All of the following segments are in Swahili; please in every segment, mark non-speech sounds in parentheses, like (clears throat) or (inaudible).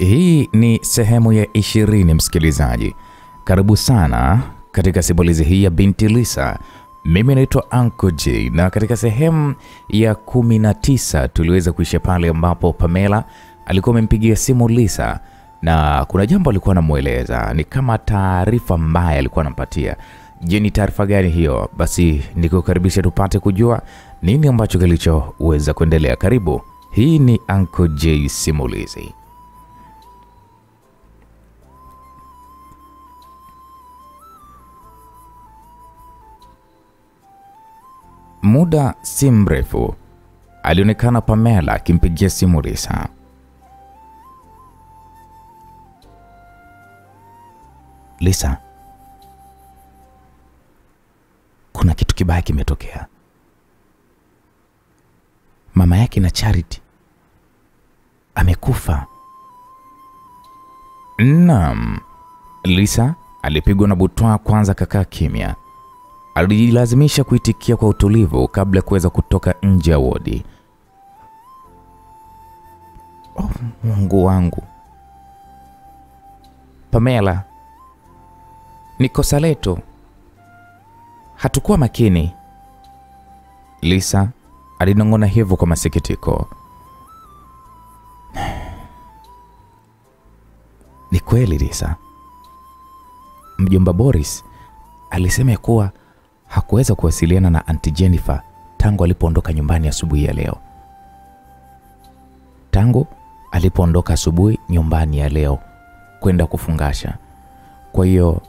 Hii ni sehemu ya ishirini, msikilizaji. Karibu sana katika simulizi hii ya Binti Lisa. Mimi naitwa Uncle J na katika sehemu ya kumi na tisa tuliweza kuisha pale ambapo Pamela alikuwa amempigia simu Lisa na kuna jambo alikuwa anamweleza, ni kama taarifa mbaya alikuwa anampatia. Je, ni taarifa gani hiyo? Basi nikukaribisha tupate kujua nini ambacho kilichoweza kuendelea. Karibu, hii ni Uncle J Simulizi. Muda si mrefu alionekana Pamela akimpigia simu Lisa. Lisa, kuna kitu kibaya kimetokea. Mama yake na Charity amekufa. Naam, Lisa alipigwa na butwaa kwanza, kakaa kimya. Alijilazimisha kuitikia kwa utulivu kabla ya kuweza kutoka nje ya wodi. Oh, Mungu wangu, Pamela, ni kosa letu, hatukuwa makini. Lisa alinong'ona hivyo kwa masikitiko. Ni kweli Lisa, mjomba Boris alisema kuwa hakuweza kuwasiliana na Auntie Jennifer tangu alipoondoka nyumbani asubuhi ya leo. Tangu alipoondoka asubuhi nyumbani ya leo kwenda kufungasha. Kwa hiyo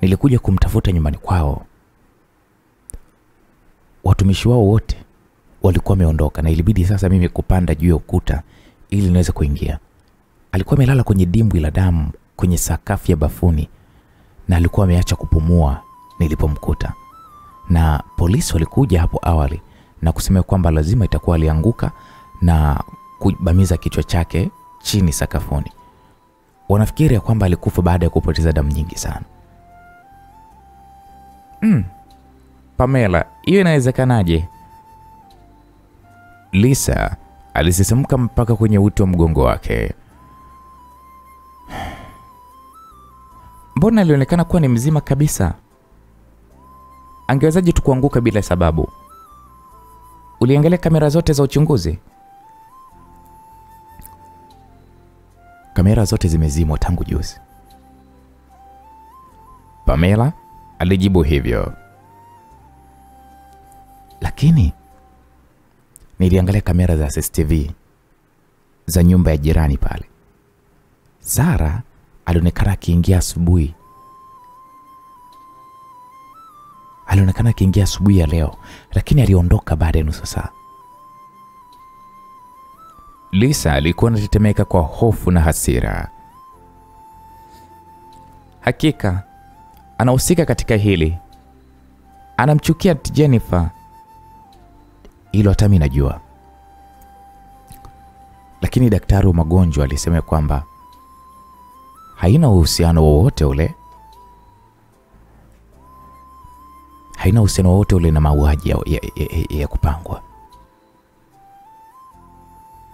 nilikuja kumtafuta nyumbani kwao. Watumishi wao wote walikuwa wameondoka na ilibidi sasa mimi kupanda juu ya ukuta ili niweze kuingia. Alikuwa amelala kwenye dimbwi la damu kwenye sakafu ya bafuni na alikuwa ameacha kupumua nilipomkuta, na polisi walikuja hapo awali na kusema kwamba lazima itakuwa alianguka na kubamiza kichwa chake chini sakafuni. Wanafikiri ya kwamba alikufa baada ya kupoteza damu nyingi sana. Mm, Pamela, hiyo inawezekanaje? Lisa alisisimka mpaka kwenye uti wa mgongo wake. (sighs) Mbona alionekana kuwa ni mzima kabisa? Angewezaje tu kuanguka bila sababu? Uliangalia kamera zote za uchunguzi? Kamera zote zimezimwa tangu juzi. Pamela alijibu hivyo. Lakini niliangalia kamera za CCTV za nyumba ya jirani pale. Sara alionekana akiingia asubuhi, alionekana akiingia asubuhi ya leo, lakini aliondoka baada ya nusu saa. Lisa alikuwa anatetemeka kwa hofu na hasira. Hakika anahusika katika hili, anamchukia Jennifer. Hilo hata mimi najua, lakini daktari wa magonjwa alisema kwamba haina uhusiano wowote ule, haina uhusiano wowote ule na mauaji ya, ya, ya, ya kupangwa.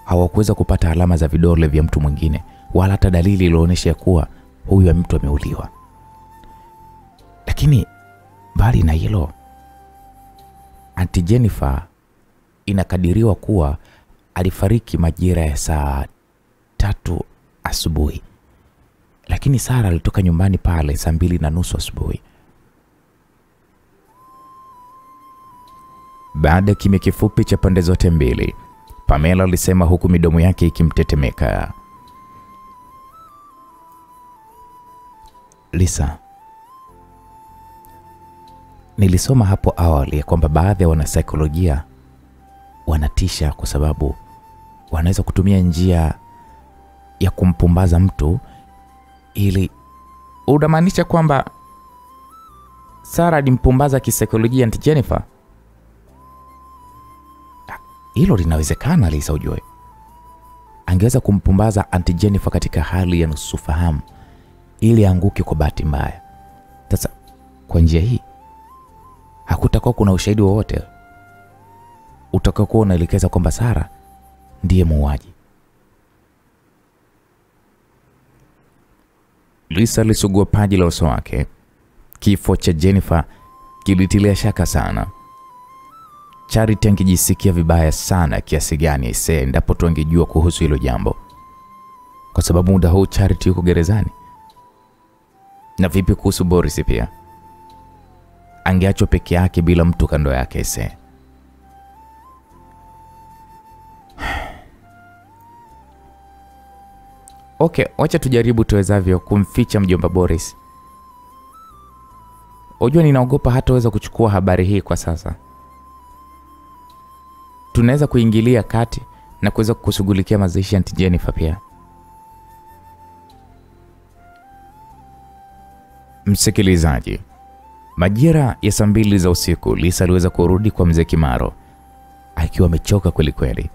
Hawakuweza kupata alama za vidole vya mtu mwingine wala hata dalili iliyoonyesha kuwa huyu mtu ameuliwa. Lakini mbali na hilo, Auntie Jennifer inakadiriwa kuwa alifariki majira ya saa tatu asubuhi, lakini Sara alitoka nyumbani pale saa mbili na nusu asubuhi. Baada ya kimya kifupi cha pande zote mbili, Pamela alisema huku midomo yake ikimtetemeka. Lisa, nilisoma hapo awali kwamba baadhi ya wanasaikolojia wanatisha kwa sababu wanaweza kutumia njia ya kumpumbaza mtu ili. Unamaanisha kwamba Sara alimpumbaza kisaikolojia Auntie Jennifer? Hilo linawezekana, Lisa. Ujue angeweza kumpumbaza Aunt Jennifer katika hali ya nusu fahamu ili aanguke kwa bahati mbaya. Sasa kwa njia hii hakutakuwa kuna ushahidi wowote utakaokuwa unaelekeza kwamba Sara ndiye muuaji. Lisa alisugua paji la uso wake. Kifo cha Jennifer kilitilia shaka sana. Charity angejisikia vibaya sana kiasi gani ise endapo tu angejua kuhusu hilo jambo, kwa sababu muda huu Charity yuko gerezani. Na vipi kuhusu Boris pia? Angeachwa peke yake bila mtu kando yake ise. (sighs) Okay, wacha tujaribu tuwezavyo kumficha mjomba Boris. Unajua ninaogopa hataweza kuchukua habari hii kwa sasa. Tunaweza kuingilia kati na kuweza kushughulikia mazishi ya Jennifer pia. Msikilizaji, majira ya saa mbili za usiku, Lisa aliweza kurudi kwa mzee Kimaro akiwa amechoka kweli kweli.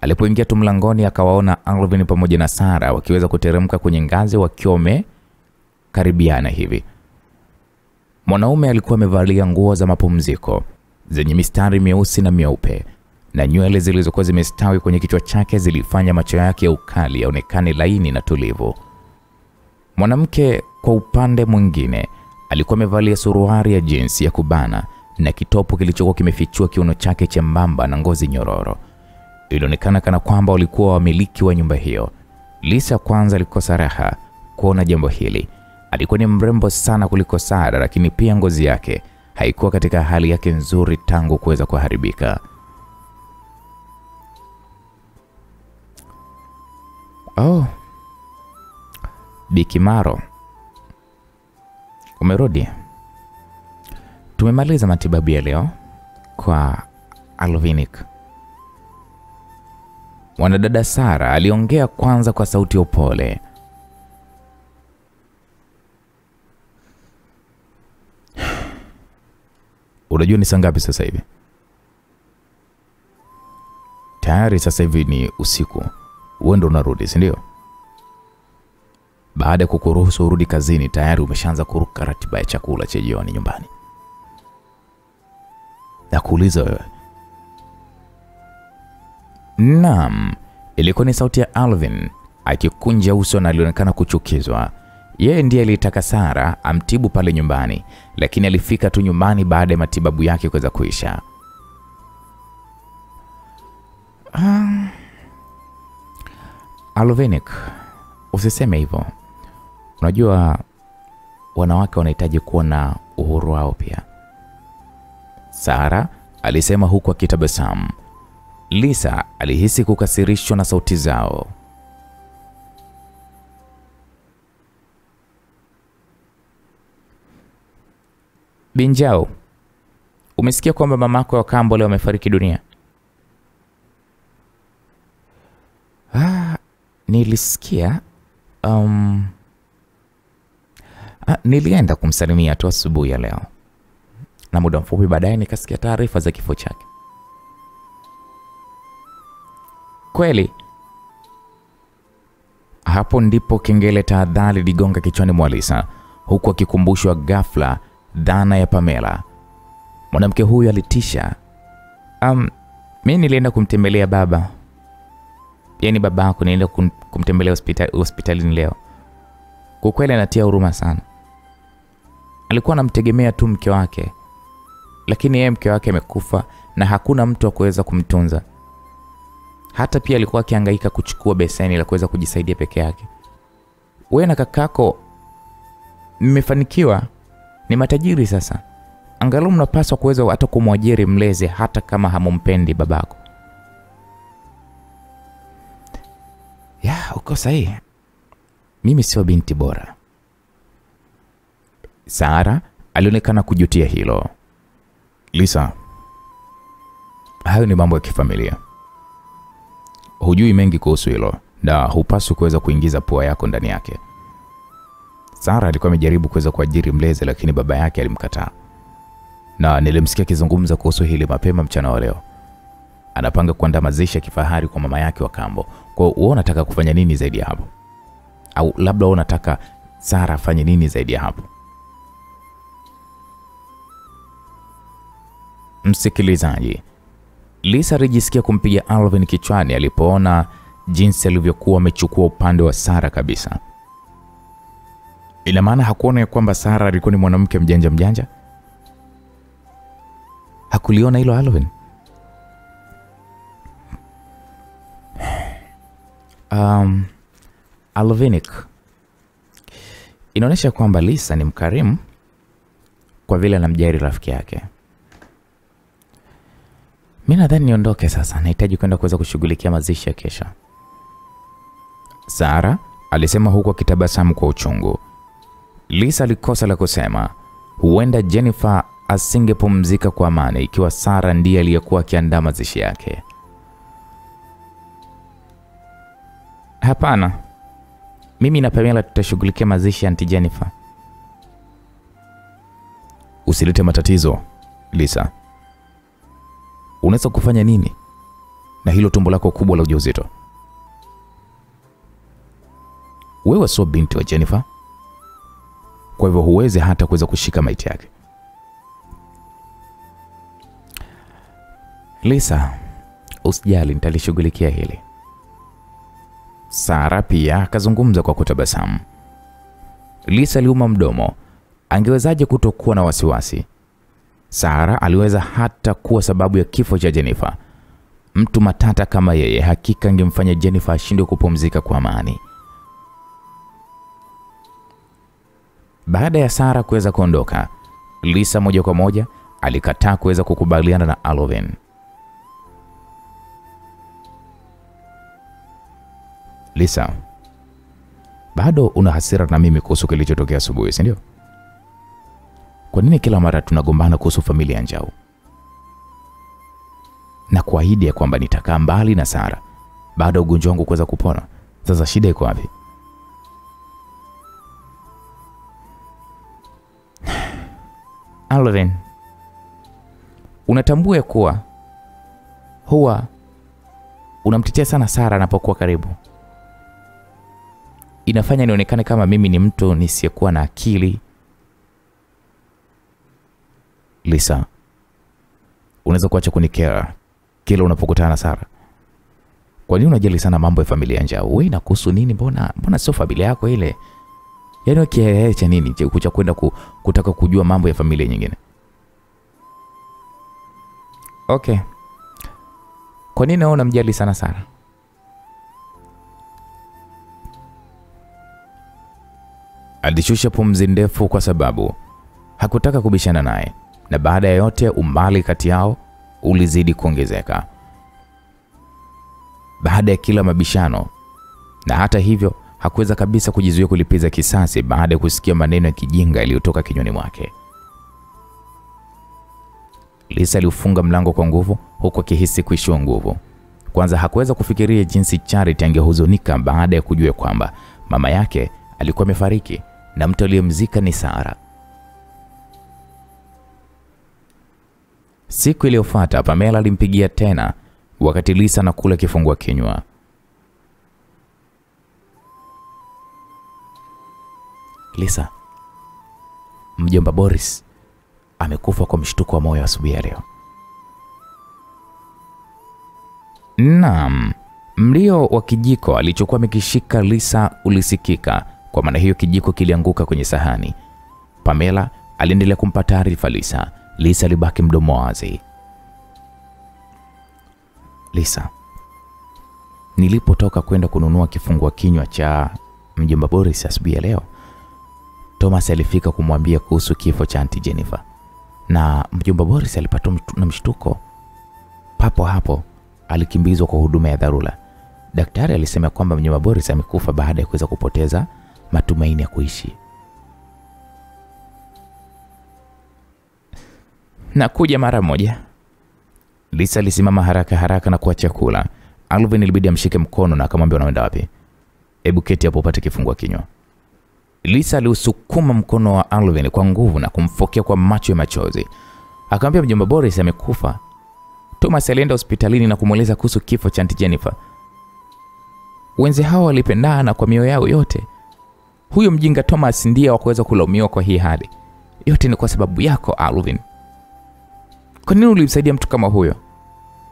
Alipoingia tu mlangoni, akawaona Alvin pamoja na Sara wakiweza kuteremka kwenye ngazi wakiwa wamekaribiana hivi. Mwanaume alikuwa amevalia nguo za mapumziko zenye mistari meusi na myeupe, na nywele zilizokuwa zimestawi kwenye kichwa chake zilifanya macho yake ya ukali yaonekane laini na tulivu. Mwanamke kwa upande mwingine alikuwa amevalia suruari ya jinsi ya kubana na kitopo kilichokuwa kimefichua kiuno chake chembamba na ngozi nyororo. Ilionekana kana kwamba walikuwa wamiliki wa nyumba hiyo. Lisa kwanza alikosa raha kuona jambo hili. Alikuwa ni mrembo sana kuliko Sara, lakini pia ngozi yake haikuwa katika hali yake nzuri tangu kuweza kuharibika. Oh, Bikimaro, umerudi? Tumemaliza matibabu ya leo kwa Alvinic. Mwanadada Sara aliongea kwanza kwa sauti ya upole. (sighs) Unajua ni saa ngapi sasa hivi? Tayari sasa hivi ni usiku, wewe ndo unarudi, si ndio? Baada ya kukuruhusu urudi kazini, tayari umeshaanza kuruka ratiba ya chakula cha jioni nyumbani. Nakuuliza wewe. Naam, ilikuwa ni sauti ya Alvin akikunja uso na alionekana kuchukizwa. Yeye ndiye alitaka Sara amtibu pale nyumbani, lakini alifika tu nyumbani baada ya matibabu yake kuweza kuisha. Ah, Alvinic, usiseme hivyo. Unajua wanawake wanahitaji kuwa na uhuru wao pia, Sara alisema huku akitabasamu. Lisa alihisi kukasirishwa na sauti zao. Binjao, umesikia kwamba mamako wa kambo leo amefariki dunia? Ah, nilisikia. Um, a, nilienda kumsalimia tu asubuhi ya leo, na muda mfupi baadaye nikasikia taarifa za kifo chake. Kweli? Hapo ndipo kengele tahadhari ligonga kichwani mwa Lisa, huku akikumbushwa ghafla dhana ya Pamela. Mwanamke huyu alitisha. Um, mi nilienda kumtembelea baba, yaani baba yako kum, kumtembelea hospitali, hospitalini leo. Kwa kweli anatia huruma sana. Alikuwa anamtegemea tu mke wake, lakini yeye mke wake amekufa na hakuna mtu wa kuweza kumtunza hata pia alikuwa akihangaika kuchukua beseni la kuweza kujisaidia peke yake. Wewe na kakako mmefanikiwa, ni matajiri sasa, angalau mnapaswa kuweza hata kumwajiri mlezi, hata kama hamumpendi babako. Ya, uko sahihi, mimi sio binti bora. Sara alionekana kujutia hilo. Lisa, hayo ni mambo ya kifamilia hujui mengi kuhusu hilo na hupaswi kuweza kuingiza pua yako ndani yake. Sara alikuwa amejaribu kuweza kuajiri mlezi, lakini baba yake alimkataa, na nilimsikia akizungumza kuhusu hili mapema mchana wa leo. Anapanga kuandaa mazishi ya kifahari kwa mama yake wa kambo. Kwa hiyo unataka kufanya nini zaidi ya hapo? Au labda unataka Sara afanye nini zaidi ya hapo? Msikilizaji, Lisa alijisikia kumpiga Alvin kichwani alipoona jinsi alivyokuwa amechukua upande wa Sara kabisa. Ina maana hakuona ya kwamba Sara alikuwa ni mwanamke mjanja mjanja? Hakuliona hilo Alvin? Um, Alvinic inaonyesha kwamba Lisa ni mkarimu kwa vile anamjali rafiki yake. Mi nadhani niondoke sasa, nahitaji kwenda kuweza kushughulikia mazishi ya kesha, Sara alisema huku akitabasamu kwa uchungu. Lisa alikosa la kusema. Huenda Jennifer asingepumzika kwa amani ikiwa Sara ndiye aliyekuwa akiandaa mazishi yake. Hapana, mimi na Pamela tutashughulikia mazishi ya Auntie Jennifer. Usilete matatizo Lisa. Unaweza kufanya nini na hilo tumbo lako kubwa la ujauzito? Wewe sio binti wa Jennifer, kwa hivyo huwezi hata kuweza kushika maiti yake. Lisa, usijali, nitalishughulikia hili. Sara pia akazungumza kwa kutabasamu. Lisa aliuma mdomo. Angewezaje kutokuwa na wasiwasi? Sara aliweza hata kuwa sababu ya kifo cha Jennifer. Mtu matata kama yeye hakika angemfanya Jennifer ashindwe kupumzika kwa amani. Baada ya Sara kuweza kuondoka, Lisa moja kwa moja alikataa kuweza kukubaliana na Alvin. Lisa, bado una hasira na mimi kuhusu kilichotokea asubuhi, si ndio? Kwa nini kila mara tunagombana kuhusu familia Njau? Na kuahidi ya kwamba nitakaa mbali na Sara baada ya ugonjwa wangu kuweza kupona. Sasa shida iko wapi? (sighs) Alvin, unatambua kuwa huwa unamtetea sana Sara anapokuwa karibu. Inafanya nionekane kama mimi ni mtu nisiyekuwa na akili. Lisa, unaweza kuacha kunikera kila unapokutana na Sara? Kwa nini unajali sana mambo ya familia nje? Wewe inakuhusu nini? Mbona mbona sio familia yako ile? Yaani wewe cha nini cha kucha kwenda ku, kutaka kujua mambo ya familia nyingine? Okay. Kwa nini unamjali sana Sara? Alishusha pumzi ndefu kwa sababu hakutaka kubishana naye, na baada ya yote umbali kati yao ulizidi kuongezeka. Baada ya kila mabishano, na hata hivyo hakuweza kabisa kujizuia kulipiza kisasi baada ya kusikia maneno ya kijinga yaliyotoka kinywani mwake. Lisa aliufunga mlango kwa nguvu huku akihisi kuishiwa nguvu. Kwanza hakuweza kufikiria jinsi Charity angehuzunika baada ya kujua kwamba mama yake alikuwa amefariki na mtu aliyemzika ni Sara. Siku iliyofuata Pamela alimpigia tena wakati Lisa na kula kifungua kinywa. Lisa, mjomba Boris amekufa kwa mshtuko wa moyo asubuhi ya leo. Naam, mlio wa kijiko alichokuwa amekishika Lisa ulisikika. Kwa maana hiyo kijiko kilianguka kwenye sahani. Pamela aliendelea kumpa taarifa Lisa. Lisa alibaki mdomo wazi. Lisa, nilipotoka kwenda kununua kifungua kinywa cha mjomba Boris asubuhi ya leo, Thomas alifika kumwambia kuhusu kifo cha Auntie Jennifer, na mjomba Boris alipatwa na mshtuko. Papo hapo alikimbizwa kwa huduma ya dharura. Daktari alisema kwamba mjomba Boris amekufa baada ya kuweza kupoteza matumaini ya kuishi. Nakuja mara moja. Lisa alisimama haraka haraka na kuacha kula. Alvin ilibidi amshike mkono na akamwambia unaenda wapi? Hebu keti hapo upate kifungua kinywa. Lisa aliusukuma mkono wa Alvin kwa nguvu na kumfokea kwa macho ya machozi. Akamwambia mjomba Boris amekufa. Thomas alienda hospitalini na kumweleza kuhusu kifo cha Auntie Jennifer. Wenzi hao walipendana kwa mioyo yao yote. Huyo mjinga Thomas ndiye wa kuweza kulaumiwa kwa hii hali. Yote ni kwa sababu yako Alvin. Kwa nini ulimsaidia mtu kama huyo?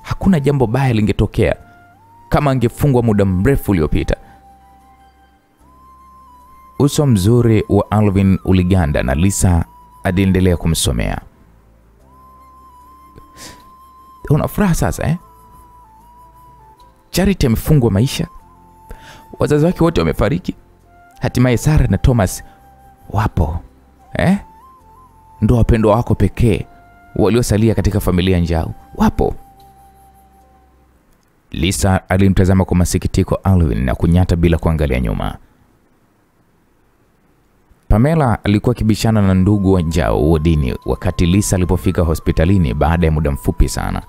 Hakuna jambo baya lingetokea kama angefungwa muda mrefu uliopita. Uso mzuri wa Alvin uliganda na Lisa aliendelea kumsomea. Una furaha sasa eh? Charity amefungwa maisha, wazazi wake wote wamefariki, hatimaye Sara na Thomas wapo eh? Ndo wapendwa wako pekee waliosalia katika familia Njau wapo. Lisa alimtazama kwa masikitiko Alvin na kunyata bila kuangalia nyuma. Pamela alikuwa akibishana na ndugu wa Njau wodini wakati Lisa alipofika hospitalini baada ya muda mfupi sana.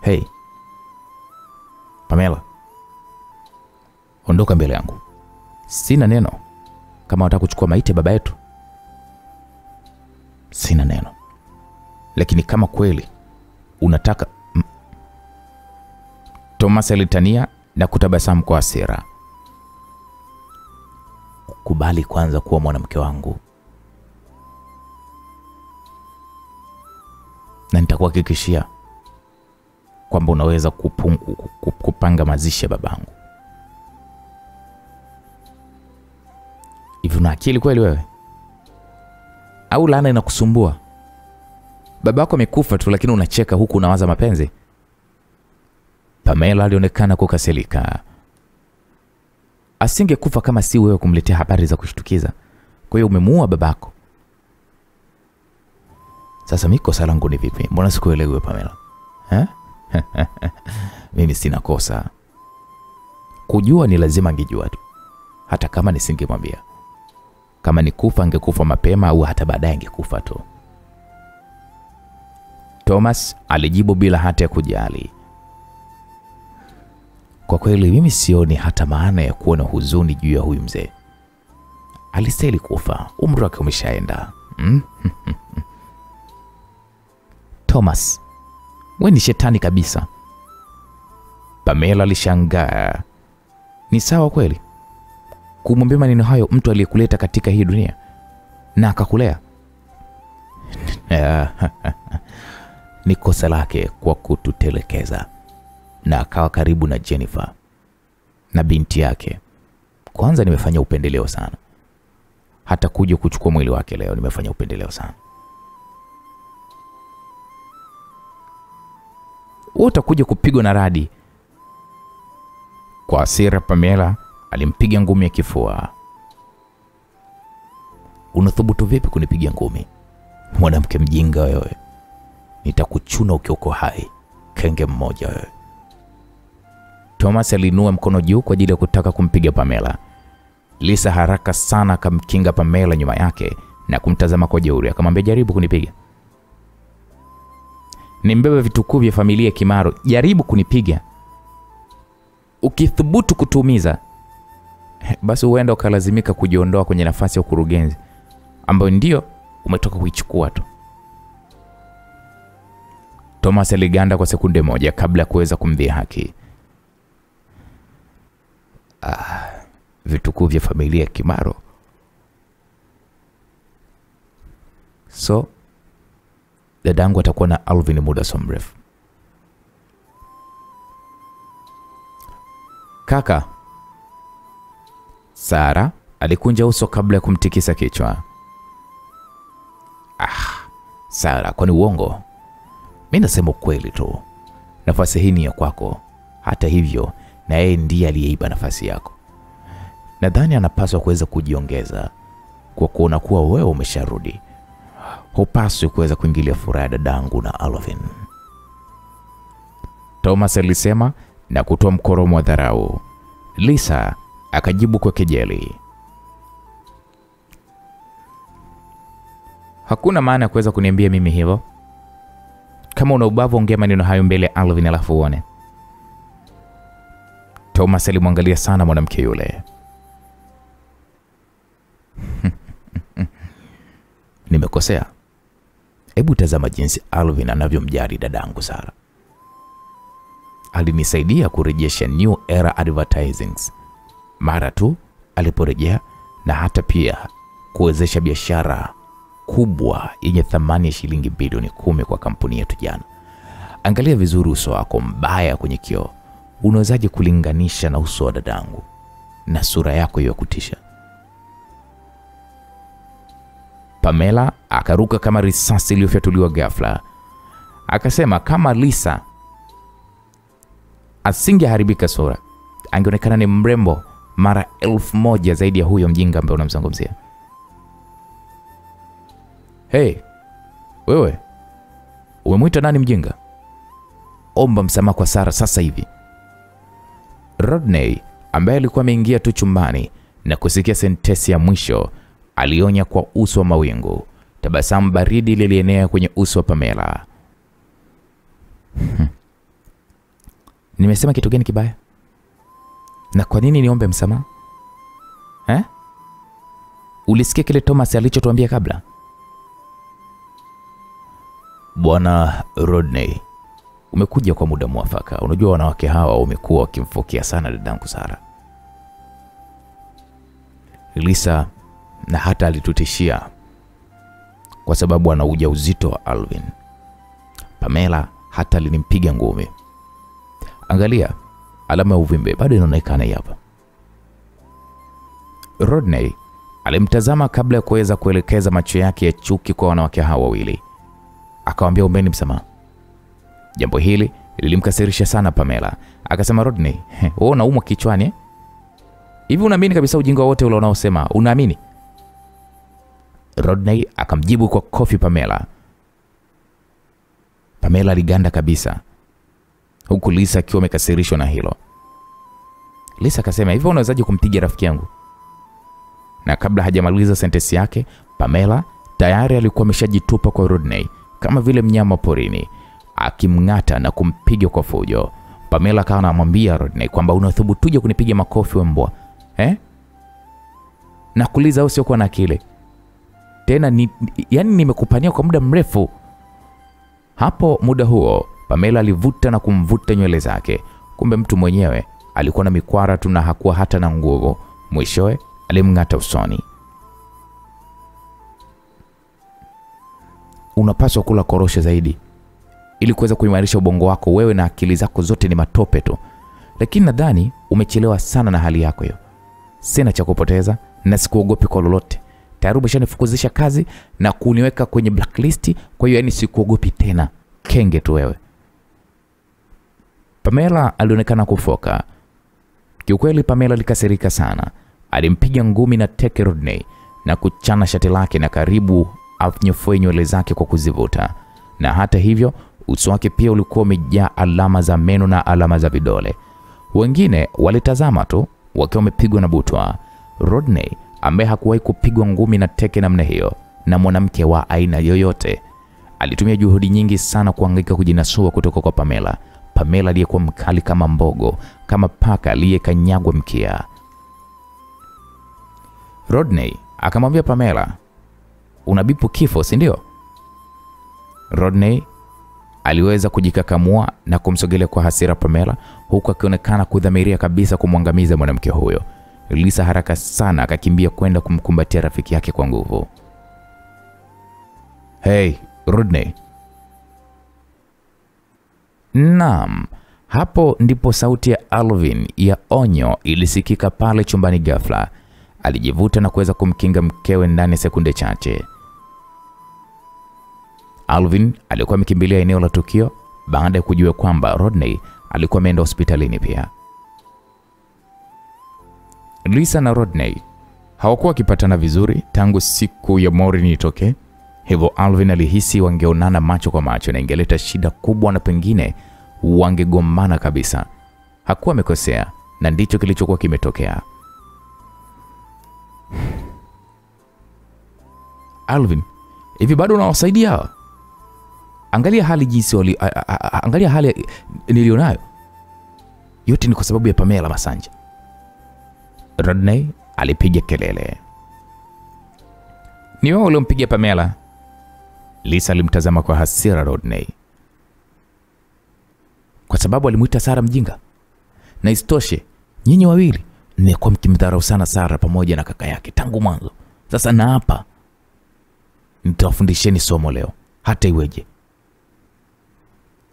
Hey, Pamela, ondoka mbele yangu, sina neno. Kama unataka kuchukua maiti ya baba yetu, sina neno, lakini kama kweli unataka Thomas alitania na kutabasamu kwa hasira. Kubali kwanza kuwa mwanamke wangu, na nitakuhakikishia kwamba unaweza kupungu, kupanga mazishi ya babangu. Una akili kweli wewe, au laana inakusumbua? Baba yako amekufa tu, lakini unacheka huku unawaza mapenzi. Pamela alionekana kukasirika. Asingekufa kama si wewe kumletea habari za kushtukiza. Kwa hiyo umemuua babako. Sasa mimi kosa langu ni vipi? Mbona sikuelewi wewe Pamela? Eh? (laughs) Mimi sina kosa. Kujua ni lazima ngijua tu, hata kama nisingemwambia. Kama ni kufa angekufa mapema, au hata baadaye angekufa tu. Thomas alijibu bila hata ya kujali. Kwa kweli mimi sioni hata maana ya kuwa na huzuni juu ya huyu mzee. Alistahili kufa, umri wake umeshaenda. Mm? (laughs) Thomas, we ni shetani kabisa. Pamela alishangaa. Ni sawa kweli kumwambia maneno hayo mtu aliyekuleta katika hii dunia na akakulea? (laughs) Ni kosa lake kwa kututelekeza na akawa karibu na Jennifer na binti yake. Kwanza nimefanya upendeleo sana, hata kuja kuchukua mwili wake leo nimefanya upendeleo sana. Wewe utakuja kupigwa na radi. Kwa hasira, Pamela alimpiga ngumi ya kifua. Unathubutu vipi kunipiga ngumi, mwanamke mjinga wewe? Nitakuchuna ukioko hai, kenge mmoja wewe. Thomas aliinua mkono juu kwa ajili ya kutaka kumpiga Pamela. Lisa haraka sana akamkinga Pamela nyuma yake na kumtazama kwa jeuri, akamwambia jaribu kunipiga. nimbebe vitukuu vya familia Kimaro, jaribu kunipiga. Ukithubutu kutuumiza, basi huenda ukalazimika kujiondoa kwenye nafasi ya ukurugenzi ambayo ndio umetoka kuichukua tu. Thomas aliganda kwa sekunde moja kabla ya kuweza kumdhihaki. Ah, vitukuu vya familia Kimaro. So dadangu atakuwa na Alvin muda so mrefu. Kaka, Sara alikunja uso kabla ya kumtikisa kichwa. Ah, Sara, kwani uongo? Mi nasema ukweli tu, nafasi hii ni ya kwako. Hata hivyo, na yeye ndiye aliyeiba nafasi yako. Nadhani anapaswa kuweza kujiongeza kwa kuona kuwa wewe umesharudi. Hupaswi kuweza kuingilia furaha ya dadangu na Alvin, Thomas alisema na kutoa mkoromo wa dharau. Lisa akajibu kwa kejeli. Hakuna maana ya kuweza kuniambia mimi hivyo. Kama una ubavu, ongea maneno hayo mbele ya Alvin alafu uone. Thomas alimwangalia sana mwanamke yule. (laughs) Nimekosea? Hebu tazama jinsi Alvin anavyomjali dadangu Sara. Alinisaidia kurejesha New Era Advertisings mara tu aliporejea, na hata pia kuwezesha biashara kubwa yenye thamani ya shilingi bilioni kumi kwa kampuni yetu jana. Angalia vizuri uso wako mbaya kwenye kioo. Unawezaje kulinganisha na uso wa dadangu? na sura yako hiyo ya kutisha. Pamela akaruka kama risasi iliyofyatuliwa ghafla, akasema kama Lisa asingeharibika sura, angeonekana ni mrembo mara elfu moja zaidi ya huyo mjinga ambaye unamzungumzia. Hey, wewe umemwita nani mjinga? Omba msamaha kwa Sara sasa hivi. Rodney ambaye alikuwa ameingia tu chumbani na kusikia sentesi ya mwisho alionya kwa uso wa mawingu. Tabasamu baridi lilienea kwenye uso wa Pamela. (laughs) Nimesema kitu gani kibaya? Na kwa nini niombe msamaha eh? Ulisikia kile Thomas alichotuambia kabla? Bwana Rodney, umekuja kwa muda mwafaka. Unajua wanawake hawa wamekuwa wakimfokea sana dadangu Sara. Lisa na hata alitutishia kwa sababu ana ujauzito wa Alvin. Pamela hata alinimpiga ngumi. Angalia, alama ya uvimbe bado inaonekana hapa. Rodney alimtazama kabla ya kuweza kuelekeza macho yake ya chuki kwa wanawake hawa wawili, akawambia umbeni msamaha. Jambo hili lilimkasirisha sana Pamela. Akasema, Rodney, (laughs) wewe unaumwa kichwani eh? Hivi unaamini kabisa ujinga wote ule unaosema? Unaamini? Rodney akamjibu kwa kofi Pamela. Pamela aliganda kabisa, huku Lisa akiwa amekasirishwa na hilo. Lisa akasema, hivyo unawezaje kumpiga rafiki yangu? Na kabla hajamaliza sentensi yake, Pamela tayari alikuwa ameshajitupa kwa Rodney kama vile mnyama porini, akimng'ata na kumpiga kwa fujo. Pamela akawa anamwambia Rodney kwamba unathubutuje kunipiga makofi we mbwa eh? na kuliza siokuwa na akili tena ni, yani nimekupania kwa muda mrefu. Hapo muda huo Pamela alivuta na kumvuta nywele zake, kumbe mtu mwenyewe alikuwa na mikwara tu na hakuwa hata na nguvu. Mwishowe alimng'ata usoni. Unapaswa kula korosho zaidi ili kuweza kuimarisha ubongo wako. Wewe na akili zako zote ni matope tu, lakini nadhani umechelewa sana na hali yako hiyo. Sina cha kupoteza na sikuogopi kwa lolote. Tayari umeshanifukuzisha kazi na kuniweka kwenye blacklist, kwa hiyo yani sikuogopi tena. Kenge tu wewe. Pamela alionekana kufoka. Kiukweli Pamela alikasirika sana. Alimpiga ngumi na teke Rodney na kuchana shati lake na karibu anyofoe nywele zake kwa kuzivuta, na hata hivyo uso wake pia ulikuwa umejaa alama za meno na alama za vidole. Wengine walitazama tu wakiwa wamepigwa na butwa. Rodney ambaye hakuwahi kupigwa ngumi na teke namna hiyo na mwanamke wa aina yoyote, alitumia juhudi nyingi sana kuangaika kujinasua kutoka kwa Pamela. Pamela aliyekuwa mkali kama mbogo, kama paka aliyekanyagwa mkia. Rodney akamwambia Pamela, unabipu kifo, si ndio? Rodney aliweza kujikakamua na kumsogelea kwa hasira Pamela, huku akionekana kudhamiria kabisa kumwangamiza mwanamke huyo. Lisa haraka sana akakimbia kwenda kumkumbatia rafiki yake kwa nguvu. Hey, Rodney. Naam, hapo ndipo sauti ya Alvin ya onyo ilisikika pale chumbani ghafla. Alijivuta na kuweza kumkinga mkewe ndani ya sekunde chache. Alvin alikuwa amekimbilia eneo la tukio baada ya kujua kwamba Rodney alikuwa ameenda hospitalini pia. Lisa na Rodney hawakuwa wakipatana vizuri tangu siku ya Maureen itokee, hivyo Alvin alihisi wangeonana macho kwa macho na ingeleta shida kubwa na pengine wangegombana kabisa. Hakuwa amekosea na ndicho kilichokuwa kimetokea. (sighs) Alvin, hivi bado unawasaidia? Angalia hali jinsi wali, a, a, a, angalia hali nilionayo. Yote ni kwa sababu ya Pamela Masanja. Rodney alipiga kelele. Ni wewe uliompiga Pamela? Lisa alimtazama kwa hasira Rodney, kwa sababu alimuita Sara mjinga. Na isitoshe nyinyi wawili mmekuwa mkimdharau sana Sara pamoja na kaka yake tangu mwanzo. Sasa na hapa nitawafundisheni somo leo, hata iweje.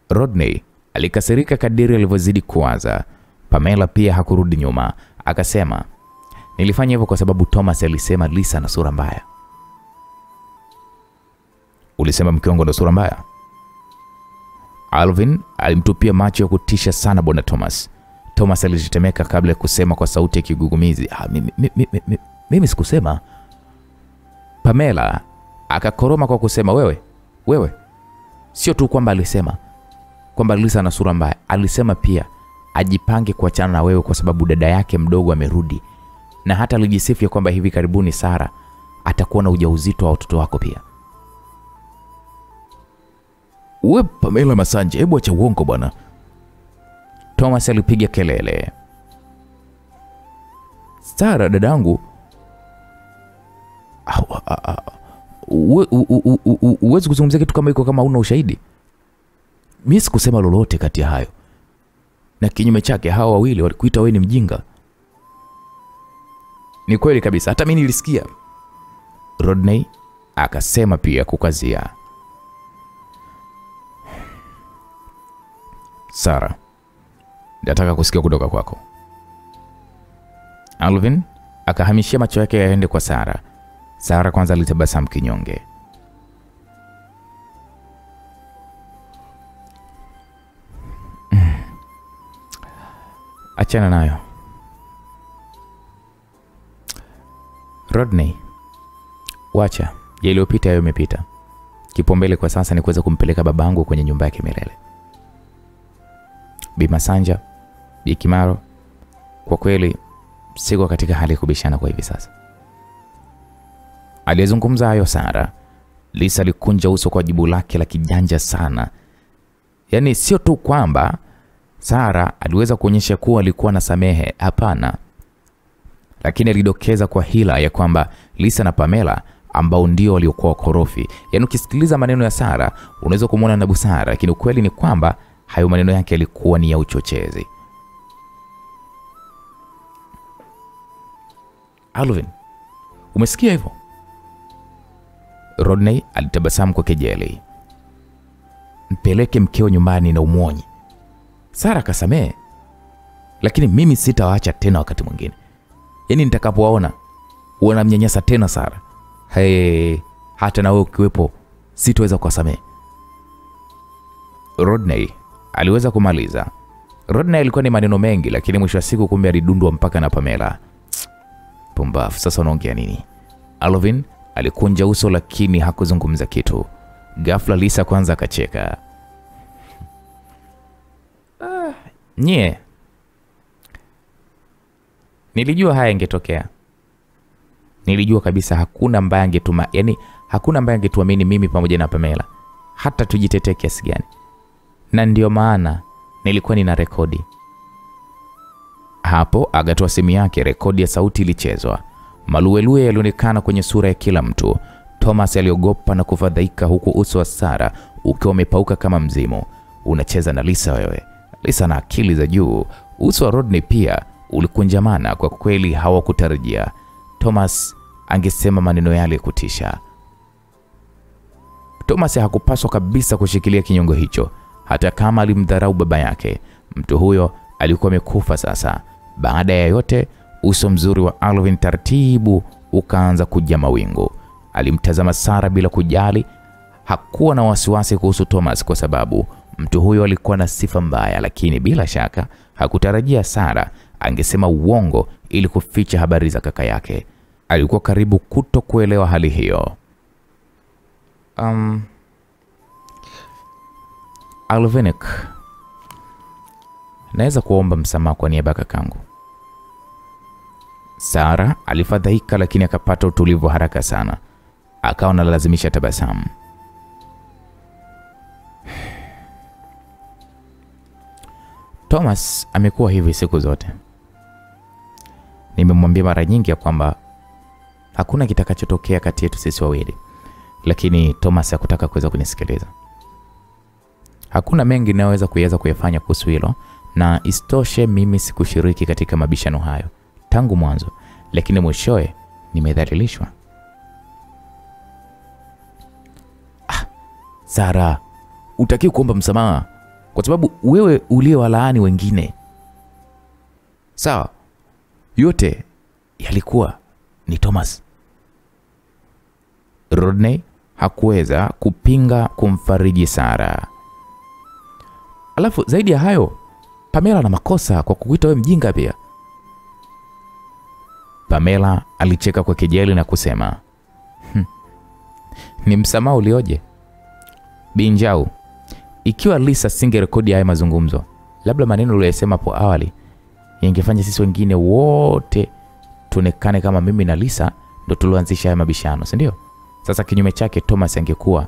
Rodney alikasirika kadiri alivyozidi kuwaza. Pamela pia hakurudi nyuma, akasema Nilifanya hivyo kwa sababu Thomas alisema Lisa na sura mbaya. Ulisema mke wangu ndo sura mbaya? Alvin alimtupia macho ya kutisha sana bwana Thomas. Thomas alitetemeka kabla ya kusema kwa sauti ya kigugumizi, ah, mimi, mimi, mimi, mimi sikusema. Pamela akakoroma kwa kusema, wewe wewe, sio tu kwamba alisema kwamba Lisa ana sura mbaya, alisema pia ajipange kuachana na wewe kwa sababu dada yake mdogo amerudi, na hata alijisifu ya kwamba hivi karibuni Sara atakuwa na ujauzito wa watoto wako pia. We Pamela Masanje, hebu acha uongo bwana. Thomas alipiga kelele. Sara dadangu, huwezi kuzungumzia kitu kama hiko kama una ushahidi. Mi sikusema lolote kati ya hayo, na kinyume chake hawa wawili walikuita wewe ni mjinga. Ni kweli kabisa, hata mi nilisikia. Rodney akasema pia kukazia. Sara, nataka kusikia kutoka kwako. Alvin akahamishia macho yake yaende kwa Sara. Sara kwanza alitabasamu kinyonge. Achana nayo. Rodney, wacha yaliyopita yayo yamepita. Kipaumbele kwa sasa ni kuweza kumpeleka babangu kwenye nyumba yake milele. Bi Masanja, kwa kweli siko katika hali ya kubishana kwa hivi sasa. Aliyezungumza hayo Sara, Lisa alikunja uso kwa jibu lake la kijanja sana. Yaani sio tu kwamba Sara aliweza kuonyesha kuwa alikuwa na samehe, hapana, lakini alidokeza kwa hila ya kwamba Lisa na Pamela ambao ndio waliokuwa wakorofi. Yaani ukisikiliza maneno ya Sara unaweza kumwona na busara, lakini ukweli ni kwamba hayo maneno yake yalikuwa ni ya uchochezi. Alvin, umesikia hivyo? Rodney alitabasamu kwa kejeli. Mpeleke mkeo nyumbani na umwonye. Sara kasamee, lakini mimi sitawaacha tena wakati mwingine. Yaani nitakapowaona wanamnyanyasa tena Sara, hey, hata na wewe ukiwepo sitoweza kuwasamehe. Rodney aliweza kumaliza. Rodney alikuwa ni maneno mengi, lakini mwisho wa siku kumbe alidundwa mpaka na Pamela. Pumbafu, sasa unaongea nini? Alvin alikunja uso lakini hakuzungumza kitu. Ghafla Lisa kwanza akacheka. Ah, nyie, nilijua haya yangetokea. Nilijua kabisa hakuna ambaye angetuma, yani hakuna ambaye angetuamini mimi pamoja na Pamela, hata tujitetee kiasi gani, na ndio maana nilikuwa nina rekodi hapo agatoa simu yake, rekodi ya sauti ilichezwa. Maluelue yalionekana kwenye sura ya kila mtu. Thomas aliogopa na kufadhaika, huku uso wa Sara ukiwa umepauka kama mzimu. Unacheza na Lisa wewe? Lisa na akili za juu. Uso wa Rodney pia ulikunjamana. Kwa kweli hawakutarajia Thomas angesema maneno yale ya kutisha. Thomas hakupaswa kabisa kushikilia kinyongo hicho, hata kama alimdharau baba yake. Mtu huyo alikuwa amekufa sasa. Baada ya yote, uso mzuri wa Alvin taratibu ukaanza kuja mawingu. Alimtazama Sara bila kujali. Hakuwa na wasiwasi kuhusu Thomas kwa sababu mtu huyo alikuwa na sifa mbaya, lakini bila shaka hakutarajia Sara angesema uongo ili kuficha habari za kaka yake. Alikuwa karibu kuto kuelewa hali hiyo. Um, Alvinik, naweza kuomba msamaha kwa niaba ya kakangu. Sara alifadhaika, lakini akapata utulivu haraka sana, akawa analazimisha tabasamu. Thomas amekuwa hivi siku zote. Nimemwambia mara nyingi ya kwamba hakuna kitakachotokea kati yetu sisi wawili, lakini Thomas hakutaka kuweza kunisikiliza. Hakuna mengi naweza kuweza kuyafanya kuhusu hilo, na isitoshe mimi sikushiriki katika mabishano hayo tangu mwanzo, lakini mwishowe nimedhalilishwa. Ah, Sara, utakiwa kuomba msamaha kwa sababu wewe uliowalaani wengine. Sawa, yote yalikuwa ni Thomas. Rodney hakuweza kupinga kumfariji Sara. Alafu zaidi ya hayo, Pamela ana makosa kwa kukuita wewe mjinga pia. Pamela alicheka kwa kejeli na kusema "Hmm, ni msamaha ulioje Binjau. Ikiwa Lisa singerekodi haya mazungumzo, labda maneno uliyosema hapo awali yangefanya sisi wengine wote tuonekane kama mimi na Lisa ndo tulioanzisha haya mabishano, si ndio? Sasa kinyume chake, Thomas angekuwa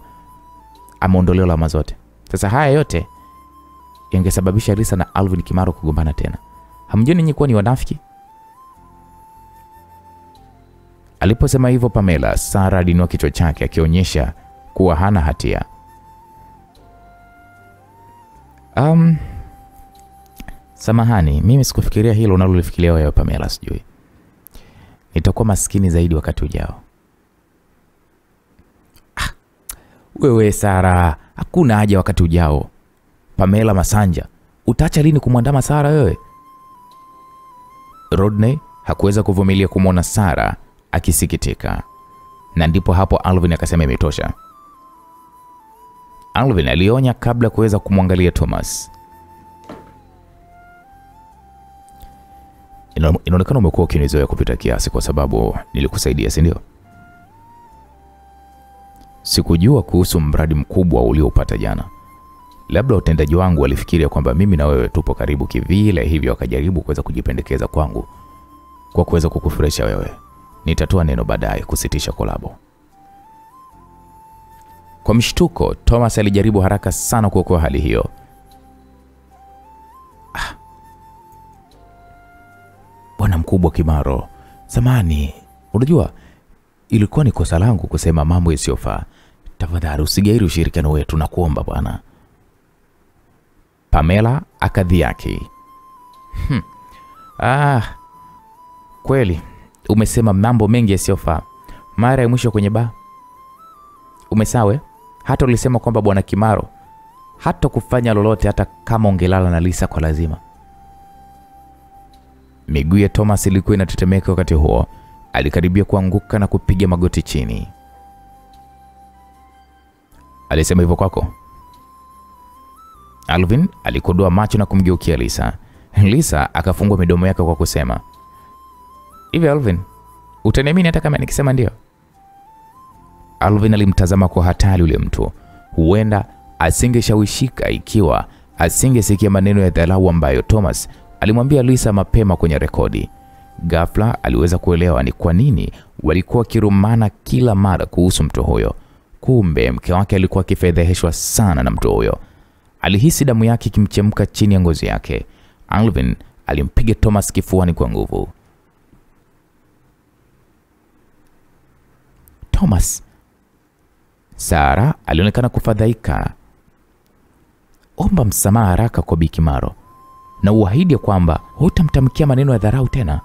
ameondolewa lawama zote. Sasa haya yote yangesababisha Risa na Alvin Kimaro kugombana tena. Hamjoni nyinyi kuwa ni wanafiki? Aliposema hivyo Pamela, Sara alinua kichwa chake akionyesha kuwa hana hatia. Um, samahani, mimi sikufikiria hilo unalolifikiria wewe Pamela, sijui. Nitakuwa maskini zaidi wakati ujao. Ah, wewe Sara, hakuna haja wakati ujao. Pamela Masanja, utaacha lini kumwandama Sara wewe? Rodney hakuweza kuvumilia kumwona Sara akisikitika, na ndipo hapo Alvin akasema imetosha. Alvin alionya kabla kuweza kumwangalia Thomas. Inaonekana umekuwa ukinizoea kupita kiasi kwa sababu nilikusaidia, si ndio? Sikujua kuhusu mradi mkubwa ulioupata jana. Labda utendaji wangu walifikiria kwamba mimi na wewe tupo karibu kivile, hivyo wakajaribu kuweza kujipendekeza kwangu kwa kuweza kukufurahisha wewe. Nitatoa neno baadaye kusitisha kolabo. Kwa mshtuko, Thomas alijaribu haraka sana kuokoa hali hiyo. Ah. Bwana mkubwa Kimaro, samani, unajua ilikuwa ni kosa langu kusema mambo yasiyofaa. Tafadhali usigairi ushirikiano wetu na kuomba bwana. Pamela akadhiaki. Hmm. Ah, kweli umesema mambo mengi yasiyofaa. Mara ya mwisho kwenye baa umesawe, hata ulisema kwamba bwana Kimaro hata kufanya lolote, hata kama ungelala na Lisa kwa lazima. Miguu ya Thomas ilikuwa inatetemeka wakati huo. Alikaribia kuanguka na kupiga magoti chini. Alisema hivyo kwako? Alvin alikodoa macho na kumgeukia Lisa. Lisa akafungua midomo yake kwa kusema, hivi Alvin, utaniamini hata kama nikisema ndio? Alvin alimtazama kwa hatari yule mtu. Huenda asingeshawishika ikiwa asingesikia maneno ya dharau ambayo Thomas alimwambia Lisa mapema kwenye rekodi. Ghafla aliweza kuelewa ni kwa nini walikuwa wakirumana kila mara kuhusu mtu huyo. Kumbe mke wake alikuwa akifedheheshwa sana na mtu huyo. Alihisi damu yake ikimchemka chini ya ngozi yake. Alvin alimpiga Thomas kifuani kwa nguvu. Thomas. Sara alionekana kufadhaika. Omba msamaha haraka kwa Bi Kimaro na uahidi ya kwamba hutamtamkia maneno ya dharau tena.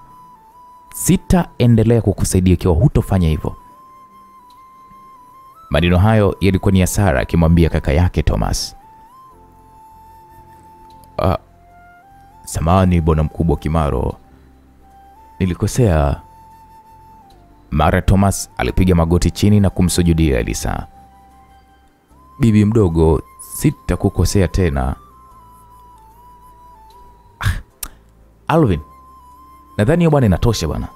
Sitaendelea kukusaidia ikiwa hutofanya hivyo. Maneno hayo yalikuwa ni ya Sara akimwambia kaka yake Thomas. Samahani bwana mkubwa Kimaro, nilikosea. Mara Thomas alipiga magoti chini na kumsujudia Elisa. Bibi mdogo, sitakukosea tena. Ah, Alvin, nadhani bwana inatosha bwana.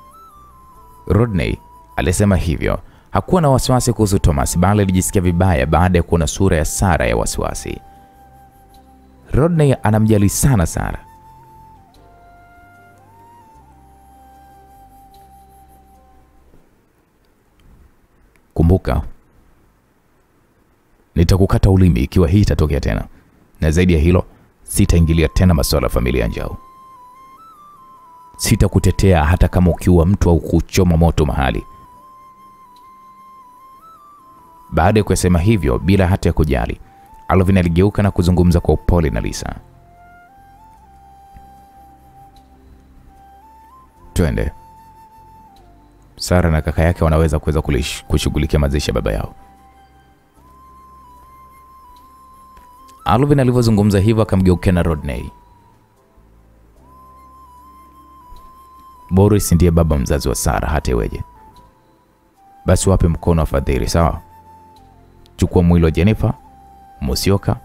Rodney alisema hivyo. Hakuwa na wasiwasi kuhusu Thomas, bali alijisikia vibaya baada ya kuona sura ya Sara ya wasiwasi. Rodney anamjali sana Sara. Kumbuka, nitakukata ulimi ikiwa hii itatokea tena, na zaidi ya hilo, sitaingilia tena masuala ya familia ya Njau. Sitakutetea hata kama ukiua mtu au kuchoma moto mahali. Baada ya kusema hivyo, bila hata ya kujali, Alvin aligeuka na kuzungumza kwa upole na Lisa. Twende. Sara na kaka yake wanaweza kuweza kushughulikia mazishi ya baba yao. Alvin alivyozungumza hivyo akamgeukia na Rodney. Boris ndiye baba mzazi wa Sara, hata iweje. Basi wape mkono wa fadhili, sawa? Chukua mwili wa Jennifer Musioka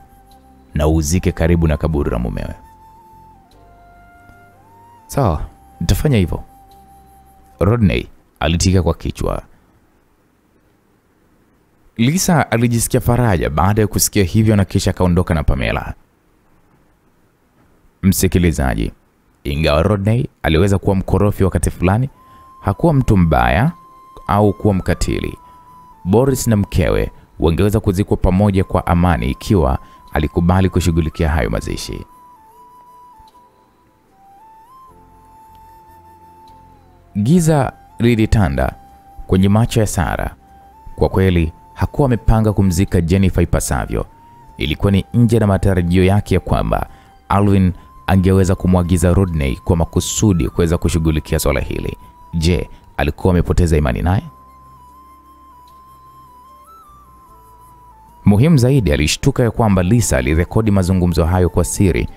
na uzike karibu na kaburi la mumewe. Sawa, nitafanya hivyo. Rodney alitika kwa kichwa. Lisa alijisikia faraja baada ya kusikia hivyo na kisha akaondoka na Pamela. Msikilizaji, ingawa Rodney aliweza kuwa mkorofi wakati fulani, hakuwa mtu mbaya au kuwa mkatili. Boris na mkewe wangeweza kuzikwa pamoja kwa amani ikiwa alikubali kushughulikia hayo mazishi. Giza lilitanda kwenye macho ya Sara. Kwa kweli hakuwa amepanga kumzika Jennifer ipasavyo. Ilikuwa ni nje na matarajio yake ya kwamba Alvin angeweza kumwagiza Rodney kwa makusudi kuweza kushughulikia swala hili. Je, alikuwa amepoteza imani naye? Muhimu zaidi, alishtuka ya kwamba Lisa alirekodi mazungumzo hayo kwa siri.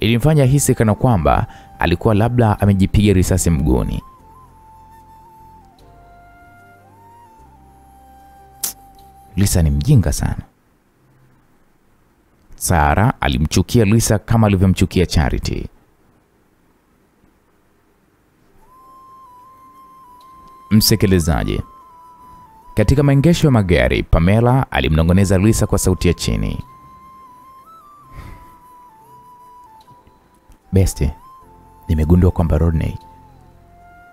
Ilimfanya hisi kana kwamba alikuwa labda amejipiga risasi mguuni. Lisa ni mjinga sana. Sara alimchukia Lisa kama alivyomchukia Charity. Msikilizaji, katika maengesho ya magari, Pamela alimnong'oneza Lisa kwa sauti ya chini. Beste, nimegundua kwamba Rodney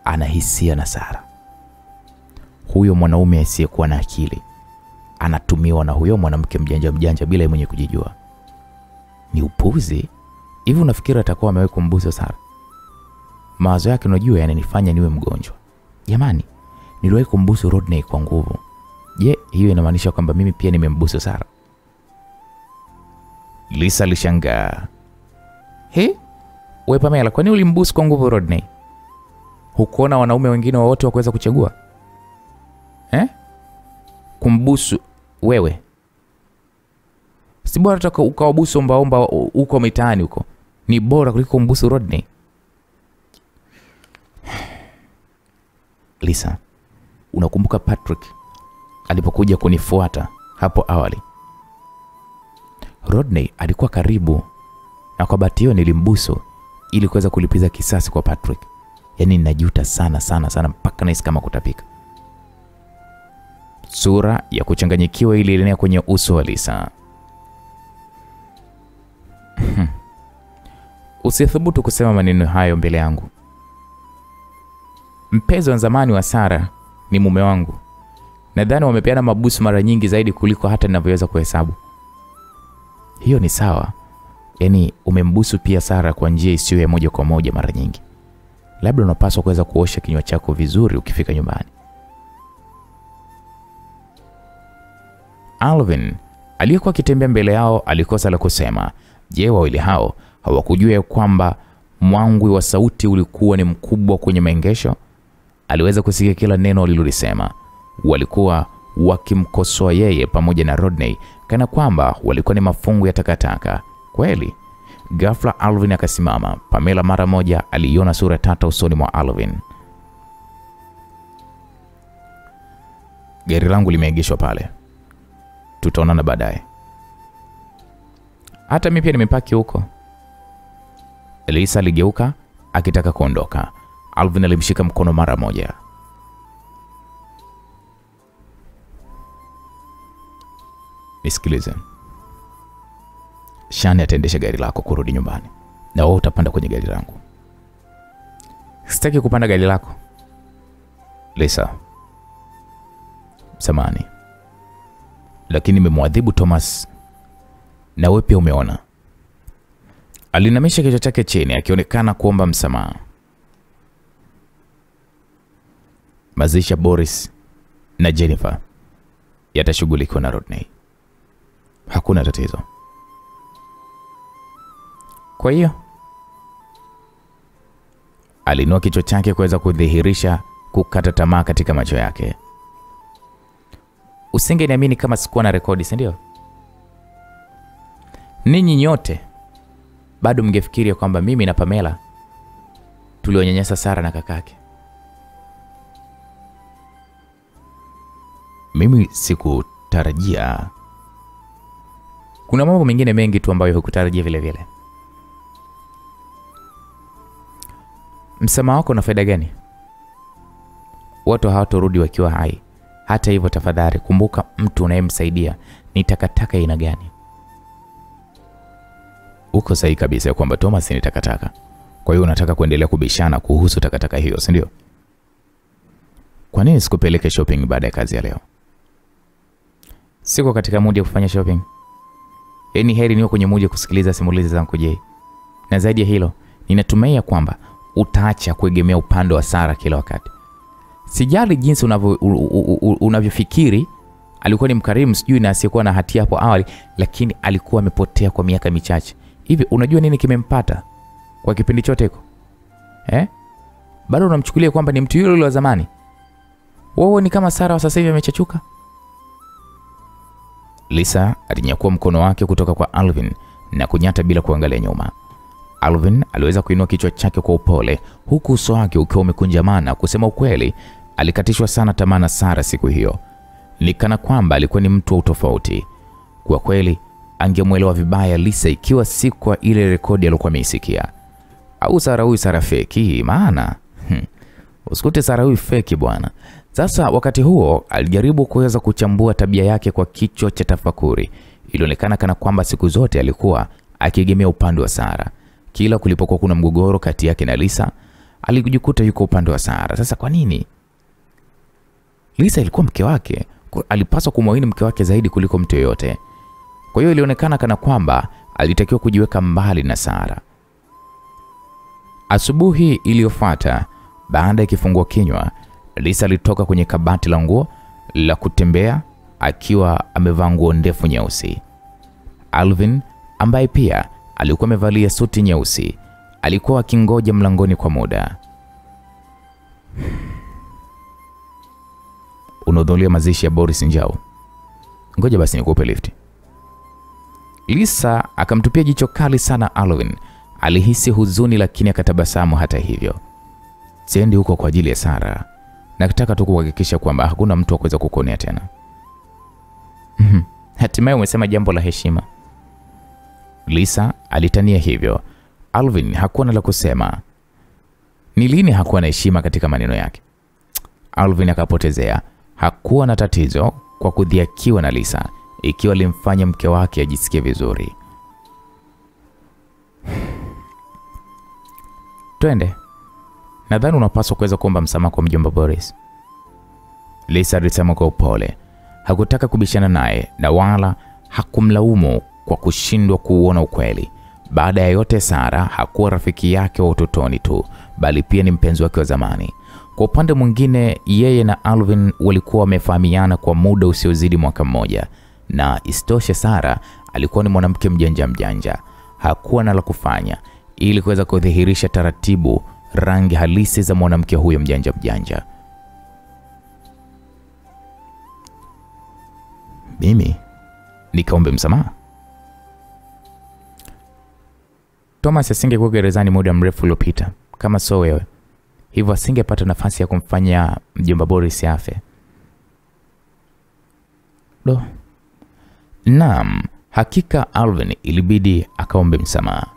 anahisia na Sara. Huyo mwanaume asiyekuwa na akili anatumiwa na huyo mwanamke mjanja mjanja bila yeye mwenye kujijua. Ni upuzi hivi. Unafikiri atakuwa amewahi kumbusu Sara? Mawazo yake unajua, yananifanya niwe mgonjwa. Jamani, niliwahi kumbusu Rodney kwa nguvu. Je, hiyo inamaanisha kwamba mimi pia nimembusu Sara? Lisa alishangaa. He, we Pamela, kwani ulimbusu kwa nguvu Rodney? Hukuona wanaume wengine wowote wa kuweza kuchagua eh? Kumbusu wewe, si bora hata ukawabusu ombaomba huko mitaani huko, ni bora kuliko umbusu Rodney. (sighs) Lisa, unakumbuka Patrick alipokuja kunifuata hapo awali? Rodney alikuwa karibu, na kwa bahati hiyo nilimbusu ili kuweza kulipiza kisasi kwa Patrick. Yaani ninajuta sana sana sana mpaka nahisi kama kutapika. Sura ya kuchanganyikiwa ilienea kwenye uso wa Lisa. Usithubutu kusema maneno hayo mbele yangu. Mpenzi wa zamani wa Sara ni mume wangu. Nadhani wamepeana mabusu mara nyingi zaidi kuliko hata ninavyoweza kuhesabu. Hiyo ni sawa, yaani umembusu pia Sara kwa njia isiyo ya moja kwa moja mara nyingi. Labda unapaswa kuweza kuosha kinywa chako vizuri ukifika nyumbani. Alvin aliyekuwa akitembea mbele yao alikosa la kusema. Je, wawili hao hawakujua kwamba mwangwi wa sauti ulikuwa ni mkubwa kwenye maengesho? Aliweza kusikia kila neno walilolisema. Walikuwa wakimkosoa yeye pamoja na Rodney kana kwamba walikuwa ni mafungu ya takataka. Kweli. Ghafla Alvin akasimama. Pamela mara moja aliiona sura tata usoni mwa Alvin. Gari langu limeegeshwa pale, tutaonana baadaye. Hata mimi pia nimepaki huko. Elisa aligeuka akitaka kuondoka. Alvin alimshika mkono mara moja. Nisikilize, Shani ataendesha gari lako kurudi nyumbani na wewe utapanda kwenye gari langu. Sitaki kupanda gari lako Lisa. Samani, lakini nimemwadhibu Thomas na wewe pia umeona. Alinamisha kichwa chake chini akionekana kuomba msamaha. Mazishi ya Boris na Jennifer yatashughulikiwa na Rodney, hakuna tatizo. Kwa hiyo alinua kichwa chake kuweza kudhihirisha kukata tamaa katika macho yake. Usingeniamini kama sikuwa na rekodi, si ndio? Ninyi nyote bado mngefikiria kwamba mimi na Pamela tulionyanyasa Sara na kakake. Mimi sikutarajia. Kuna mambo mengine mengi tu ambayo hukutarajia vile vile. Msamaha wako una faida gani? Watu hawatorudi wakiwa hai. Hata hivyo, tafadhali kumbuka, mtu unayemsaidia ni takataka aina gani. Uko sahihi kabisa kwamba Thomas ni takataka. Kwa hiyo unataka kuendelea kubishana kuhusu takataka hiyo, si ndio? Kwa nini sikupeleke shopping baada ya kazi ya leo? Siko katika mudi ya kufanya shopping. Yaani heri niwe kwenye mudi ya kusikiliza simulizi zangu je. Na zaidi ya hilo, ninatumai kwamba utaacha kuegemea upande wa Sara kila wakati. Sijali jinsi unavyofikiri alikuwa ni mkarimu sijui na asiyekuwa na hatia hapo awali, lakini alikuwa amepotea kwa miaka michache. Hivi unajua nini kimempata kwa kipindi chote hiko eh? Bado unamchukulia kwamba ni mtu yule yule wa zamani? Wewe ni kama Sara wa sasa hivi amechachuka. Lisa alinyakua mkono wake kutoka kwa Alvin na kunyata bila kuangalia nyuma. Alvin aliweza kuinua kichwa chake kwa upole huku uso wake ukiwa umekunjamana. Kusema ukweli, alikatishwa sana tamaa na Sara siku hiyo, ni kana kwamba alikuwa ni mtu wa utofauti. Kwa kweli, angemwelewa vibaya Lisa ikiwa si kwa ile rekodi aliyokuwa ameisikia. Au Sara huyu Sara feki? Maana hmm, usikute Sara huyu feki bwana. Sasa wakati huo alijaribu kuweza kuchambua tabia yake kwa kichwa cha tafakuri. Ilionekana kana kwamba siku zote alikuwa akiegemea upande wa Sara. Kila kulipokuwa kuna mgogoro kati yake na Lisa, alijikuta yuko upande wa Sara. Sasa kwa nini? Lisa ilikuwa mke wake, alipaswa kumwamini mke wake zaidi kuliko mtu yoyote. Kwa hiyo ilionekana kana kwamba alitakiwa kujiweka mbali na Sara. Asubuhi iliyofuata, baada ya kifungua kinywa, Lisa alitoka kwenye kabati la nguo la kutembea akiwa amevaa nguo ndefu nyeusi. Alvin ambaye pia alikuwa amevalia suti nyeusi alikuwa akingoja mlangoni kwa muda. Unahudhuria mazishi ya Boris Njau? Ngoja basi nikupe lift. Lisa akamtupia jicho kali sana Alvin. Alihisi huzuni lakini akatabasamu hata hivyo. Siendi huko kwa ajili ya Sara, nataka tu kuhakikisha kwamba hakuna mtu akuweza kuweza kukuonea tena. Hatimaye umesema jambo la heshima. Lisa alitania hivyo. Alvin hakuwa na la kusema. Ni lini hakuwa na heshima katika maneno yake? Alvin akapotezea. Hakuwa na tatizo kwa kudhiakiwa na Lisa ikiwa alimfanya mke wake ajisikie vizuri. Twende, nadhani unapaswa kuweza kuomba msamaha kwa mjomba Boris. Lisa alisema kwa upole. Hakutaka kubishana naye na wala hakumlaumu kwa kushindwa kuuona ukweli. Baada ya yote, Sara hakuwa rafiki yake wa utotoni tu, bali pia ni mpenzi wake wa zamani. Kwa upande mwingine, yeye na Alvin walikuwa wamefahamiana kwa muda usiozidi mwaka mmoja, na isitoshe, Sara alikuwa ni mwanamke mjanja mjanja. Hakuwa na la kufanya ili kuweza kudhihirisha taratibu rangi halisi za mwanamke huyo mjanja mjanja. Mimi nikaombe msamaha? Thomas asingekuwa gerezani muda mrefu uliopita kama sio wewe, hivyo asingepata nafasi ya kumfanya mjomba Boris afe. Do, naam, hakika Alvin ilibidi akaombe msamaha.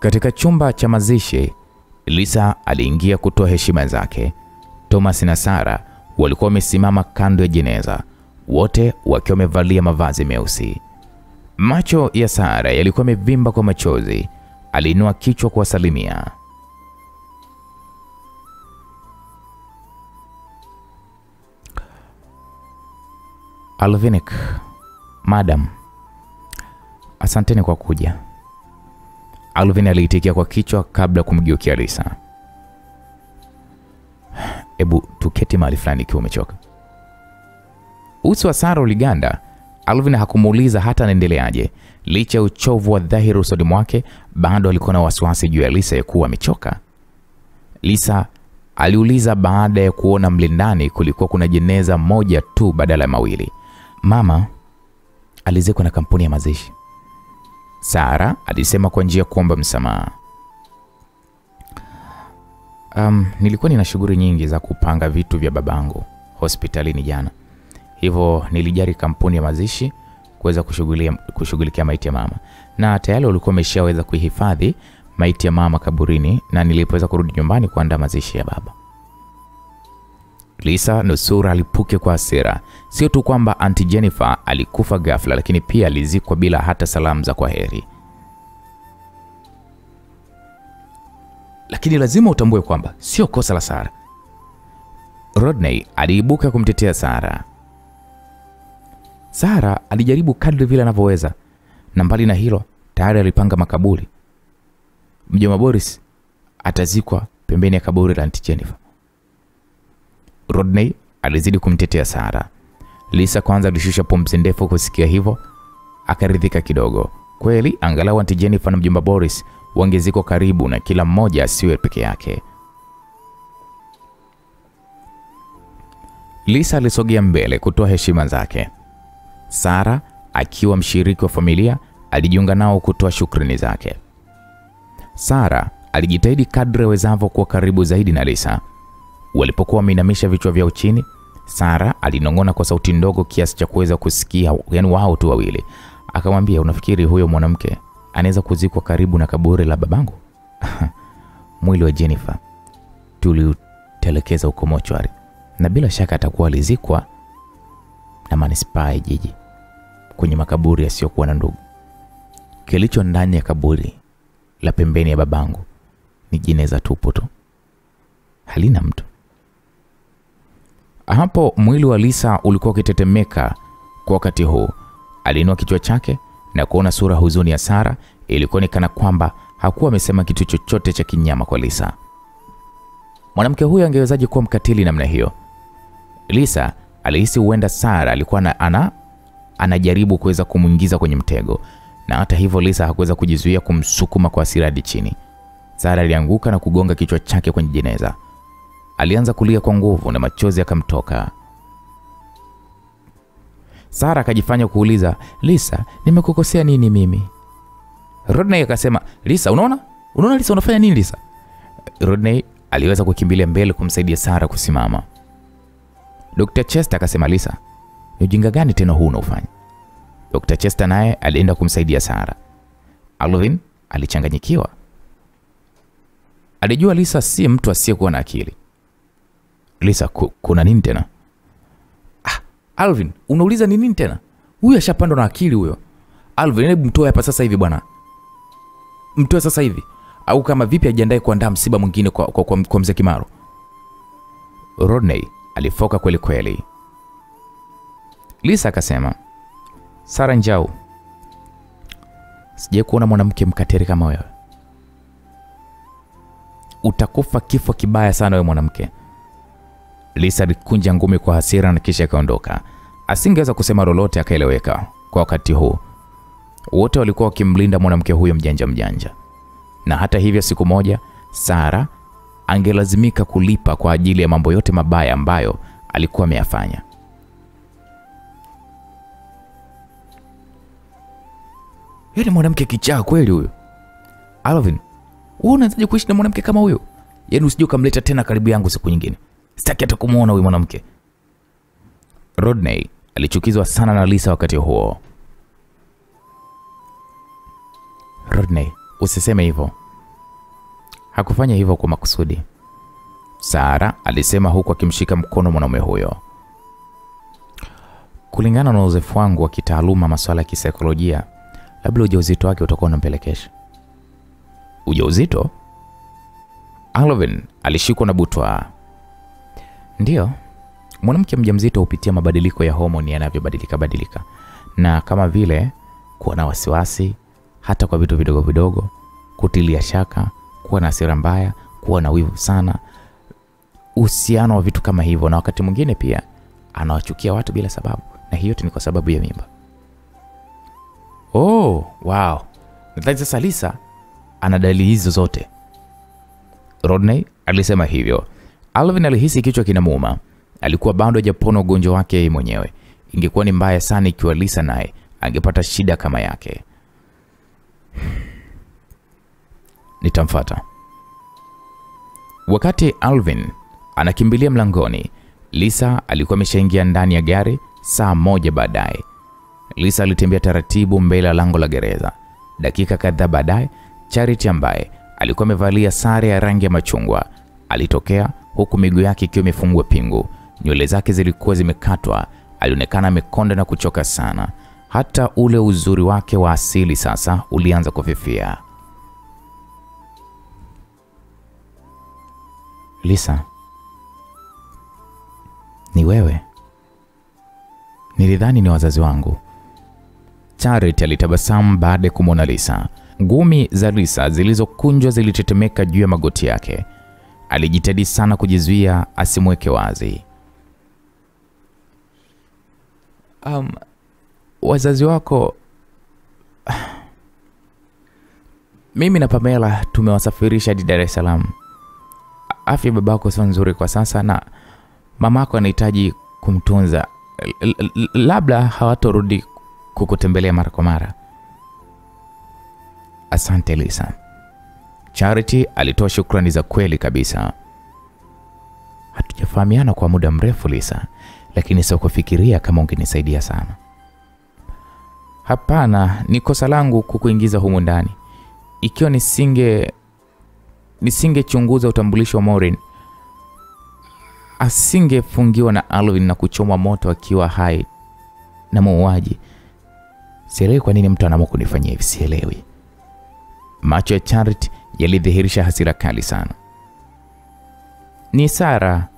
Katika chumba cha mazishi, Lisa aliingia kutoa heshima zake. Thomas na Sara walikuwa wamesimama kando ya jeneza, wote wakiwa wamevalia mavazi meusi. Macho ya Sara yalikuwa yamevimba kwa machozi. Aliinua kichwa kuwasalimia. Alvinik, madam, asanteni kwa kuja. Alvin aliitikia kwa kichwa kabla kumgeukia Lisa. Ebu tuketi mahali fulani ikiwa umechoka. Uso wa Sara uliganda. Alvin hakumuuliza hata anaendeleaje. Licha ya uchovu wa dhahiri usoni mwake, bado alikuwa na wasiwasi juu ya Lisa ya kuwa amechoka. Lisa aliuliza baada ya kuona mlindani kulikuwa kuna jeneza moja tu badala ya mawili. Mama, alizikwa na kampuni ya mazishi. Sara alisema kwa njia ya kuomba msamaha. Um, nilikuwa nina shughuli nyingi za kupanga vitu vya babangu hospitalini jana, hivyo nilijari kampuni ya mazishi kuweza kushughulikia maiti ya mama, na tayari walikuwa wameshaweza kuihifadhi maiti ya mama kaburini, na nilipoweza kurudi nyumbani kuandaa mazishi ya baba. Lisa nusura alipuke kwa hasira. Sio tu kwamba Auntie Jennifer alikufa ghafla, lakini pia alizikwa bila hata salamu za kwaheri. Lakini lazima utambue kwamba sio kosa la Sara. Rodney aliibuka kumtetea Sara. Sara alijaribu kadri vile anavyoweza, na mbali na hilo tayari alipanga makaburi. Mjomba Boris atazikwa pembeni ya kaburi la Auntie Jennifer. Rodney alizidi kumtetea Sara. Lisa kwanza alishusha pumzi ndefu kusikia hivyo, akaridhika kidogo. Kweli angalau Auntie Jennifer na mjomba Boris wangezikwa karibu na kila mmoja asiwe peke yake. Lisa alisogea mbele kutoa heshima zake. Sara akiwa mshiriki wa familia alijiunga nao kutoa shukrani zake. Sara alijitahidi kadri awezavyo kuwa karibu zaidi na Lisa. Walipokuwa wameinamisha vichwa vyao chini, Sara alinong'ona kwa sauti ndogo kiasi cha kuweza kusikia, yani wao tu wawili. Akamwambia, unafikiri huyo mwanamke anaweza kuzikwa karibu na kaburi la babangu? (laughs) Mwili wa Jennifer tuliutelekeza huko mochwari, na bila shaka atakuwa alizikwa na manispaa ya jiji kwenye makaburi yasiyokuwa na ndugu. Kilicho ndani ya kaburi la pembeni ya babangu ni jineza tupu tu, halina mtu. Hapo mwili wa Lisa ulikuwa ukitetemeka kwa wakati huu. Aliinua kichwa chake na kuona sura huzuni ya Sara. Ilikuwa ni kana kwamba hakuwa amesema kitu chochote cha kinyama kwa Lisa. Mwanamke huyo angewezaje kuwa mkatili namna hiyo? Lisa alihisi huenda Sara alikuwa na, ana, anajaribu kuweza kumwingiza kwenye mtego, na hata hivyo Lisa hakuweza kujizuia kumsukuma kwa hasira hadi chini. Sara alianguka na kugonga kichwa chake kwenye jeneza. Alianza kulia kwa nguvu na machozi yakamtoka. Sara akajifanya kuuliza, Lisa, nimekukosea nini mimi? Rodney akasema, Lisa, unaona unaona Lisa, unafanya nini Lisa? Rodney aliweza kukimbilia mbele kumsaidia Sara kusimama. Dr. Chester akasema, Lisa, ni ujinga gani tena huu unaofanya? Dr. Chester naye alienda kumsaidia Sara. Alvin alichanganyikiwa. Alijua Lisa si mtu asiyekuwa na akili. Lisa, ku, kuna nini tena? Ah, Alvin, unauliza ni nini tena? Huyu ashapandwa na akili huyo. Alvin, hebu mtoe hapa sasa hivi bwana, mtoe sasa hivi, au kama vipi ajiandae kuandaa msiba mwingine kwa, kwa, kwa, kwa mzee Kimaro. Rodney alifoka kweli kweli. Lisa akasema, Sara Njau, sijai kuona mwanamke mkateri kama wewe. Utakufa kifo kibaya sana wewe mwanamke. Lisa alikunja ngumi kwa hasira na kisha akaondoka. Asingeweza kusema lolote akaeleweka kwa wakati huu. Wote walikuwa wakimlinda mwanamke huyo mjanja mjanja, na hata hivyo, siku moja Sara angelazimika kulipa kwa ajili ya mambo yote mabaya ambayo alikuwa ameyafanya. Yaani mwanamke kichaa kweli huyo. Alvin, wewe unawezaje kuishi na mwanamke kama huyo? Yaani usije ukamleta tena karibu yangu siku nyingine. Sitaki hata kumuona huyu mwanamke. Rodney alichukizwa sana na Lisa wakati huo. Rodney, usiseme hivyo. Hakufanya hivyo kwa makusudi, Sara alisema huku akimshika mkono mwanaume huyo. Kulingana na uzoefu wangu wa kitaaluma masuala ya kisaikolojia, labda ujauzito wake utakuwa unampelekesha. Ujauzito? Alvin alishikwa na butwa. Ndiyo, mwanamke mjamzito hupitia mabadiliko ya homoni yanavyobadilika badilika, na kama vile kuwa na wasiwasi hata kwa vitu vidogo vidogo, kutilia shaka, kuwa na hasira mbaya, kuwa na wivu sana, uhusiano wa vitu kama hivyo, na wakati mwingine pia anawachukia watu bila sababu, na hiyo yote ni kwa sababu ya mimba. Oh, wow. Nadhani sasa Lisa ana dalili hizo zote. Rodney alisema hivyo. Alvin alihisi kichwa kinamuuma. Alikuwa bado hajapona ugonjwa wake yeye mwenyewe. Ingekuwa ni mbaya sana ikiwa Lisa naye angepata shida kama yake. (sighs) nitamfata Wakati Alvin anakimbilia mlangoni, Lisa alikuwa ameshaingia ndani ya gari. Saa moja baadaye, Lisa alitembea taratibu mbele ya lango la gereza. Dakika kadhaa baadaye, Charity ambaye alikuwa amevalia sare ya rangi ya machungwa alitokea, huku miguu yake ikiwa imefungwa pingu. Nywele zake zilikuwa zimekatwa. Alionekana amekonda na kuchoka sana. Hata ule uzuri wake wa asili sasa ulianza kufifia. Lisa, ni wewe? Nilidhani ni wazazi wangu. Charity alitabasamu baada ya kumwona Lisa. Ngumi za Lisa zilizokunjwa zilitetemeka juu ya magoti yake. Alijitahidi sana kujizuia asimweke wazi. Um, wazazi wako (sighs) mimi na Pamela tumewasafirisha hadi Dar es Salaam. Afya babako sio nzuri kwa sasa na mamako anahitaji kumtunza. Labda hawatorudi kukutembelea mara kwa mara. Asante Lisa. Charity alitoa shukrani za kweli kabisa. Hatujafahamiana kwa muda mrefu Lisa, lakini sikufikiria kama ungenisaidia sana. Hapana, ni kosa langu kukuingiza humu ndani. Ikiwa nisinge nisingechunguza utambulisho wa Maureen, asingefungiwa na Alvin na kuchomwa moto akiwa hai na muuaji. Sielewi kwa nini mtu anaamua kunifanyia hivi, sielewi. Macho ya Charity yalidhihirisha hasira kali sana. Ni Sara,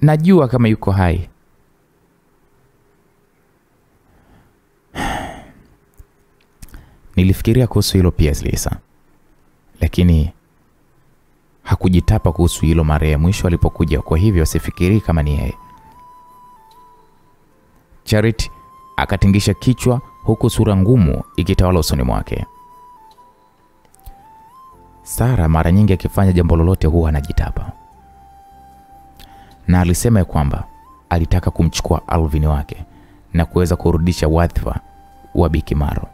najua kama yuko hai. Nilifikiria kuhusu hilo pia Lisa, lakini hakujitapa kuhusu hilo mara ya mwisho alipokuja, kwa hivyo sifikirii kama ni yeye. Charity akatingisha kichwa huku sura ngumu ikitawala usoni mwake. Sara mara nyingi akifanya jambo lolote huwa anajitapa, na alisema kwamba alitaka kumchukua Alvin wake na kuweza kurudisha wadhifa wa Bikimaro.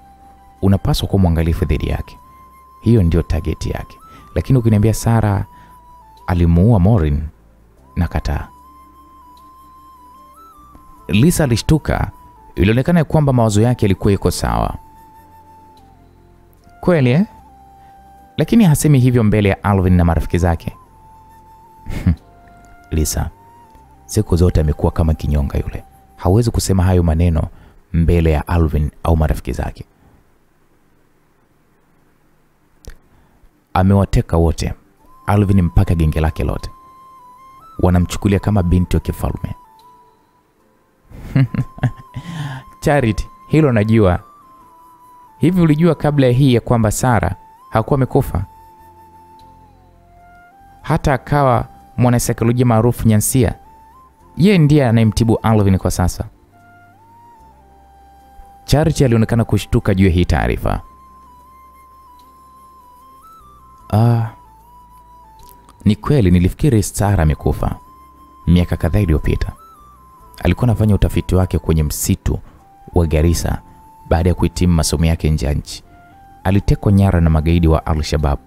Unapaswa kuwa mwangalifu dhidi yake, hiyo ndio tageti yake. Lakini ukiniambia Sara alimuua Morin, na kataa. Lisa alishtuka. Ilionekana kwamba mawazo yake yalikuwa iko sawa kweli eh? Lakini hasemi hivyo mbele ya Alvin na marafiki zake. (laughs) Lisa siku zote amekuwa kama kinyonga yule, hawezi kusema hayo maneno mbele ya Alvin au marafiki zake. Amewateka wote, Alvin mpaka genge lake lote, wanamchukulia kama binti wa kifalme. (laughs) Charity, hilo najua. Hivi ulijua kabla ya hii ya kwamba Sara hakuwa amekufa? Hata akawa mwanasaikolojia maarufu Nyansia, yeye ndiye anayemtibu Alvin kwa sasa. Charity alionekana kushtuka juu ya hii taarifa. Ah, ni kweli nilifikiri Sara amekufa miaka kadhaa iliyopita. Alikuwa anafanya utafiti wake kwenye msitu wa Garissa baada ya kuhitimu masomo yake nje ya nchi. Alitekwa nyara na magaidi wa Al-Shabab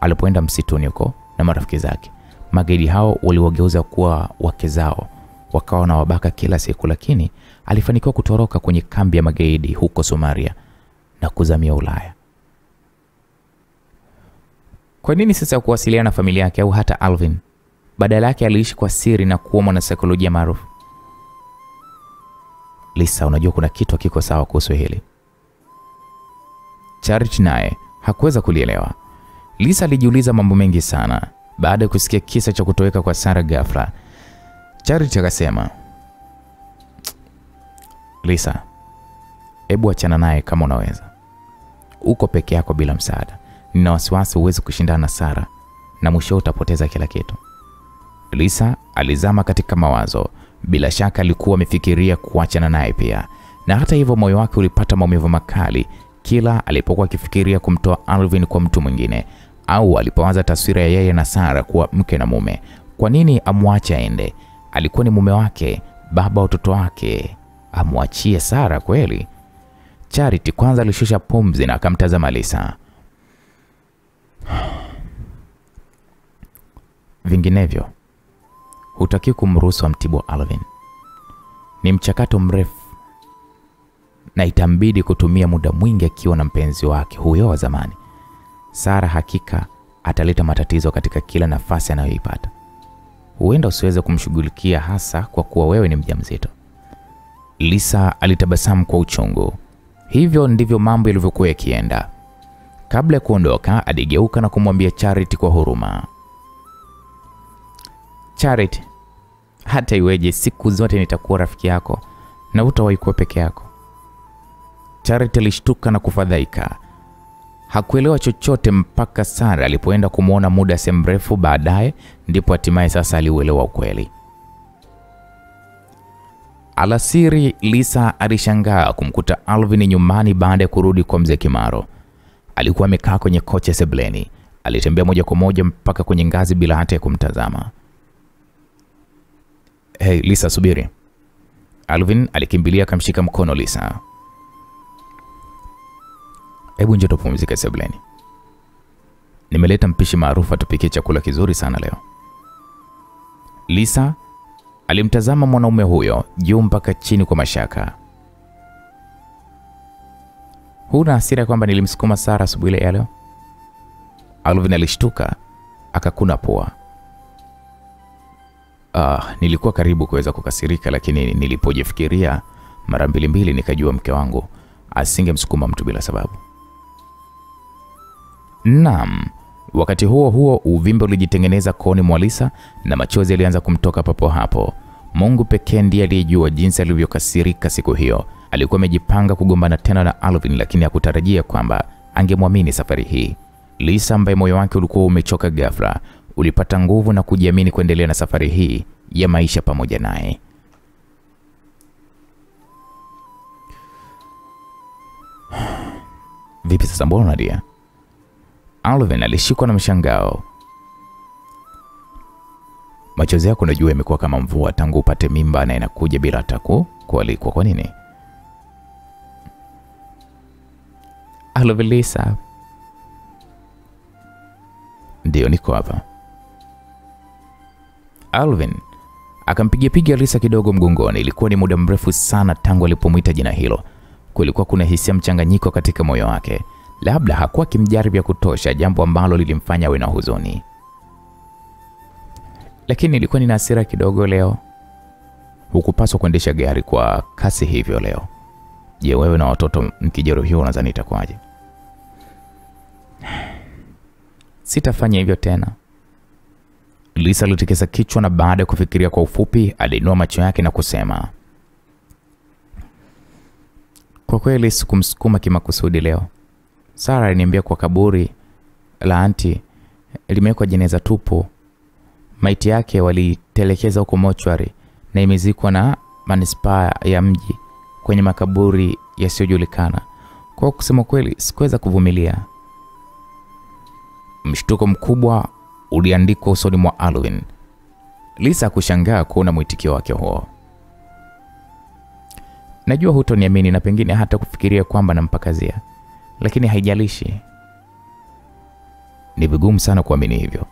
alipoenda msituni huko na marafiki zake. Magaidi hao waliwageuza kuwa wake zao, wakawa na wabaka kila siku, lakini alifanikiwa kutoroka kwenye kambi ya magaidi huko Somalia na kuzamia Ulaya. Kwa nini sasa kuwasiliana na familia yake au hata Alvin? Badala yake aliishi kwa siri na kuwa mwanasaikolojia maarufu. Lisa, unajua kuna kitu kiko sawa kuhusu hili. Charity naye hakuweza kulielewa. Lisa alijiuliza mambo mengi sana baada ya kusikia kisa cha kutoweka kwa Sara ghafla. Charity akasema, Lisa, hebu achana naye kama unaweza. Uko peke yako bila msaada. Nina wasiwasi huwezi kushindana na Sara na mwisho utapoteza kila kitu. Lisa alizama katika mawazo. Bila shaka alikuwa amefikiria kuachana naye pia, na hata hivyo moyo wake ulipata maumivu makali kila alipokuwa akifikiria kumtoa Alvin kwa mtu mwingine, au alipowaza taswira ya yeye na Sara kuwa mke na mume. Kwa nini amwache aende? Alikuwa ni mume wake, baba wa watoto wake. amwachie Sara kweli? Charity kwanza alishusha pumzi na akamtazama Lisa. (sighs) Vinginevyo hutaki kumruhusu amtibu Alvin. Ni mchakato mrefu na itambidi kutumia muda mwingi akiwa na mpenzi wake huyo wa zamani. Sara hakika ataleta matatizo katika kila nafasi anayoipata. Huenda usiweze kumshughulikia hasa kwa kuwa wewe ni mjamzito. Lisa alitabasamu kwa uchungu. Hivyo ndivyo mambo yalivyokuwa yakienda. Kabla ya kuondoka, aligeuka na kumwambia Charity kwa huruma, Charity, hata iweje, siku zote nitakuwa rafiki yako na hutawahi kuwa peke yako. Charity alishtuka na kufadhaika. Hakuelewa chochote mpaka Sara alipoenda kumwona muda si mrefu baadaye, ndipo hatimaye sasa aliuelewa ukweli. Alasiri, Lisa alishangaa kumkuta Alvin nyumbani baada ya kurudi kwa mzee Kimaro. Alikuwa amekaa kwenye kocha sebleni. Alitembea moja kwa moja mpaka kwenye ngazi bila hata ya kumtazama. Hey, Lisa subiri. Alvin alikimbilia akamshika mkono Lisa. Hebu njoo tupumzike sebleni. Nimeleta mpishi maarufu atupikie chakula kizuri sana leo. Lisa alimtazama mwanaume huyo juu mpaka chini kwa mashaka. Huna hasira kwamba nilimsukuma Sara asubuhi ya leo? Alvin alishtuka akakuna pua. Ah, nilikuwa karibu kuweza kukasirika, lakini nilipojifikiria mara mbili mbili nikajua mke wangu asingemsukuma mtu bila sababu. Naam. Wakati huo huo uvimbe ulijitengeneza kooni mwa Lisa na machozi yalianza kumtoka papo hapo. Mungu pekee ndiye aliyejua jinsi alivyokasirika siku hiyo. Alikuwa amejipanga kugombana tena na Alvin, lakini hakutarajia kwamba angemwamini safari hii. Lisa ambaye moyo wake ulikuwa umechoka ghafla, ulipata nguvu na kujiamini kuendelea na safari hii ya maisha pamoja naye. (sighs) Vipi sasa, mbona unalia? Alvin alishikwa na mshangao. Machozi yako najua yamekuwa kama mvua tangu upate mimba na inakuja bila hata kualikwa. Kwa nini? Alvin, Lisa. Ndiyo, niko hapa. Alvin akampigapiga Lisa kidogo mgongoni. Ilikuwa ni muda mrefu sana tangu alipomwita jina hilo. Kulikuwa kuna hisia mchanganyiko katika moyo wake. Labda hakuwa kimjari vya kutosha, jambo ambalo lilimfanya awe na huzuni. Lakini nilikuwa nina hasira kidogo leo. Hukupaswa kuendesha gari kwa kasi hivyo leo. Je, wewe na watoto mkijeruhiwa unadhani itakuwaje? (sighs) Sitafanya hivyo tena. Lisa alitikisa kichwa na baada ya kufikiria kwa ufupi, aliinua macho yake na kusema, kwa kweli sikumsukuma kimakusudi leo. Sara aliniambia kwa kaburi la anti limewekwa jeneza tupu. Maiti yake walitelekeza huko mochwari na imezikwa na manispaa ya mji kwenye makaburi yasiyojulikana. Kwa kusema kweli, sikuweza kuvumilia. Mshtuko mkubwa uliandikwa usoni mwa Alwin. Lisa kushangaa kuona mwitikio wake huo. Najua hutoniamini na pengine hata kufikiria kwamba nampakazia lakini haijalishi. Ni vigumu sana kuamini hivyo.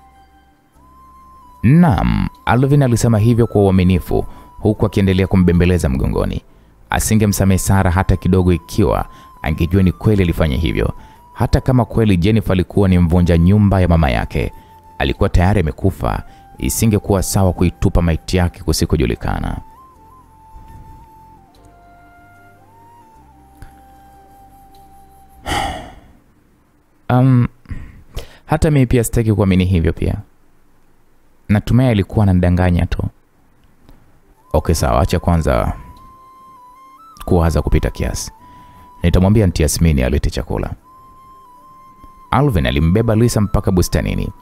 Naam, Alvin alisema hivyo kwa uaminifu, huku akiendelea kumbembeleza mgongoni. Asingemsamehe Sara hata kidogo ikiwa angejua ni kweli alifanya hivyo. Hata kama kweli Jennifer alikuwa ni mvunja nyumba ya mama yake, alikuwa tayari amekufa, isingekuwa sawa kuitupa maiti yake kusikojulikana. (sighs) Um, hata mimi pia sitaki kuamini hivyo pia. Natumai alikuwa anadanganya tu. Okay, sawa, acha kwanza kuwaza kupita kiasi. Nitamwambia Aunti Yasmini alete chakula. Alvin alimbeba Lisa mpaka bustanini.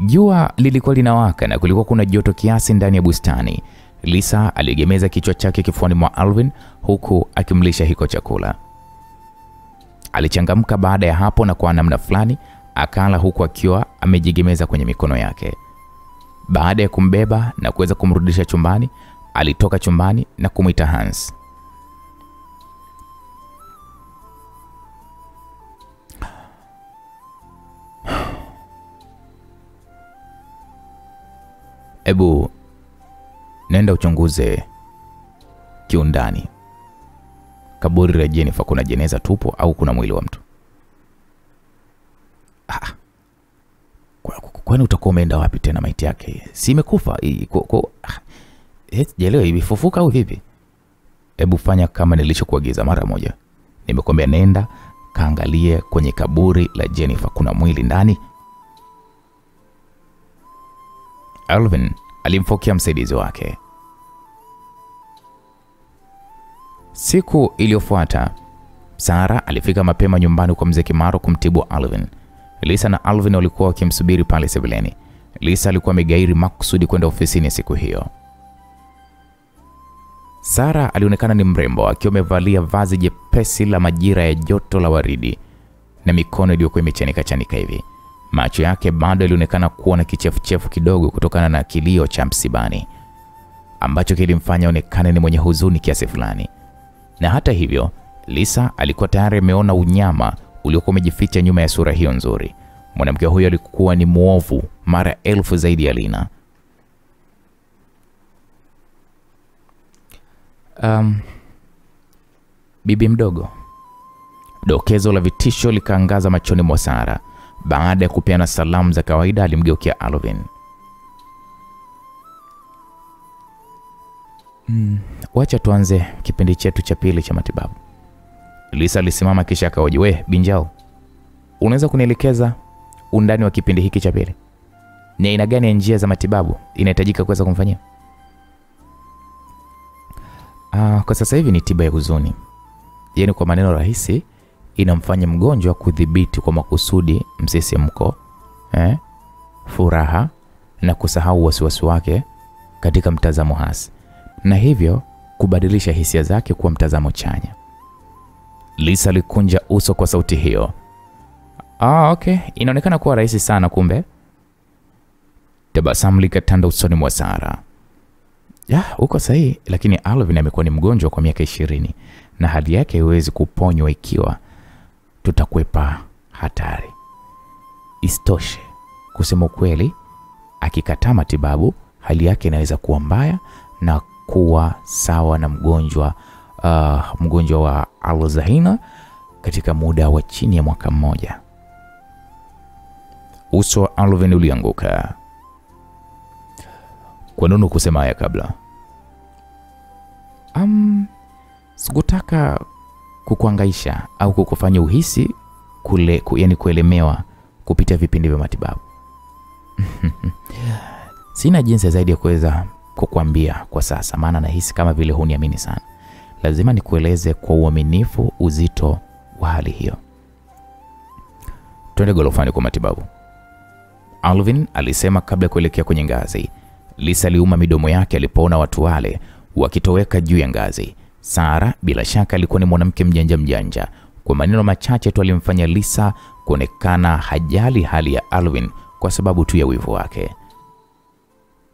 Jua lilikuwa linawaka na kulikuwa kuna joto kiasi ndani ya bustani. Lisa aliegemeza kichwa chake kifuani mwa Alvin huku akimlisha hiko chakula. Alichangamka baada ya hapo na kwa namna fulani akala huku akiwa amejiegemeza kwenye mikono yake. Baada ya kumbeba na kuweza kumrudisha chumbani, alitoka chumbani na kumwita Hans. Ebu nenda uchunguze kiundani kaburi la Jennifer, kuna jeneza tupo au kuna mwili wa mtu? Ah, kwa- kwani utakuwa umeenda wapi tena? Maiti yake si imekufa? Ah, eh, Sijaelewa, imefufuka au vipi? Hebu fanya kama nilichokuagiza mara moja. Nimekwambia nenda kaangalie kwenye kaburi la Jennifer, kuna mwili ndani. Alvin alimfokea msaidizi wake. Siku iliyofuata Sara alifika mapema nyumbani kwa mzee Kimaro kumtibu Alvin. Lisa na Alvin walikuwa wakimsubiri pale sebuleni. Lisa alikuwa amegairi makusudi kwenda ofisini siku hiyo. Sara alionekana ni mrembo akiwa amevalia vazi jepesi la majira ya joto la waridi na mikono iliyokuwa imechanika chanika hivi. Macho yake bado yalionekana kuwa na kichefuchefu kidogo kutokana na kilio cha msibani ambacho kilimfanya onekane ni mwenye huzuni kiasi fulani. Na hata hivyo, Lisa alikuwa tayari ameona unyama uliokuwa umejificha nyuma ya sura hiyo nzuri. Mwanamke huyo alikuwa ni mwovu mara elfu zaidi ya Lina. Um, bibi mdogo. Dokezo la vitisho likaangaza machoni mwa Sara. Baada ya kupeana salamu za kawaida, alimgeukia Alvin. Mm, wacha tuanze kipindi chetu cha pili cha matibabu. Lisa alisimama kisha akahoji, we Binjao, unaweza kunielekeza undani wa kipindi hiki cha pili? Ni aina gani ya njia za matibabu inahitajika kuweza kumfanyia? Ah, kwa sasa hivi ni tiba ya huzuni, yaani kwa maneno rahisi, inamfanya mgonjwa kudhibiti kwa makusudi msisimko, eh, furaha na kusahau wasiwasi wake katika mtazamo hasi, na hivyo kubadilisha hisia zake kuwa mtazamo chanya. Lisa alikunja uso kwa sauti hiyo. Ah, okay, inaonekana kuwa rahisi sana kumbe. Tabasamu likatanda usoni mwa Sara. Ya, uko sahihi, lakini Alvin amekuwa ni mgonjwa kwa miaka ishirini na hali yake haiwezi kuponywa ikiwa tutakwepa hatari. Isitoshe, kusema ukweli, akikataa matibabu, hali yake inaweza kuwa mbaya na kuwa sawa na mgonjwa uh, mgonjwa wa Alzheimer katika muda wa chini ya mwaka mmoja. Uso wa Alvin ulianguka. Kwa nini kusema haya kabla? Um, sikutaka kukuangaisha au kukufanya uhisi kule, ku, yani kuelemewa kupitia vipindi vya matibabu. (laughs) Sina jinsi zaidi ya kuweza kukuambia kwa sasa, maana nahisi kama vile huniamini sana. Lazima nikueleze kwa uaminifu uzito wa hali hiyo. Twende gorofani kwa matibabu, Alvin alisema kabla ya kuelekea kwenye ngazi. Lisa aliuma midomo yake alipoona watu wale wakitoweka juu ya ngazi. Sara bila shaka alikuwa ni mwanamke mjanja mjanja. Kwa maneno machache tu alimfanya Lisa kuonekana hajali hali ya Alvin kwa sababu tu ya wivu wake.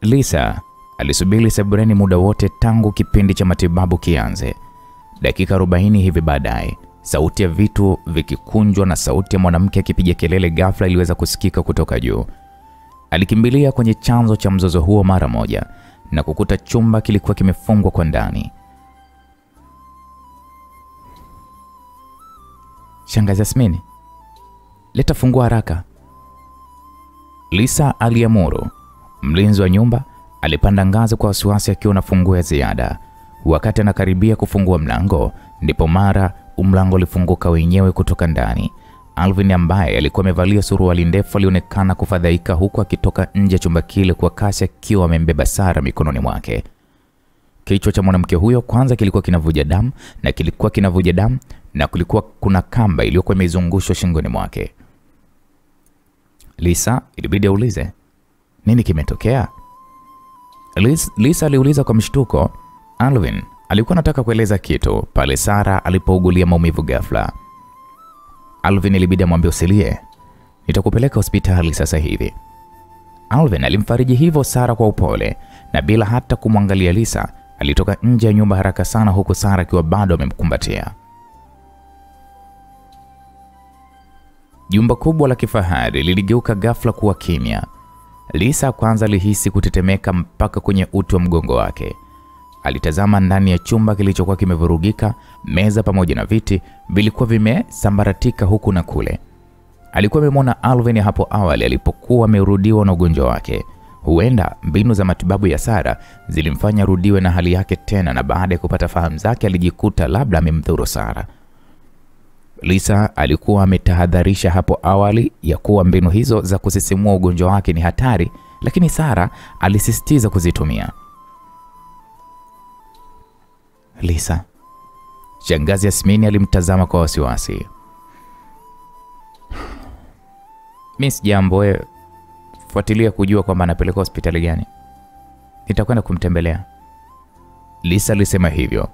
Lisa alisubiri sebuleni muda wote tangu kipindi cha matibabu kianze. Dakika 40 hivi baadaye, sauti ya vitu vikikunjwa na sauti ya mwanamke akipiga kelele ghafla iliweza kusikika kutoka juu. Alikimbilia kwenye chanzo cha mzozo huo mara moja na kukuta chumba kilikuwa kimefungwa kwa ndani. Shangazi Yasmini, leta funguo haraka, Lisa aliamuru. Mlinzi wa nyumba alipanda ngazi kwa wasiwasi akiwa funguo ya ziada. Wakati anakaribia kufungua mlango, ndipo mara umlango ulifunguka wenyewe kutoka ndani. Alvin ambaye alikuwa amevalia suruali ndefu alionekana kufadhaika huku akitoka nje ya chumba kile kwa kasi akiwa amembeba Sara mikononi mwake. Kichwa cha mwanamke huyo kwanza kilikuwa kinavuja damu na kilikuwa kinavuja damu na kulikuwa kuna kamba iliyokuwa imezungushwa shingoni mwake. Lisa ilibidi aulize nini kimetokea. Lisa, Lisa aliuliza kwa mshtuko. Alvin alikuwa anataka kueleza kitu pale Sara alipougulia maumivu ghafla. Alvin ilibidi amwambie usilie, nitakupeleka hospitali sasa hivi. Alvin alimfariji hivyo Sara kwa upole na bila hata kumwangalia Lisa, alitoka nje ya nyumba haraka sana, huku Sara akiwa bado amemkumbatia. Jumba kubwa la kifahari liligeuka ghafla kuwa kimya. Lisa kwanza alihisi kutetemeka mpaka kwenye uti wa mgongo wake. Alitazama ndani ya chumba kilichokuwa kimevurugika. Meza pamoja na viti vilikuwa vimesambaratika huku na kule. Alikuwa amemwona Alvin hapo awali alipokuwa amerudiwa na ugonjwa wake. Huenda mbinu za matibabu ya Sara zilimfanya rudiwe na hali yake tena, na baada ya kupata fahamu zake alijikuta labda amemdhuru Sara. Lisa alikuwa ametahadharisha hapo awali ya kuwa mbinu hizo za kusisimua ugonjwa wake ni hatari, lakini Sara alisisitiza kuzitumia. Lisa, shangazi Yasmini alimtazama kwa wasiwasi. Mimi sijambo wewe fuatilia kujua kwamba anapelekwa hospitali gani. Nitakwenda kumtembelea. Lisa alisema hivyo.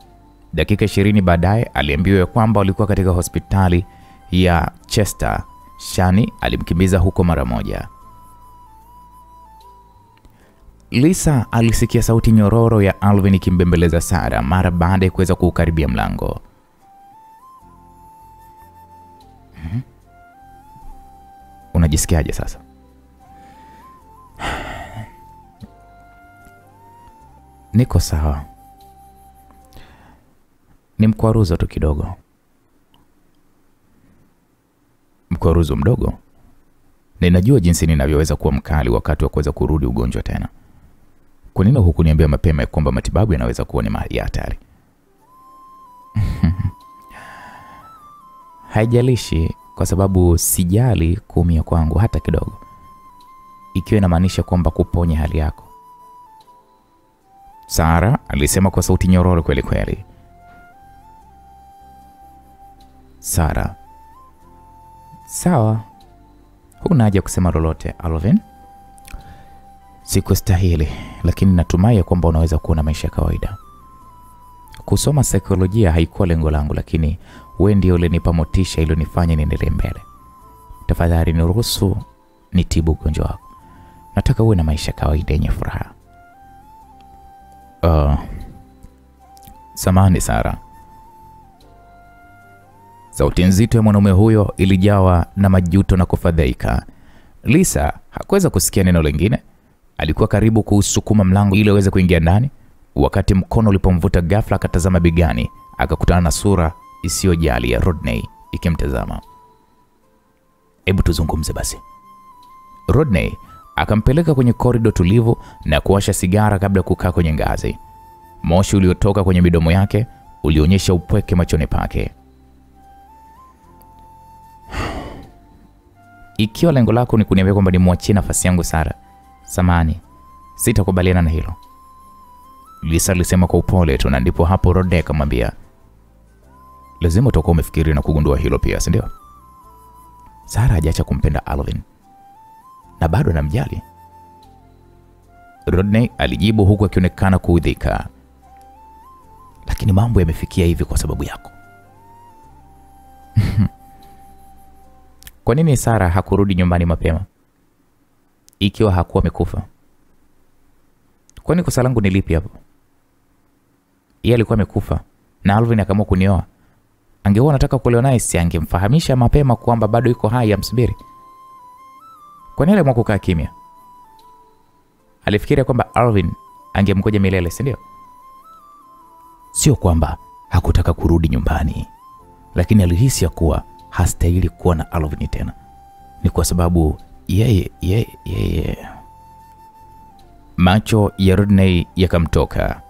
Dakika ishirini baadaye aliambiwa kwamba walikuwa katika hospitali ya Chester. Shani alimkimbiza huko mara moja. Lisa alisikia sauti nyororo ya Alvin ikimbembeleza Sara mara baada ya kuweza kuukaribia mlango. Hmm? Unajisikiaje sasa? (sighs) Niko sawa, ni mkwaruzo tu kidogo. Mkwaruzo mdogo? Ninajua jinsi ninavyoweza kuwa mkali wakati wa kuweza kurudi ugonjwa tena. Kwa nini hukuniambia mapema ya kwamba matibabu yanaweza kuwa ni ya hatari? (laughs) Haijalishi, kwa sababu sijali kuumia kwangu hata kidogo, ikiwa inamaanisha kwamba kuponya hali yako. Sara alisema kwa sauti nyororo kweli kweli. Sara, sawa, huna haja kusema lolote Alvin. Sikustahili, lakini natumai ya kwamba unaweza kuwa na maisha ya kawaida. Kusoma saikolojia haikuwa lengo langu, lakini wewe ndio ulinipa motisha iliyonifanya niendelee mbele. Tafadhali niruhusu nitibu ugonjwa wako. Nataka uwe na maisha kawaida yenye furaha. Uh, samani Sara. Sauti nzito ya mwanaume huyo ilijawa na majuto na kufadhaika. Lisa hakuweza kusikia neno lingine. Alikuwa karibu kusukuma mlango ili aweze kuingia ndani, wakati mkono ulipomvuta ghafla, akatazama bigani, akakutana na sura isiyojali ya Rodney ikimtazama. Hebu tuzungumze basi. Rodney akampeleka kwenye korido tulivu na kuwasha sigara kabla ya kukaa kwenye ngazi. Moshi uliotoka kwenye midomo yake ulionyesha upweke machoni pake. (sighs) Ikiwa lengo lako ni kuniambia kwamba nimwachie nafasi yangu Sara, samani, sitakubaliana na hilo, Lisa alisema kwa upole tu, na ndipo hapo Rode akamwambia, lazima utakuwa umefikiri na kugundua hilo pia, si ndio? Sara hajaacha kumpenda Alvin na bado anamjali. Rodney alijibu huku akionekana kuudhika, lakini mambo yamefikia hivi kwa sababu yako. (laughs) Kwa nini Sara hakurudi nyumbani mapema ikiwa hakuwa amekufa? Kwani kosa langu ni lipi hapo? Yeye alikuwa amekufa na Alvin akaamua kunioa. Angekuwa nataka kuolewa naye, si angemfahamisha mapema kwamba bado yuko hai, amsubiri? Kwa nini aliamua kukaa kimya? Alifikiria kwamba Alvin angemgoja milele, si ndio? Sio kwamba hakutaka kurudi nyumbani, lakini alihisi ya kuwa hastahili kuwa na Alvin tena. Ni kwa sababu yeye yeye yeye. Macho ya Rodney yakamtoka.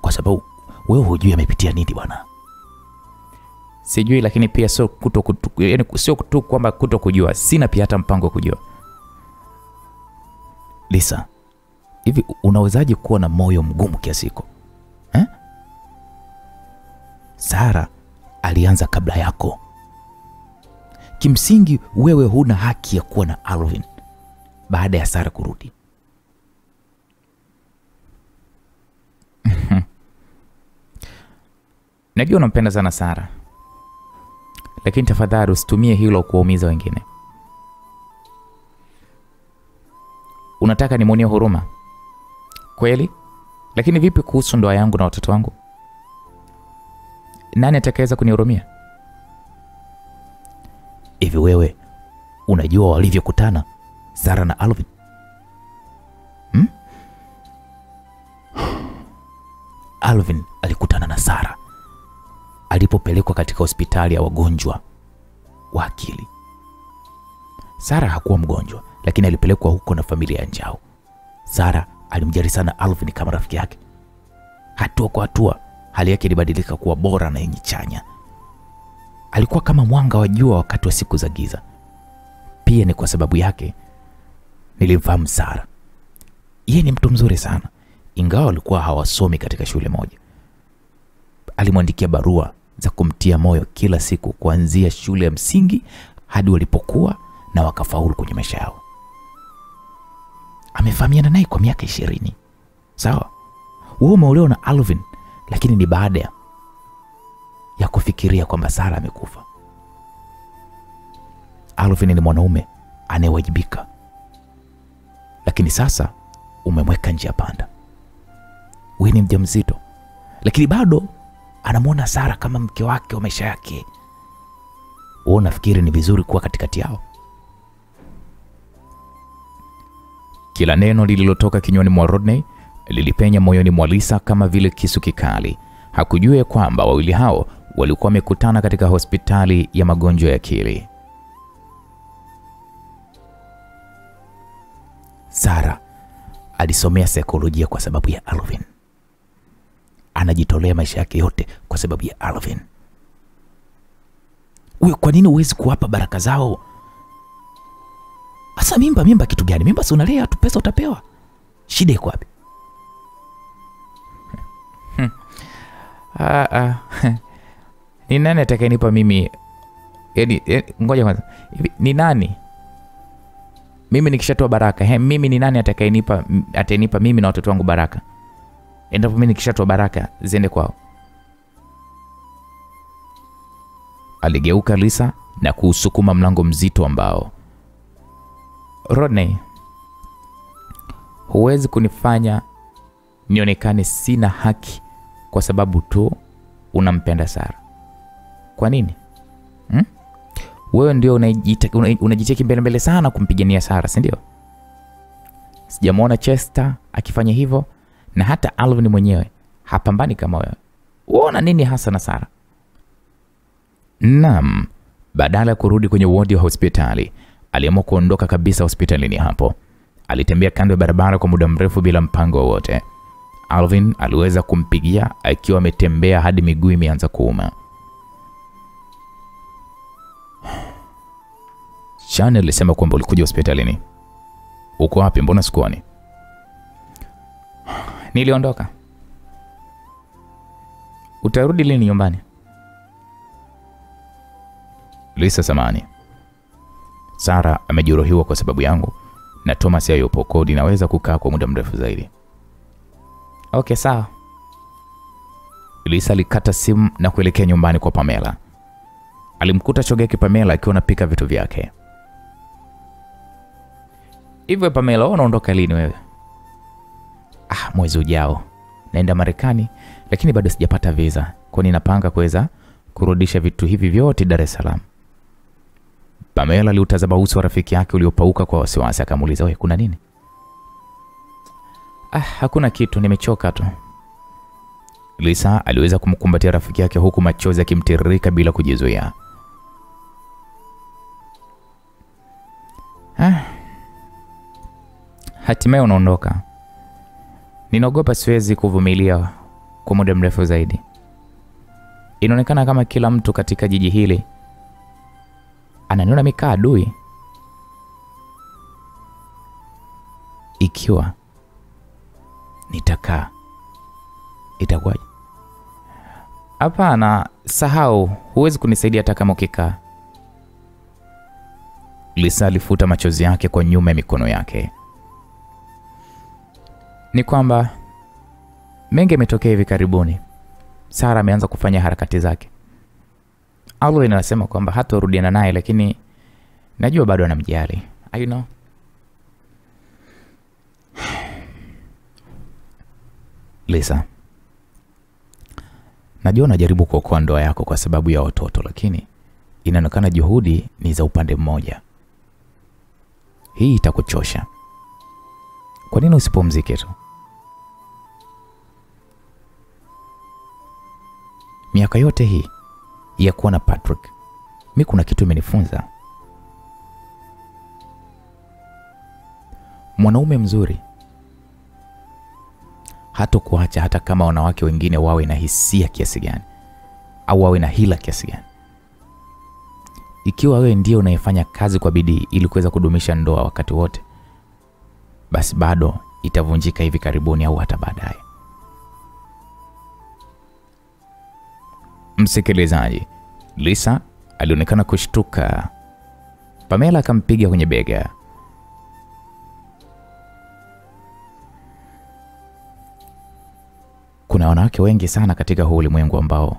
Kwa sababu wewe hujui amepitia nini bwana. Sijui, lakini pia sio kuto, yani sio tu kwamba kuto kujua, sina pia hata mpango wa kujua. Lisa, hivi unawezaje kuwa na moyo mgumu kiasi hiko eh? Sara alianza kabla yako. Kimsingi wewe huna haki ya kuwa na Alvin baada ya Sara kurudi. (laughs) Najua unampenda sana Sara, lakini tafadhali usitumie hilo kuwaumiza wengine. Unataka nimwonee huruma kweli? Lakini vipi kuhusu ndoa yangu na watoto wangu? Nani atakaweza kunihurumia? Hivi wewe unajua walivyokutana Sara na Alvin hmm? (sighs) Alvin alikutana na Sara alipopelekwa katika hospitali ya wagonjwa wa akili. Sara hakuwa mgonjwa, lakini alipelekwa huko na familia ya Njau. Sara alimjali sana Alvin kama rafiki yake. Hatua kwa hatua, hali yake ilibadilika kuwa bora na yenye chanya. Alikuwa kama mwanga wa jua wakati wa siku za giza. Pia ni kwa sababu yake nilimfahamu Sara. Yeye ni mtu mzuri sana, ingawa walikuwa hawasomi katika shule moja. Alimwandikia barua za kumtia moyo kila siku, kuanzia shule ya msingi hadi walipokuwa na wakafaulu kwenye maisha yao. Amefahamiana naye kwa miaka ishirini. Sawa, wewe umeolewa na Alvin, lakini ni baada ya ya kufikiria kwamba Sara amekufa. Alvin ni mwanaume anayewajibika, lakini sasa umemweka njia panda. Wewe ni mjamzito, lakini bado anamwona Sara kama mke wake wa maisha yake. Wewe unafikiri ni vizuri kuwa katikati yao? Kila neno lililotoka kinywani mwa Rodney lilipenya moyoni mwa Lisa kama vile kisu kikali. Hakujua ya kwamba wawili hao walikuwa wamekutana katika hospitali ya magonjwa ya akili. Sara alisomea saikolojia kwa sababu ya Alvin. Anajitolea maisha yake yote kwa sababu ya Alvin. Wewe kwa nini huwezi kuwapa baraka zao? Asa mimba, mimba kitu gani? Mimba si unalea tu, pesa utapewa. Shida iko wapi? Ah, ah. (laughs) ni nani atakayenipa mimi yani, yani, ngoja kwanza ni nani mimi nikishatoa baraka he, mimi ni nani atakayenipa atanipa mimi na watoto wangu baraka endapo mimi nikishatoa baraka ziende kwao aligeuka Lisa na kuusukuma mlango mzito ambao Rodney huwezi kunifanya nionekane sina haki kwa sababu tu unampenda Sara. Kwa nini hmm? Wewe ndio unajitia una, mbele mbele sana kumpigania Sara, si ndio? Sijamwona Chester akifanya hivyo, na hata Alvin mwenyewe hapambani kama wewe. Uona nini hasa na Sara? Naam, badala ya kurudi kwenye wodi wa hospitali, aliamua kuondoka kabisa hospitalini hapo. Alitembea kando ya barabara kwa muda mrefu bila mpango wowote. Alvin aliweza kumpigia akiwa ametembea hadi miguu imeanza kuuma. Shani alisema kwamba ulikuja hospitalini. Uko wapi? Mbona sikuoni? Niliondoka. Utarudi lini nyumbani? Lisa, samani, Sara amejeruhiwa kwa sababu yangu na Thomas hayupo, kodi naweza kukaa kwa muda mrefu zaidi. Okay, sawa. Lisa alikata simu na kuelekea nyumbani kwa Pamela. Alimkuta chogeki Pamela akiwa anapika vitu vyake. Hivyo Pamela, unaondoka lini wewe? Ah, mwezi ujao naenda Marekani, lakini bado sijapata visa, kwa ninapanga kuweza kurudisha vitu hivi vyote Dar es Salaam. Pamela aliutazama uso wa rafiki yake uliopauka kwa wasiwasi, akamuuliza wewe, kuna nini? Ah, hakuna kitu, nimechoka tu. Lisa aliweza kumkumbatia rafiki yake huku machozi yakimtiririka bila kujizuia. Ah, hatimaye unaondoka. Ninaogopa siwezi kuvumilia kwa muda mrefu zaidi. Inaonekana kama kila mtu katika jiji hili ananiona mikaa adui. Ikiwa nitakaa itakuwaje? Hapana, sahau, huwezi kunisaidia hata kama ukikaa. Lisa alifuta machozi yake kwa nyuma ya mikono yake. Ni kwamba mengi yametokea hivi karibuni. Sara ameanza kufanya harakati zake. Alwin anasema kwamba hatarudiana naye, lakini najua bado anamjali. I know. Lisa, najua unajaribu kuokoa ndoa yako kwa sababu ya watoto, lakini inaonekana juhudi ni za upande mmoja. hii itakuchosha. Kwa nini usipumzike tu? Miaka yote hii ya kuwa na Patrick, mi kuna kitu imenifunza. Mwanaume mzuri hatokuacha hata kama wanawake wengine wawe na hisia kiasi gani au wawe na hila kiasi gani. Ikiwa wewe ndiye unayefanya kazi kwa bidii ili kuweza kudumisha ndoa wakati wote, basi bado itavunjika hivi karibuni au hata baadaye. Msikilizaji, Lisa alionekana kushtuka. Pamela akampiga kwenye bega. Kuna wanawake wengi sana katika huu ulimwengu ambao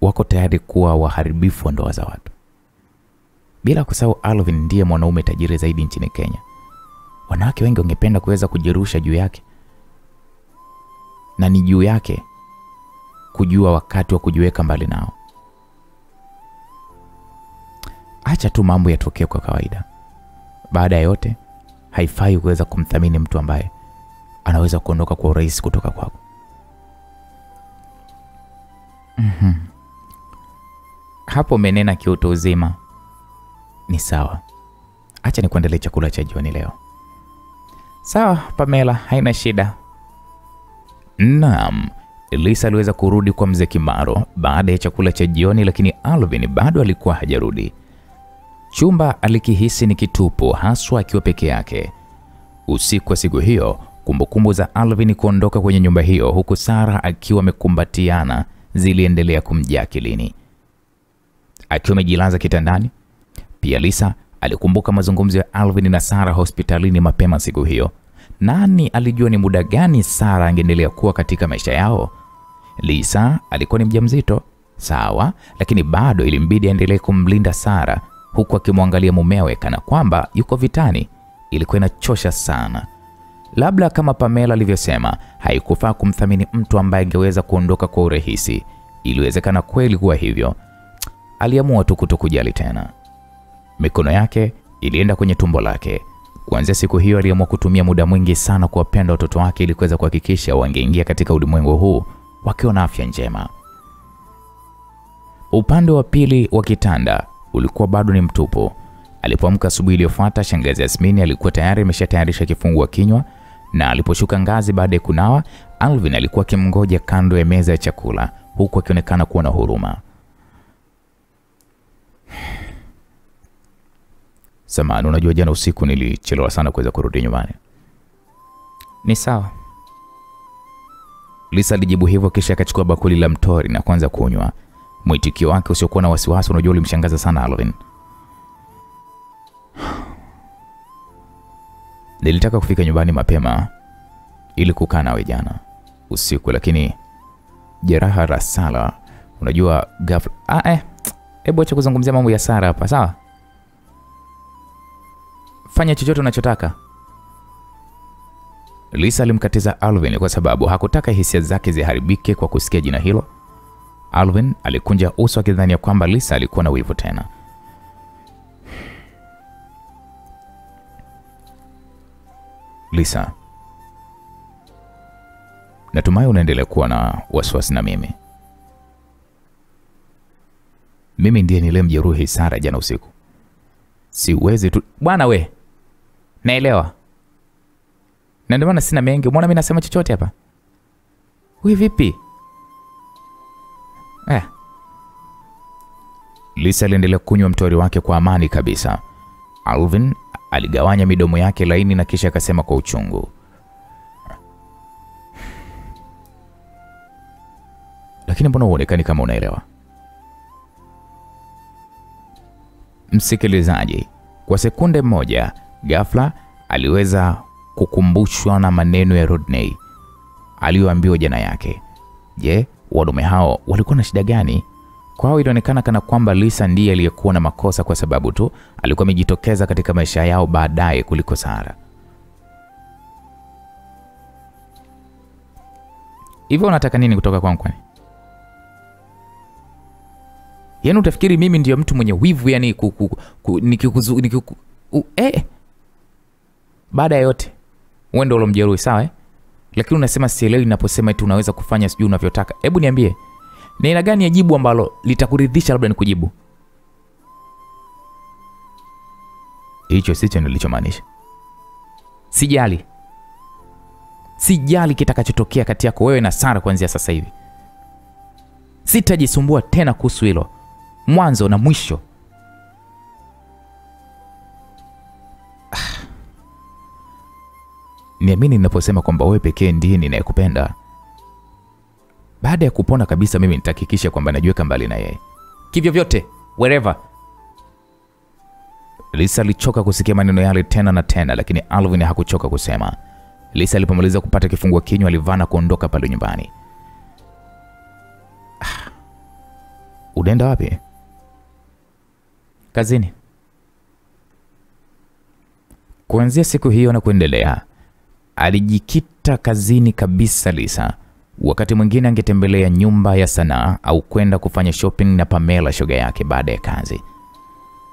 wako tayari kuwa waharibifu wa ndoa za watu. Bila kusahau, Alvin ndiye mwanaume tajiri zaidi nchini Kenya. Wanawake wengi wangependa kuweza kujirusha juu yake, na ni juu yake kujua wakati wa kujiweka mbali nao. Acha tu mambo yatokee kwa kawaida. Baada ya yote, haifai kuweza kumthamini mtu ambaye anaweza kuondoka kwa urahisi kutoka kwako. mm -hmm. Hapo umenena kiutu uzima. Ni sawa, acha ni kuendelea chakula cha jioni leo. Sawa Pamela, haina shida. Naam, Lisa aliweza kurudi kwa mzee Kimaro baada ya chakula cha jioni, lakini Alvin bado alikuwa hajarudi. Chumba alikihisi ni kitupu, haswa akiwa peke yake. Usiku wa siku hiyo, kumbukumbu za Alvin kuondoka kwenye nyumba hiyo, huku Sara akiwa amekumbatiana, ziliendelea kumjaa akilini. Akiwa amejilaza kitandani, pia Lisa alikumbuka mazungumzo ya Alvin na Sara hospitalini mapema siku hiyo. Nani alijua ni muda gani Sara angeendelea kuwa katika maisha yao? Lisa alikuwa ni mjamzito, sawa, lakini bado ilimbidi aendelee kumlinda Sara huku akimwangalia mumewe kana kwamba yuko vitani. Ilikuwa inachosha sana. Labda kama Pamela alivyosema, haikufaa kumthamini mtu ambaye angeweza kuondoka kwa urahisi. Iliwezekana kweli kuwa hivyo. Aliamua tu kutokujali tena. Mikono yake ilienda kwenye tumbo lake. Kuanzia siku hiyo aliamua kutumia muda mwingi sana kuwapenda watoto wake ili kuweza kuhakikisha wangeingia katika ulimwengu huu wakiwa na afya njema. Upande wa pili wa kitanda ulikuwa bado ni mtupu. Alipoamka asubuhi iliyofuata, shangazi Yasmini alikuwa tayari ameshatayarisha kifungua kinywa, na aliposhuka ngazi baada ya kunawa, Alvin alikuwa akimngoja kando ya meza ya chakula, huku akionekana kuwa na huruma. Samahani, unajua jana usiku nilichelewa sana kuweza kurudi nyumbani. Ni sawa. Lisa alijibu hivyo, kisha akachukua bakuli la mtori na kuanza kunywa. Mwitikio wake usiokuwa na wasiwasi, unajua, ulimshangaza sana Alvin. (sighs) Nilitaka kufika nyumbani mapema ili kukaa nawe jana usiku, lakini jeraha la Sara, unajua ghafla. Ah, eh, hebu acha kuzungumzia mambo ya Sara hapa, sawa? Fanya chochote unachotaka. Lisa alimkatiza Alvin kwa sababu hakutaka hisia zake ziharibike kwa kusikia jina hilo. Alvin alikunja uso akidhania kwamba Lisa alikuwa na wivu tena. Lisa, natumai unaendelea kuwa na wasiwasi na mimi. Mimi ndiye nilimjeruhi Sara jana usiku. Siwezi tu bwana, we naelewa, na ndio maana sina mengi. Umeona mimi nasema chochote hapa? Wewe vipi? Eh. Lisa aliendelea kunywa mtori wake kwa amani kabisa. Alvin aligawanya midomo yake laini na kisha akasema kwa uchungu, lakini mbona huonekani kama unaelewa? Msikilizaji, kwa sekunde moja, ghafla aliweza kukumbushwa na maneno ya Rodney aliyoambiwa jana yake. Je, wadume hao walikuwa na shida gani? Kwao ilionekana kana kwamba Lisa ndiye aliyekuwa na makosa kwa sababu tu alikuwa amejitokeza katika maisha yao baadaye kuliko Sara. Hivyo unataka nini kutoka kwangu kwani? Yaani utafikiri mimi ndiyo mtu mwenye wivu yani ku, ku, ku, nikikuzu, nikiku, U, eh. Baada ya yote wewe ndio ulomjeruhi sawa eh? Lakini unasema sielewi ninaposema eti unaweza kufanya sijui unavyotaka. Hebu niambie, ni aina gani ya jibu ambalo litakuridhisha labda nikujibu? Hicho sicho nilichomaanisha. Sijali, sijali kitakachotokea kati yako wewe na Sara kuanzia sasa hivi. Sitajisumbua tena kuhusu hilo, mwanzo na mwisho. Niamini ninaposema kwamba wewe pekee ndiye ninayekupenda. Baada ya kupona kabisa, mimi nitahakikisha kwamba najiweka mbali na yeye kivyo vyote, wherever. Lisa alichoka kusikia maneno yale tena na tena, lakini Alvin hakuchoka kusema. Lisa alipomaliza kupata kifungua kinywa, alivana na kuondoka pale nyumbani. Ah, unaenda wapi? Kazini. Kuanzia siku hiyo na kuendelea, alijikita kazini kabisa Lisa. Wakati mwingine angetembelea nyumba ya sanaa au kwenda kufanya shopping na Pamela, shoga yake, baada ya kazi.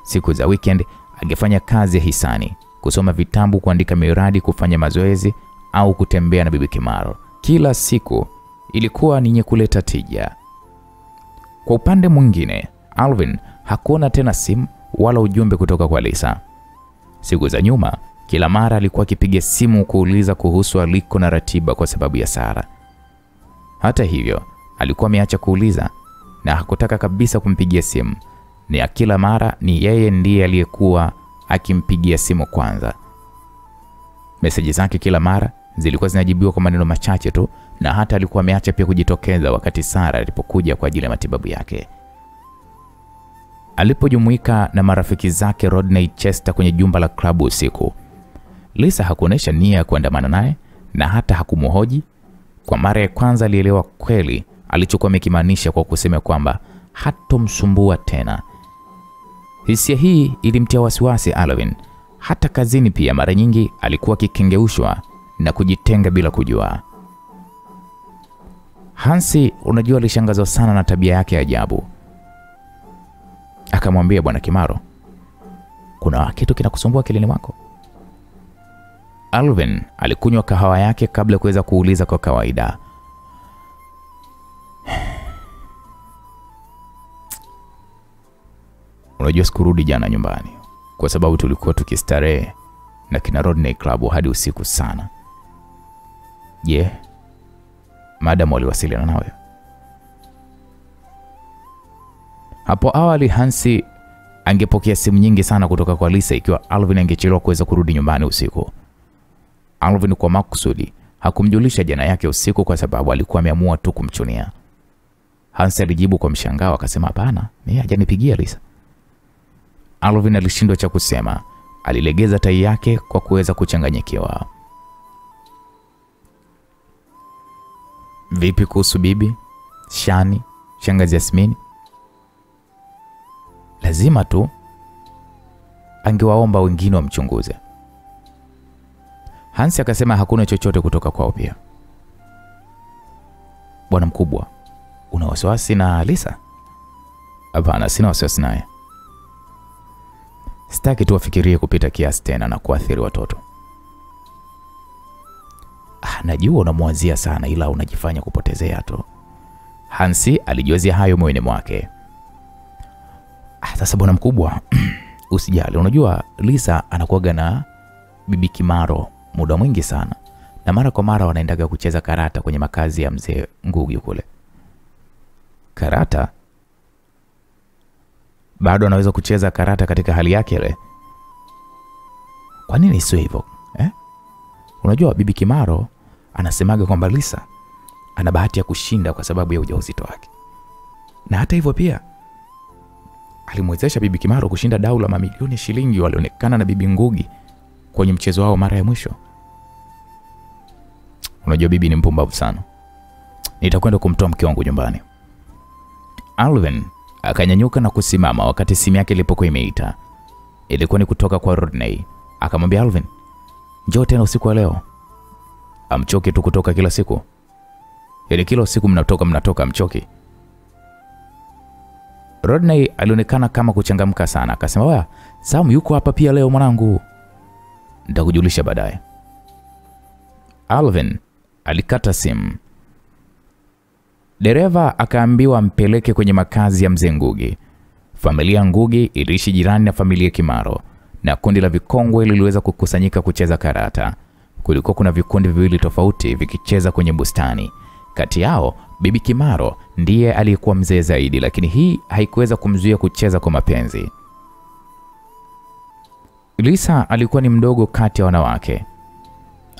Siku za weekend angefanya kazi ya hisani, kusoma vitabu, kuandika miradi, kufanya mazoezi au kutembea na Bibi Kimaro. Kila siku ilikuwa ni kuleta tija. Kwa upande mwingine, Alvin hakuona tena simu wala ujumbe kutoka kwa Lisa. Siku za nyuma, kila mara alikuwa akipiga simu kuuliza kuhusu aliko na ratiba kwa sababu ya Sara. Hata hivyo, alikuwa ameacha kuuliza na hakutaka kabisa kumpigia simu. Ni kila mara ni yeye ndiye aliyekuwa akimpigia simu kwanza. Meseji zake kila mara zilikuwa zinajibiwa kwa maneno machache tu, na hata alikuwa ameacha pia kujitokeza wakati Sara alipokuja kwa ajili ya matibabu yake. Alipojumuika na marafiki zake Rodney Chester kwenye jumba la klabu usiku, Lisa hakuonyesha nia ya kuandamana naye na hata hakumhoji. Kwa mara ya kwanza alielewa kweli alichokuwa amekimaanisha kwa kusema kwamba hatomsumbua tena. Hisia hii ilimtia wasiwasi Alvin. Hata kazini pia mara nyingi alikuwa akikengeushwa na kujitenga bila kujua. Hansi, unajua, alishangazwa sana na tabia yake ya ajabu. Akamwambia, Bwana Kimaro, kuna kitu kinakusumbua kilini mwako? Alvin alikunywa kahawa yake kabla kuweza kuuliza kwa kawaida. (sighs) Unajua, sikurudi jana nyumbani kwa sababu tulikuwa tukistarehe na kina Rodney Club hadi usiku sana. Je, yeah. Madam waliwasiliana nawe? Hapo awali Hansi angepokea simu nyingi sana kutoka kwa Lisa ikiwa Alvin angechelewa kuweza kurudi nyumbani usiku. Alvin kwa makusudi hakumjulisha jana yake usiku kwa sababu alikuwa ameamua tu kumchunia. Hans alijibu kwa mshangao akasema, hapana, mimi hajanipigia Lisa. Alvin alishindwa cha kusema, alilegeza tai yake kwa kuweza kuchanganyikiwa. Vipi kuhusu bibi Shani, shangazi Yasmini? Lazima tu angewaomba wengine wamchunguze. Hansi akasema hakuna chochote kutoka kwao pia. Bwana mkubwa, una wasiwasi na Lisa? Hapana, sina wasiwasi naye. Sitaki tu wafikirie kupita kiasi tena na kuathiri watoto. Ah, najua unamwazia sana ila unajifanya kupotezea tu. Hansi alijiwazia hayo moyoni mwake. Ah, sasa bwana mkubwa (clears throat) usijali, unajua Lisa anakuwaga na bibi Kimaro muda mwingi sana, na mara kwa mara wanaendaga kucheza karata kwenye makazi ya mzee Ngugi kule. Karata? Bado anaweza kucheza karata katika hali yake ile? Kwa nini sio hivyo eh? Unajua bibi Kimaro anasemaga kwamba Lisa ana bahati ya kushinda kwa sababu ya ujauzito wake, na hata hivyo pia alimwezesha bibi Kimaro kushinda dau la mamilioni shilingi walionekana na bibi Ngugi kwenye mchezo wao mara ya mwisho. Unajua bibi ni mpumbavu sana. Nitakwenda kumtoa mke wangu nyumbani. Alvin akanyanyuka na kusimama wakati simu yake ilipokuwa imeita. Ilikuwa ni kutoka kwa Rodney. Akamwambia Alvin, njoo tena usiku wa leo. Amchoki tu kutoka kila siku? Yaani kila usiku mnatoka mnatoka, amchoki? Rodney alionekana kama kuchangamka sana, akasema waya, Sam yuko hapa pia leo mwanangu, nitakujulisha baadaye. Alvin alikata simu. Dereva akaambiwa ampeleke kwenye makazi ya mzee Ngugi. Familia Ngugi iliishi jirani na familia Kimaro, na kundi la vikongwe liliweza kukusanyika kucheza karata. Kulikuwa kuna vikundi viwili tofauti vikicheza kwenye bustani. Kati yao Bibi Kimaro ndiye aliyekuwa mzee zaidi, lakini hii haikuweza kumzuia kucheza kwa mapenzi. Lisa alikuwa ni mdogo kati ya wanawake.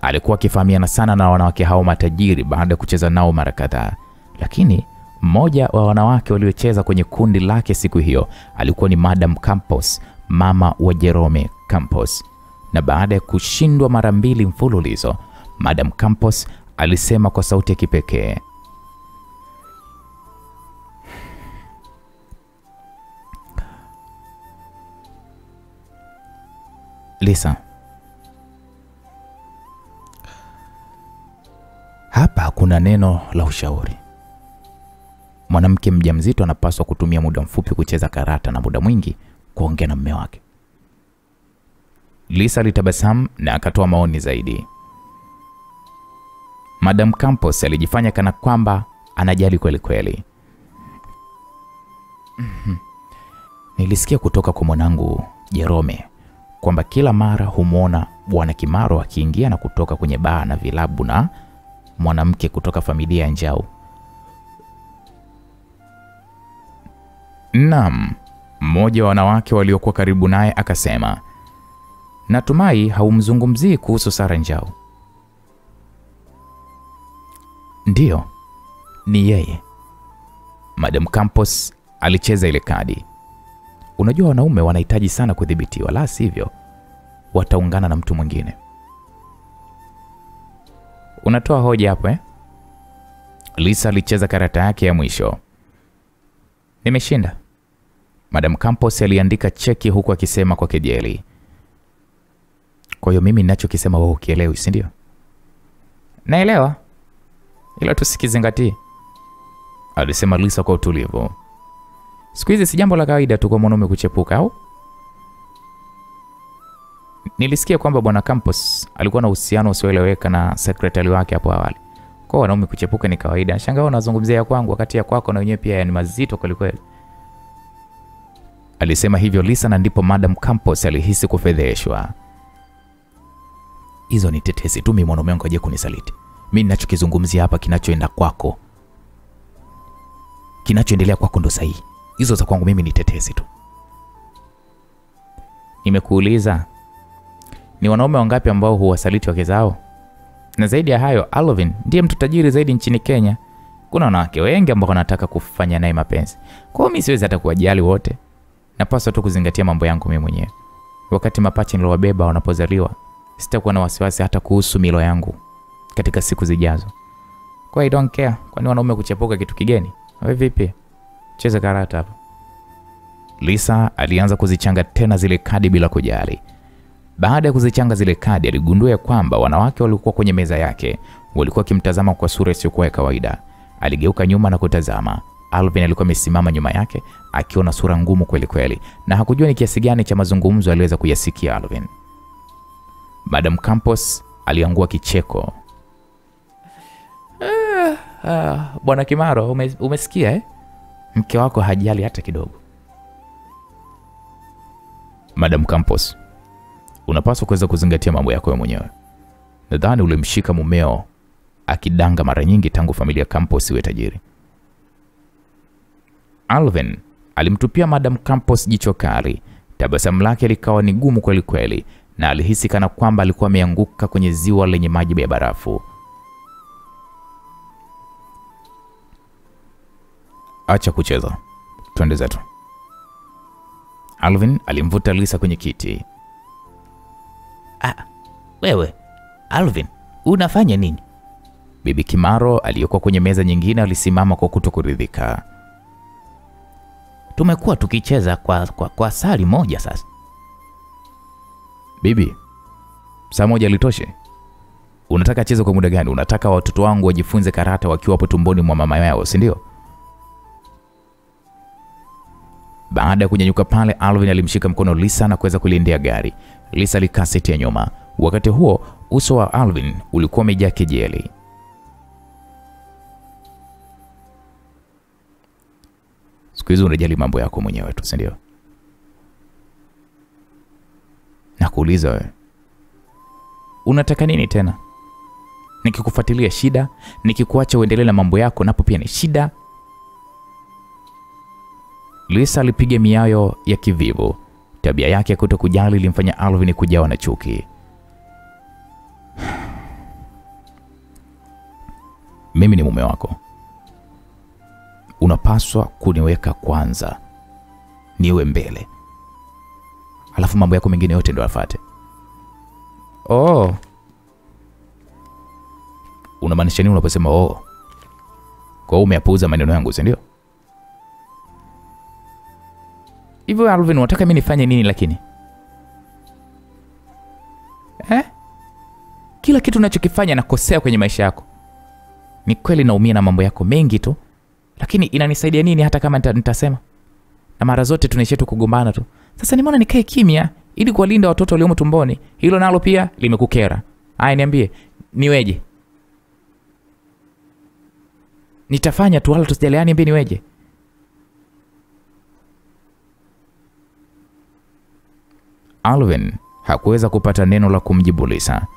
Alikuwa akifahamiana sana na wanawake hao matajiri baada ya kucheza nao mara kadhaa, lakini mmoja wa wanawake waliocheza kwenye kundi lake siku hiyo alikuwa ni Madam Campos, mama wa Jerome Campos. Na baada ya kushindwa mara mbili mfululizo, Madam Campos alisema kwa sauti ya kipekee, Lisa, hapa kuna neno la ushauri. Mwanamke mjamzito anapaswa kutumia muda mfupi kucheza karata na muda mwingi kuongea na mume wake. Lisa alitabasamu na akatoa maoni zaidi. Madam Campos alijifanya kana kwamba anajali kweli kweli. Mhm. Nilisikia kutoka kwa mwanangu Jerome kwamba kila mara humwona Bwana Kimaro akiingia na kutoka kwenye baa na vilabu na mwanamke kutoka familia ya Njau. Naam, mmoja wa wanawake waliokuwa karibu naye akasema, natumai haumzungumzii kuhusu Sara Njau. Ndiyo, ni yeye. Madam Campos alicheza ile kadi. Unajua wanaume wanahitaji sana kudhibitiwa, la sivyo wataungana na mtu mwingine. Unatoa hoja hapo eh? Lisa alicheza karata yake ya mwisho. Nimeshinda. Madam Campos aliandika cheki huku akisema kwa kejeli. Kwa hiyo mimi ninachokisema wewe ukielewi, si ndio? Naelewa, ila tusikizingatie, alisema Lisa kwa utulivu. Siku hizi si jambo la kawaida tu kwa mwanaume kuchepuka, au? Nilisikia kwamba bwana Campos alikuwa na uhusiano usioeleweka na sekretari wake hapo awali. Kwa wanaume kuchepuka ni kawaida. Shangao unazungumzia ya kwangu wakati ya kwako na wenyewe pia ni mazito kwelikweli. Alisema hivyo Lisa, na ndipo Madam Campos alihisi kufedheshwa. Hizo ni tetesi tu, mimi mwanaume wangu aje kunisaliti. Mimi ninachokizungumzia hapa, kinachoenda kwako, kinachoendelea kwako ndo sahihi. Hizo za kwangu mimi ni tetesi tu. Nimekuuliza, ni wanaume wangapi ambao huwasaliti wake zao? Na zaidi ya hayo, Alvin ndiye mtu tajiri zaidi nchini Kenya. Kuna wanawake wengi ambao wanataka kufanya naye mapenzi. Kwa hiyo mimi siwezi hata kuwajali wote. Napaswa tu kuzingatia mambo yangu mimi mwenyewe. Wakati mapacha niliowabeba wanapozaliwa, sitakuwa na wasiwasi hata kuhusu milo yangu katika siku zijazo. Kwa I don't care, kwani wanaume kuchepuka kitu kigeni? Wewe vipi? Cheza karata hapo. Lisa alianza kuzichanga tena zile kadi bila kujali. Baada ya kuzichanga zile kadi, aligundua ya kwamba wanawake walikuwa kwenye meza yake walikuwa wakimtazama kwa sura isiyokuwa ya kawaida. Aligeuka nyuma na kutazama. Alvin alikuwa amesimama nyuma yake akiwa na sura ngumu kweli kweli, na hakujua ni kiasi gani cha mazungumzo aliweza kuyasikia Alvin. Madam Campos aliangua kicheko. Ah, ah, Bwana Kimaro, ume, umesikia eh? Mke wako hajali hata kidogo. Madam Campos, unapaswa kuweza kuzingatia mambo yako wewe mwenyewe. Nadhani ulimshika mumeo akidanga mara nyingi tangu familia Campos iwe tajiri. Alvin alimtupia Madam Campos jicho kali. Tabasamu lake likawa ni gumu kweli kweli, na alihisi kana kwamba alikuwa ameanguka kwenye ziwa lenye maji ya barafu. Acha kucheza, twende zetu. Alvin alimvuta Lisa kwenye kiti. Ah, wewe Alvin, unafanya nini? Bibi Kimaro aliyekuwa kwenye meza nyingine alisimama kwa kutokuridhika. Tumekuwa tukicheza kwa, kwa, kwa sali moja sasa. Bibi, saa moja litoshe? Unataka cheze kwa muda gani? Unataka watoto wangu wajifunze karata wakiwa hapo tumboni mwa mama yao, si ndio? Baada ya kunyanyuka pale, Alvin alimshika mkono Lisa na kuweza kuliendea gari. Lisa alikaa siti ya nyuma. Wakati huo uso wa Alvin ulikuwa umejaa kejeli. Siku hizi unajali mambo yako mwenyewe tu, si ndio? Nakuuliza wewe, unataka nini tena? Nikikufuatilia shida, nikikuacha uendelee na mambo yako napo pia ni shida. Lisa alipiga miayo ya kivivu. Tabia yake ya kuto kujali ilimfanya Alvin kujawa na chuki. (sighs) Mimi ni mume wako, unapaswa kuniweka kwanza, niwe mbele, alafu mambo yako mengine yote ndo afate. Oh, unamaanisha nini unaposema oh? Kwa hiyo maneno yangu, si ndio? Hivyo Alvin, unataka mimi nifanye nini lakini eh? Kila kitu unachokifanya nakosea kwenye maisha yako. Ni kweli naumia na mambo yako mengi tu, lakini inanisaidia nini hata kama nita, nitasema? Na mara zote tunaishia tu kugombana tu. Sasa nimeona nikae kimya ili kuwalinda watoto waliomo tumboni. Hilo nalo pia limekukera. Aya, niambie niweje? Nitafanya tu wala tusijaliani, niambie niweje? Alvin hakuweza kupata neno la kumjibu Lisa.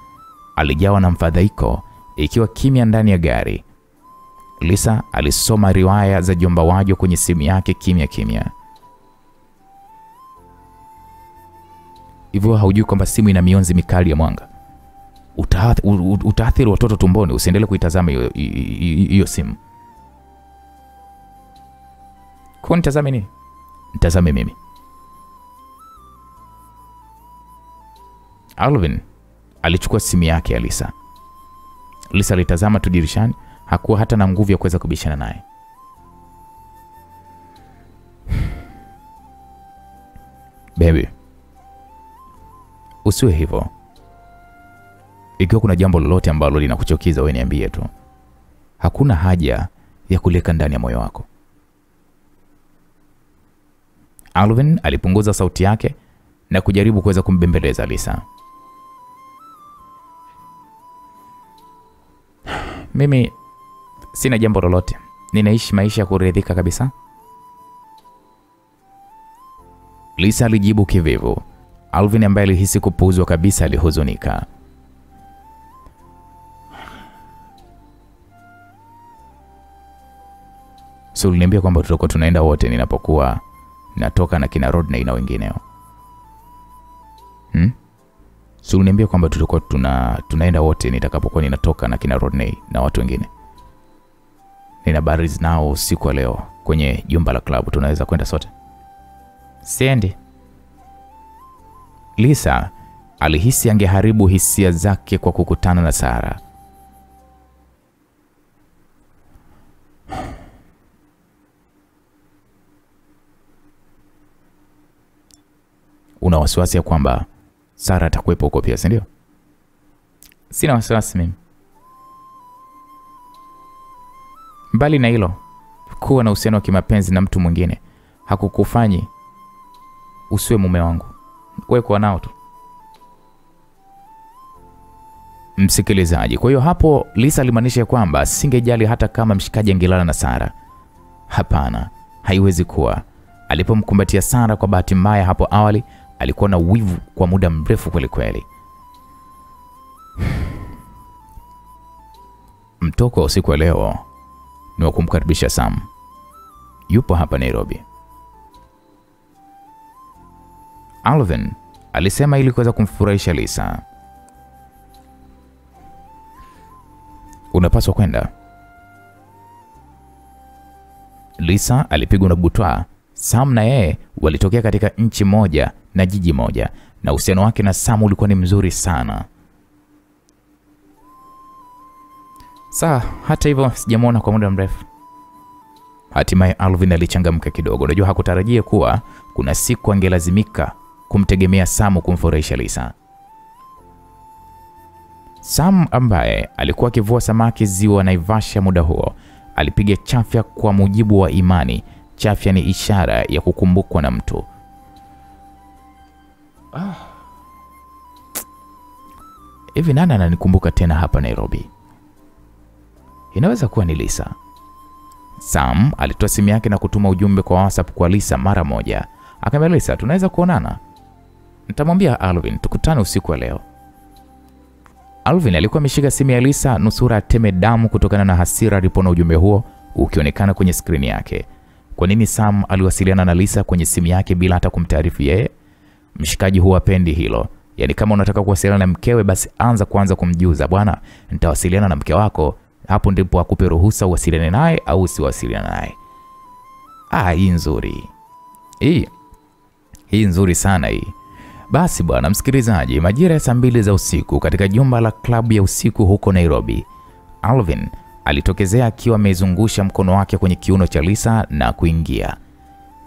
Alijawa na mfadhaiko, ikiwa kimya ndani ya gari. Lisa alisoma riwaya za Jomba Wajo kwenye simu yake kimya kimya. Hivyo haujui kwamba simu ina mionzi mikali ya mwanga? Utaathiri watoto tumboni. Usiendelee kuitazama hiyo simu. Kwa nitazame nini? Nitazame mimi. Alvin alichukua simu yake ya Lisa. Lisa alitazama tu dirishani, hakuwa hata na nguvu ya kuweza kubishana naye. (sighs) Baby, usiwe hivyo. Ikiwa kuna jambo lolote ambalo linakuchokiza wewe niambie tu. Hakuna haja ya kuleka ndani ya moyo wako. Alvin alipunguza sauti yake na kujaribu kuweza kumbembeleza Lisa. Mimi sina jambo lolote, ninaishi maisha ya kuridhika kabisa. Lisa alijibu kivivu. Alvin ambaye alihisi kupuuzwa kabisa alihuzunika. So uliniambia kwamba tutakuwa tunaenda wote ninapokuwa natoka na kina Rodney na wengineo hmm? Si uliniambia kwamba tulikuwa tuna, tunaenda wote nitakapokuwa ninatoka na kina Rodney na watu wengine. Nina baris nao siku ya leo kwenye jumba la klabu, tunaweza kwenda sote? Siendi. Lisa alihisi angeharibu hisia zake kwa kukutana na Sara. Una wasiwasi ya kwamba Sara atakuwepo huko pia, si ndio? Sina wasiwasi mimi. Mbali na hilo, kuwa na uhusiano wa kimapenzi na mtu mwingine hakukufanyi usiwe mume wangu. Wewe kuwa nao tu. Msikilizaji, kwa hiyo hapo Lisa alimaanisha kwamba singejali hata kama mshikaji angelala na Sara. Hapana, haiwezi kuwa. Alipomkumbatia Sara kwa bahati mbaya hapo awali, alikuwa na wivu kwa muda mrefu kwelikweli. kweli. Mtoko wa usiku wa leo ni wa kumkaribisha Sam. Yupo hapa Nairobi. Alvin alisema ili kuweza kumfurahisha Lisa. Unapaswa kwenda. Lisa alipigwa na butwa. Sam na yeye walitokea katika nchi moja na jiji moja, na uhusiano wake na Sam ulikuwa ni mzuri sana. Saa hata hivyo sijamwona kwa muda mrefu. Hatimaye Alvin alichangamka kidogo. Unajua, hakutarajia kuwa kuna siku angelazimika kumtegemea Samu kumfurahisha Lisa. Sam ambaye alikuwa akivua samaki ziwa Naivasha muda huo alipiga chafya kwa mujibu wa imani chafya ni ishara ya kukumbukwa na mtu. Hivi nani ananikumbuka tena hapa Nairobi? Inaweza kuwa ni Lisa. Sam alitoa simu yake na kutuma ujumbe kwa WhatsApp kwa Lisa mara moja. Akamwambia Lisa, tunaweza kuonana? Nitamwambia Alvin tukutane usiku wa leo. Alvin alikuwa ameshika simu ya Lisa nusura ateme damu kutokana na hasira alipoona ujumbe huo ukionekana kwenye skrini yake. Kwa nini Sam aliwasiliana na Lisa kwenye simu yake bila hata kumtaarifu yeye? Mshikaji huwa pendi hilo. Yaani kama unataka kuwasiliana na mkewe basi anza kuanza kumjuza, bwana, nitawasiliana na mke wako, hapo ndipo akupe ruhusa uwasiliane naye au usiwasiliane naye. Ah, hii nzuri. Hii hii nzuri sana hii. Basi bwana msikilizaji, majira ya saa mbili za usiku katika jumba la klabu ya usiku huko Nairobi, Alvin alitokezea akiwa amezungusha mkono wake kwenye kiuno cha Lisa na kuingia.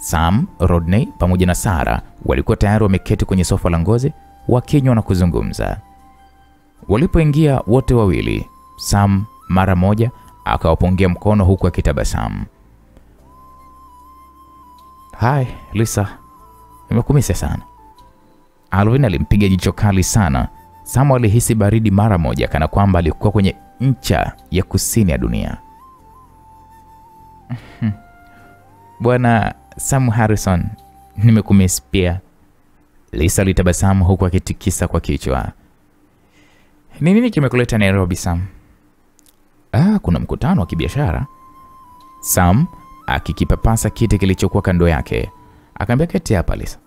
Sam, Rodney pamoja na Sara walikuwa tayari wameketi kwenye sofa la ngozi wakinywa na kuzungumza. Walipoingia wote wawili, Sam mara moja akawapungia mkono huku akitabasamu. Hai Lisa, nimekumisa sana. Alvin alimpiga jicho kali sana. Sam alihisi baridi mara moja, kana kwamba alikuwa kwenye ncha ya kusini ya dunia. (laughs) Bwana Sam Harrison, nimekumiss pia. Lisa alitabasamu huku akitikisa kwa kichwa. Ni nini kimekuleta Nairobi, Sam? Ah, kuna mkutano wa kibiashara. Sam akikipapasa kiti kilichokuwa kando yake akaambia, keti hapa Lisa.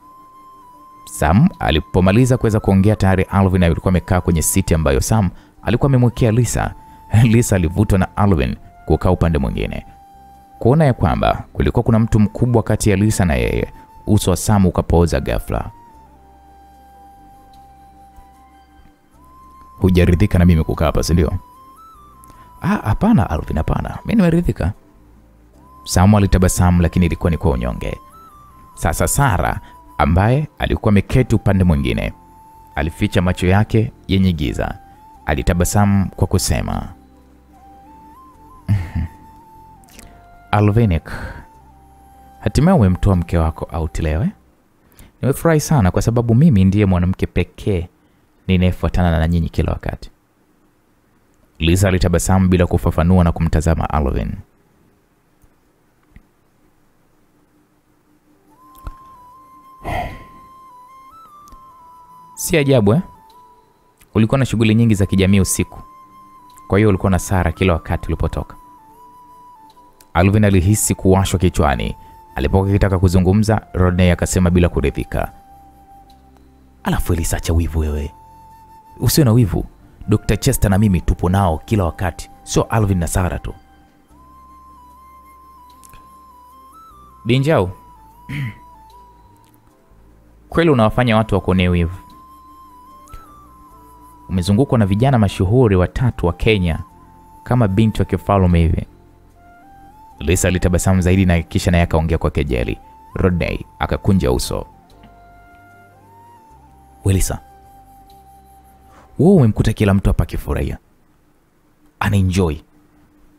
Sam alipomaliza kuweza kuongea tayari Alvin alikuwa amekaa kwenye siti ambayo Sam alikuwa amemwekea Lisa. (laughs) Lisa alivutwa na Alvin kukaa upande mwingine. Kuona ya kwamba kulikuwa kuna mtu mkubwa kati ya Lisa na yeye, uso wa Sam ukapooza ghafla. Hujaridhika na mimi kukaa hapa, si ndio? Ah, hapana Alvin, hapana, mimi nimeridhika. Samu alitabasamu, lakini ilikuwa ni kwa unyonge. Sasa Sara ambaye alikuwa ameketi upande mwingine alificha macho yake yenye giza. Alitabasamu kwa kusema, Alvinik, hatimaye umemtoa mke wako au leo eh? Nimefurahi sana kwa sababu mimi ndiye mwanamke pekee ninayefuatana na nyinyi kila wakati. Lisa alitabasamu bila kufafanua na kumtazama Alvin. (sighs) Si ajabu eh? Ulikuwa na shughuli nyingi za kijamii usiku, kwa hiyo ulikuwa na Sara kila wakati ulipotoka. Alvin alihisi kuwashwa kichwani. Alipokuwa akitaka kuzungumza, Rodney akasema bila kuridhika, alafu Elisa, acha wivu wewe, usiwe na wivu. Dr. Chester na mimi tupo nao kila wakati, sio Alvin na Sara tu. Binjau, (clears throat) kweli unawafanya watu wakuonee wivu. Umezungukwa na vijana mashuhuri watatu wa Kenya kama binti wa kifalume hivi. Lisa alitabasamu zaidi na kisha naye akaongea kwa kejeli. Rodney akakunja uso. Welisa, wewe umemkuta kila mtu hapa ana anaenjoy.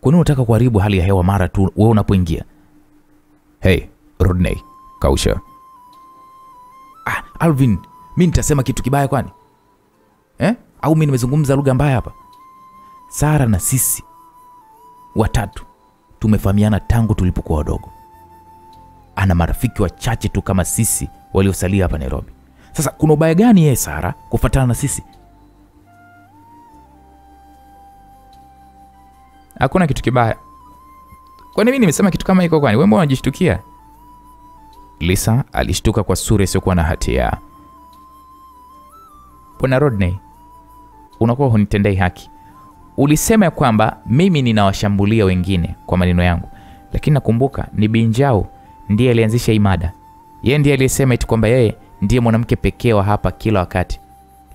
Kwa nini unataka kuharibu hali ya hewa mara tu wewe unapoingia? Hey Rodney, kausha. Ah, Alvin, mi nitasema kitu kibaya kwani eh? Au mi nimezungumza lugha mbaya hapa? Sara na sisi watatu tumefahamiana tangu tulipokuwa wadogo. Ana marafiki wachache tu kama sisi waliosalia hapa Nairobi. Sasa kuna ubaya gani yeye Sara kufuatana na sisi? Hakuna kitu kibaya. Kwani mimi nimesema kitu kama hiko? Kwani wewe mbona unajishtukia? Lisa alishtuka kwa sura isiyokuwa na hatia. Bwana Rodney, unakuwa hunitendei haki. Ulisema kwamba mimi ninawashambulia wengine kwa maneno yangu, lakini nakumbuka ni Binjao ndiye alianzisha hii mada. Yeye ndiye aliyesema eti kwamba yeye ndiye mwanamke pekee wa hapa kila wakati,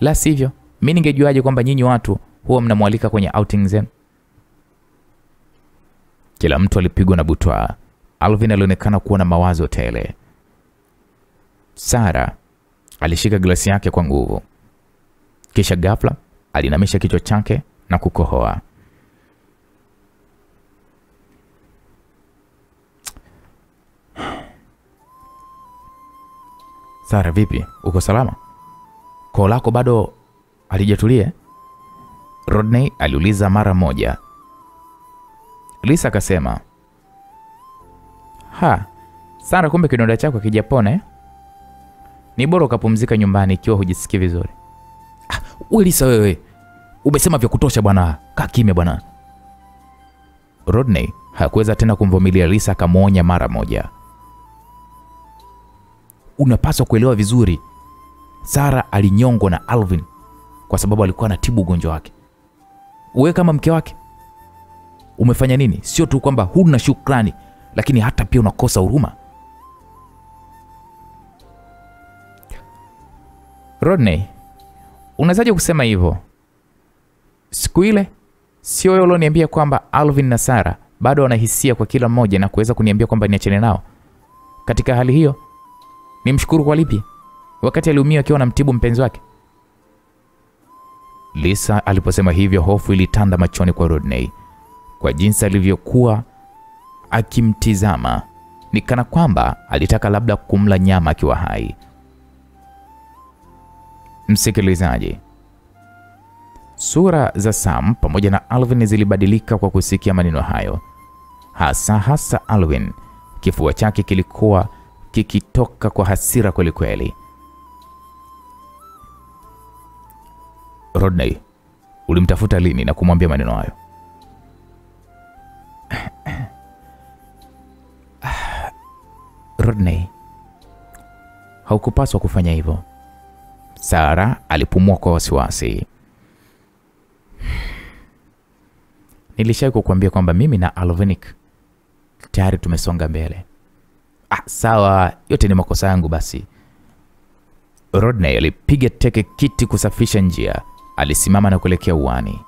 la sivyo mi ningejuaje kwamba nyinyi watu huwa mnamwalika kwenye outing zenu? Kila mtu alipigwa na butwaa. Alvin alionekana kuwa na mawazo tele. Sara alishika glasi yake kwa nguvu, kisha ghafla alinamisha kichwa chake na kukohoa. Sara, vipi? Uko salama? Koo lako bado halijatulia? Rodney aliuliza mara moja. Lisa akasema, ha, Sara, kumbe kidonda chako hakijapona eh? Ni bora ukapumzika nyumbani ikiwa hujisikii vizuri. Ah, we Lisa, wewe umesema vya kutosha bwana, kaa kimya bwana. Rodney hakuweza tena kumvumilia Lisa, akamwonya mara moja, unapaswa kuelewa vizuri, Sara alinyongwa na Alvin kwa sababu alikuwa anatibu ugonjwa wake. Wewe kama mke wake umefanya nini? Sio tu kwamba huna shukrani, lakini hata pia unakosa huruma. Rodney, unawezaje kusema hivyo? Siku ile sio yule ulioniambia kwamba Alvin na Sara bado wanahisia kwa kila mmoja na kuweza kuniambia kwamba niachane nao. Katika hali hiyo, nimshukuru kwa lipi? Wakati aliumia akiwa anamtibu mpenzi wake. Lisa aliposema hivyo, hofu ilitanda machoni kwa Rodney kwa jinsi alivyokuwa akimtizama, ni kana kwamba alitaka labda kumla nyama akiwa hai. Msikilizaji, sura za Sam pamoja na Alvin zilibadilika kwa kusikia maneno hayo, hasa hasa Alvin. Kifua chake kilikuwa kikitoka kwa hasira kwelikweli. Rodney, ulimtafuta lini na kumwambia maneno hayo? (sighs) Rodney, haukupaswa kufanya hivyo. Sara alipumua kwa wasiwasi. Nilishai kukuambia kwamba mimi na Alvinic tayari tumesonga mbele. Ah, sawa, yote ni makosa yangu basi. Rodney alipiga teke kiti kusafisha njia. Alisimama na kuelekea uwani.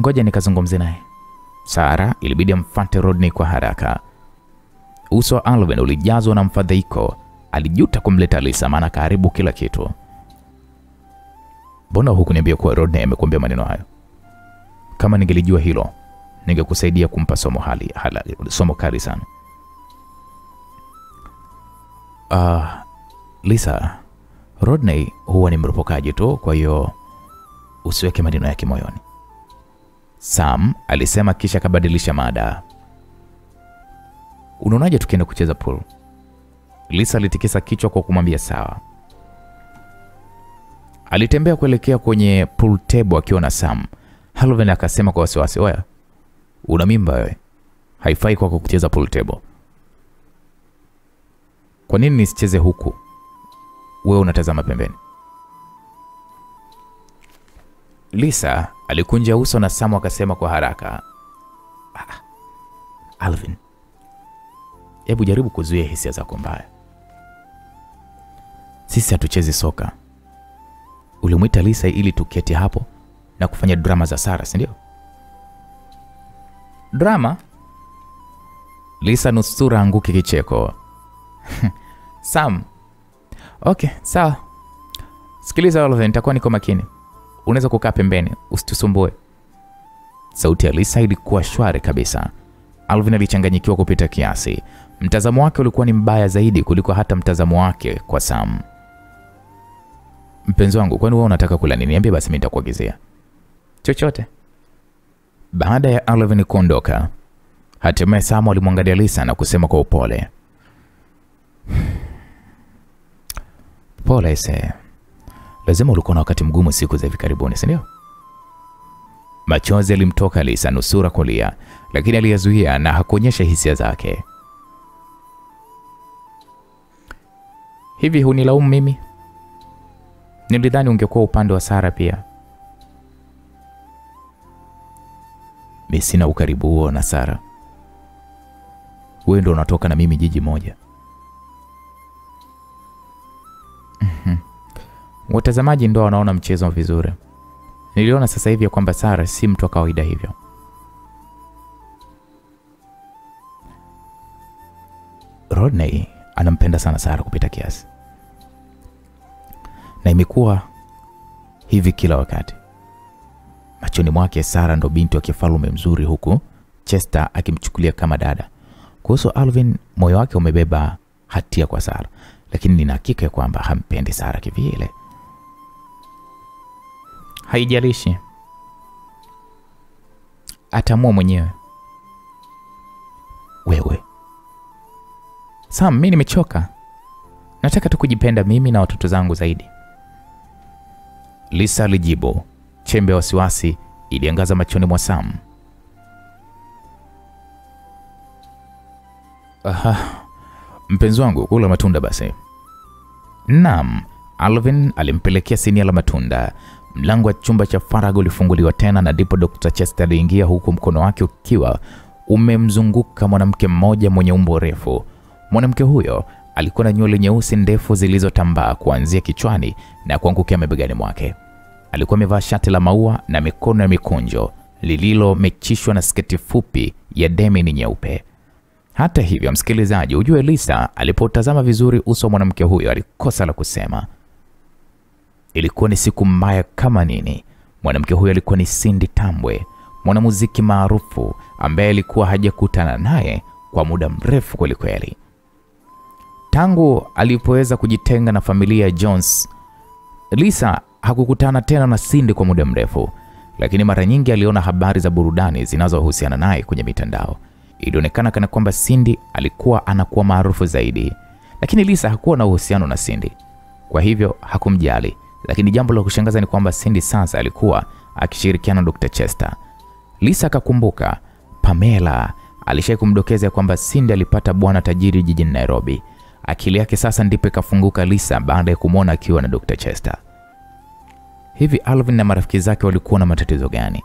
Ngoja nikazungumze naye. Sara ilibidi amfuate Rodney kwa haraka. Uso wa Alvin ulijazwa na mfadhaiko. Alijuta kumleta Lisa, maana karibu kila kitu. Mbona hukuniambia kuwa Rodney amekuambia maneno hayo? Kama ningelijua hilo, ningekusaidia kumpa somo hali, hala, somo kali sana. Uh, Lisa, Rodney huwa ni mropokaji tu, kwa hiyo usiweke maneno yake moyoni. Sam alisema kisha akabadilisha mada. Unaonaje tukienda kucheza pool? Lisa alitikisa kichwa kwa kumwambia sawa. Alitembea kuelekea kwenye pool table akiwa na Sam. Halven akasema kwa wasiwasi, oya, una mimba wewe, haifai kwako kucheza pool table. Kwa nini nisicheze huku, wewe unatazama pembeni? Lisa alikunja uso na Sam akasema kwa haraka, "Ah, Alvin, hebu jaribu kuzuia hisia zako mbaya. Sisi hatuchezi soka. Ulimwita Lisa ili tuketi hapo na kufanya drama za Sara, si ndio? Drama? Lisa nusura anguke kicheko. (laughs) Sam, okay, sawa. Sikiliza Alvin, nitakuwa niko makini. Unaweza kukaa pembeni, usitusumbue. Sauti ya Lisa ilikuwa shwari kabisa. Alvin alichanganyikiwa kupita kiasi. Mtazamo wake ulikuwa ni mbaya zaidi kuliko hata mtazamo wake kwa Sam. Mpenzi wangu, kwani wewe unataka kula nini? Niambie basi, mimi nitakuagizia chochote. Baada ya Alvin kuondoka, hatimaye Sam alimwangalia Lisa na kusema kwa upole, (sighs) pole se, lazima ulikuwa na wakati mgumu siku za hivi karibuni, si ndio? Machozi alimtoka Lisa nusura kulia, lakini aliyazuia na hakuonyesha hisia zake. Hivi hunilaumu mimi? Nilidhani ungekuwa upande wa Sara pia. Mi sina ukaribu huo na Sara. Wewe ndo unatoka na mimi jiji moja. Mhm. Watazamaji ndo wanaona mchezo vizuri. Niliona sasa hivi ya kwamba Sara si mtu wa kawaida hivyo. Rodney anampenda sana Sara kupita kiasi, na imekuwa hivi kila wakati. Machoni mwake Sara ndo binti wa kifalme mzuri, huku Chester akimchukulia kama dada. Kuhusu Alvin, moyo wake umebeba hatia kwa Sara, lakini nina hakika ya kwamba hampendi Sara kivile. Haijalishi, atamua mwenyewe. Wewe Sam, mi nimechoka, nataka tu kujipenda mimi na watoto zangu zaidi. Lisa alijibu. Chembe ya wasiwasi iliangaza machoni mwa Sam. Aha, mpenzi wangu, kula matunda basi. Naam, Alvin alimpelekea sinia la matunda. Mlango wa chumba cha faragha ulifunguliwa tena na ndipo Dr. Chester aliingia huku mkono wake ukiwa umemzunguka mwanamke mmoja mwenye umbo refu. Mwanamke huyo alikuwa na nywele nyeusi ndefu zilizotambaa kuanzia kichwani na kuangukia mabegani mwake. Alikuwa amevaa shati la maua na mikono ya mikunjo lililomechishwa na sketi fupi ya demini nyeupe. Hata hivyo, msikilizaji, ujue Lisa alipotazama vizuri uso wa mwanamke huyo alikosa la kusema. Ilikuwa ni siku mbaya kama nini. Mwanamke huyo alikuwa ni Cindy Tambwe, mwanamuziki maarufu ambaye alikuwa hajakutana naye kwa muda mrefu kwelikweli. Tangu alipoweza kujitenga na familia ya Jones, Lisa hakukutana tena na Cindy kwa muda mrefu, lakini mara nyingi aliona habari za burudani zinazohusiana naye kwenye mitandao. Ilionekana kana kwamba Cindy alikuwa anakuwa maarufu zaidi, lakini Lisa hakuwa na uhusiano na Cindy, kwa hivyo hakumjali. Lakini jambo la kushangaza ni kwamba Cindy sasa alikuwa akishirikiana na Dr. Chester. Lisa akakumbuka Pamela alishai kumdokeza kwamba Cindy alipata bwana tajiri jijini Nairobi. Akili yake sasa ndipo ikafunguka Lisa baada ya kumwona akiwa na Dr. Chester. Hivi Alvin na marafiki zake walikuwa na matatizo gani?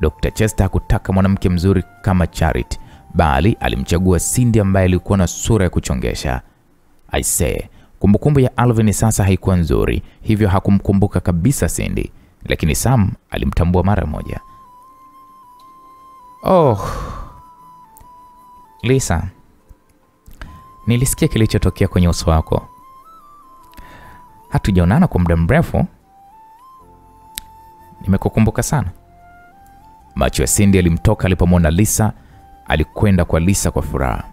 Dr. Chester hakutaka mwanamke mzuri kama Charity, bali alimchagua Cindy ambaye alikuwa na sura ya kuchongesha. I say, kumbukumbu ya Alvin sasa haikuwa nzuri, hivyo hakumkumbuka kabisa Cindy, lakini Sam alimtambua mara moja. Oh, Lisa, nilisikia kilichotokea kwenye uso wako. Hatujaonana kwa muda mrefu, nimekukumbuka sana. Macho ya Cindy alimtoka alipomwona Lisa. Alikwenda kwa Lisa kwa furaha.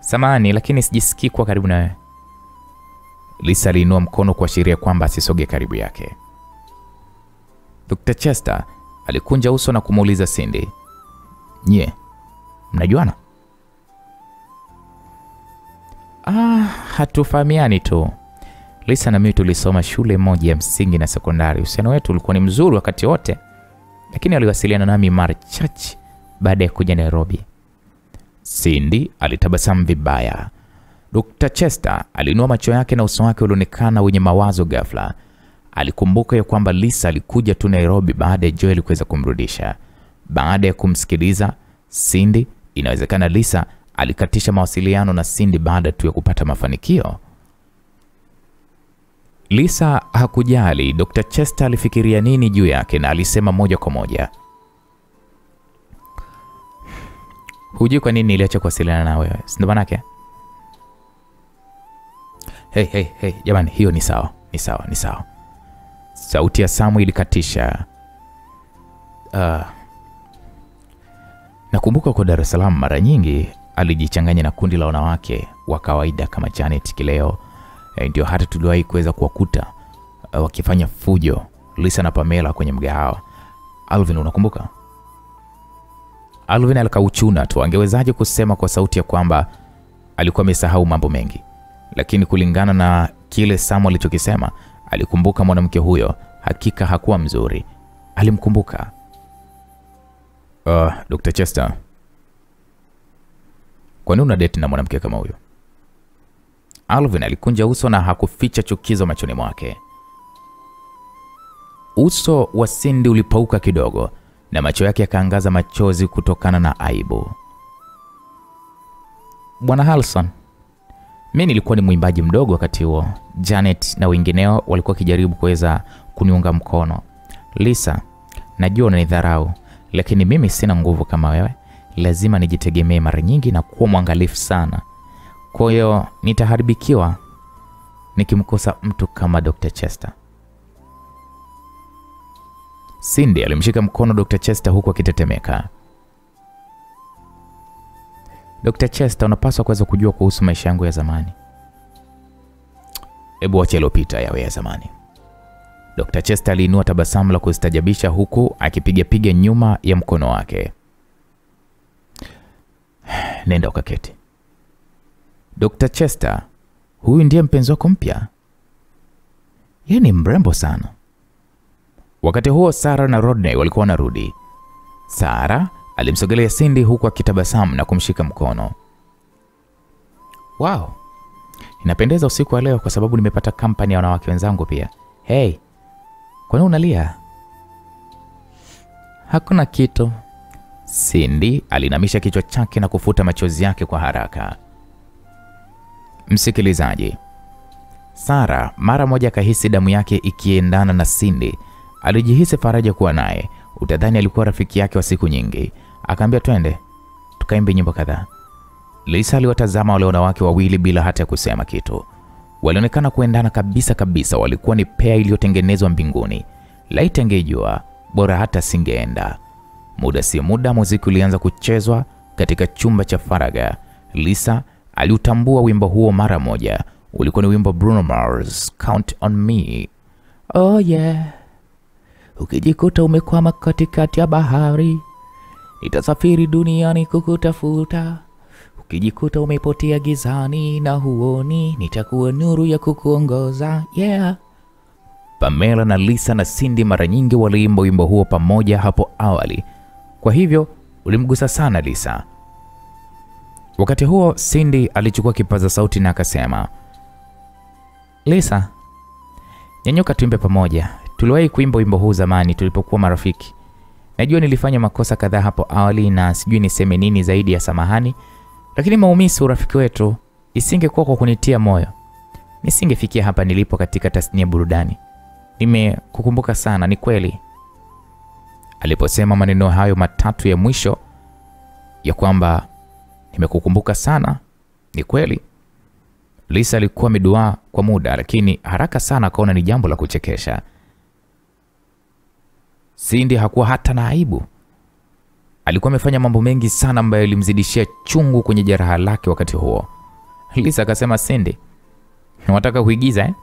samani lakini sijisikii kuwa karibu nawe. Lisa aliinua mkono kuashiria kwamba asisoge karibu yake. Dr. Chester alikunja uso na kumuuliza Cindy, nye mnajuana? Ah, hatufahamiani tu. Lisa na mimi tulisoma shule moja ya msingi na sekondari. Uhusiano wetu ulikuwa ni mzuri wakati wote, lakini aliwasiliana nami mara chache baada ya kuja Nairobi. Cindy alitabasamu vibaya. Dr. Chester aliinua macho yake na uso wake ulionekana wenye mawazo ghafla. Alikumbuka ya kwamba Lisa alikuja tu Nairobi baada ya Joel kuweza kumrudisha. Baada ya kumsikiliza Cindy, inawezekana Lisa alikatisha mawasiliano na Cindy baada tu ya kupata mafanikio. Lisa hakujali Dr. Chester alifikiria nini juu yake na alisema moja kwa moja, Hujui kwa nini niliacha kuwasiliana na wewe, si ndo manake? Hey, hey, hey, jamani, hiyo ni sawa, ni sawa, ni sawa. Sauti ya Samu ilikatisha. Uh, nakumbuka kwa Dar es Salaam mara nyingi alijichanganya na kundi la wanawake wa kawaida kama Janet Kileo. E, ndio hata tuliwahi kuweza kuwakuta e, wakifanya fujo Lisa na Pamela kwenye mgahawa. Alvin, unakumbuka? Alvin alikauchuna tu, angewezaje kusema kwa sauti ya kwamba alikuwa amesahau mambo mengi, lakini kulingana na kile Samu alichokisema, alikumbuka mwanamke huyo. Hakika hakuwa mzuri, alimkumbuka. Uh, Dr. Chester, kwa nini una date na mwanamke kama huyo? Alvin alikunja uso na hakuficha chukizo machoni mwake. Uso wa Cindy ulipauka kidogo na macho yake yakaangaza machozi kutokana na aibu. Bwana Halson, mi nilikuwa ni mwimbaji mdogo wakati huo. Janet na wengineo walikuwa wakijaribu kuweza kuniunga mkono. Lisa, najua unanidharau, lakini mimi sina nguvu kama wewe. Lazima nijitegemee mara nyingi na kuwa mwangalifu sana. Kwa hiyo nitaharibikiwa nikimkosa mtu kama Dr. Chester. Cindy alimshika mkono Dr. Chester huku akitetemeka. Dr. Chester, unapaswa kuweza kujua kuhusu maisha yangu ya zamani. Hebu wacha iliyopita yawe ya zamani. Dr. Chester aliinua tabasamu la kustajabisha huku akipiga piga nyuma ya mkono wake. (sighs) Nenda ukaketi. Dr. Chester, huyu ndiye mpenzi wako mpya? Yeye ni mrembo sana. Wakati huo Sara na Rodney walikuwa wanarudi. Sara alimsogelea Cindy huku akitabasamu na kumshika mkono. Wow, inapendeza usiku wa leo kwa sababu nimepata kampani ya wanawake wenzangu pia. Hey, kwa nini unalia? Hakuna kitu. Cindy alinamisha kichwa chake na kufuta machozi yake kwa haraka. Msikilizaji, Sara mara moja akahisi damu yake ikiendana na Cindy. Alijihisi faraja kuwa naye, utadhani alikuwa rafiki yake wa siku nyingi. Akaambia twende tukaimbe nyimbo kadhaa. Lisa aliwatazama wale wanawake wawili bila hata kusema kitu. Walionekana kuendana kabisa kabisa, walikuwa ni pea iliyotengenezwa mbinguni. Laiti angejua, bora hata singeenda. Muda si muda, muziki ulianza kuchezwa katika chumba cha faraga. Lisa aliutambua wimbo huo mara moja. Ulikuwa ni wimbo Bruno Mars, Count on Me. Oh yeah, ukijikuta umekwama katikati ya bahari, nitasafiri duniani kukutafuta. Ukijikuta umepotea gizani na huoni, nitakuwa nuru ya kukuongoza. Yeah. Pamela na Lisa na Cindy mara nyingi waliimba wimbo huo pamoja hapo awali, kwa hivyo ulimgusa sana Lisa. Wakati huo Cindy alichukua kipaza sauti na akasema, Lisa, nyanyuka tuimbe pamoja. Tuliwahi kuimba wimbo huu zamani tulipokuwa marafiki. Najua nilifanya makosa kadhaa hapo awali na sijui niseme nini zaidi ya samahani, lakini maumisi urafiki wetu isingekuwa kwa kunitia moyo, nisingefikia hapa nilipo katika tasnia burudani. Nimekukumbuka sana, ni kweli. Aliposema maneno hayo matatu ya mwisho ya kwamba nimekukumbuka sana, ni kweli, Lisa alikuwa ameduaa kwa muda, lakini haraka sana akaona ni jambo la kuchekesha. Cindy hakuwa hata na aibu. Alikuwa amefanya mambo mengi sana ambayo ilimzidishia chungu kwenye jeraha lake wakati huo. Lisa akasema, Cindy, unataka kuigiza eh?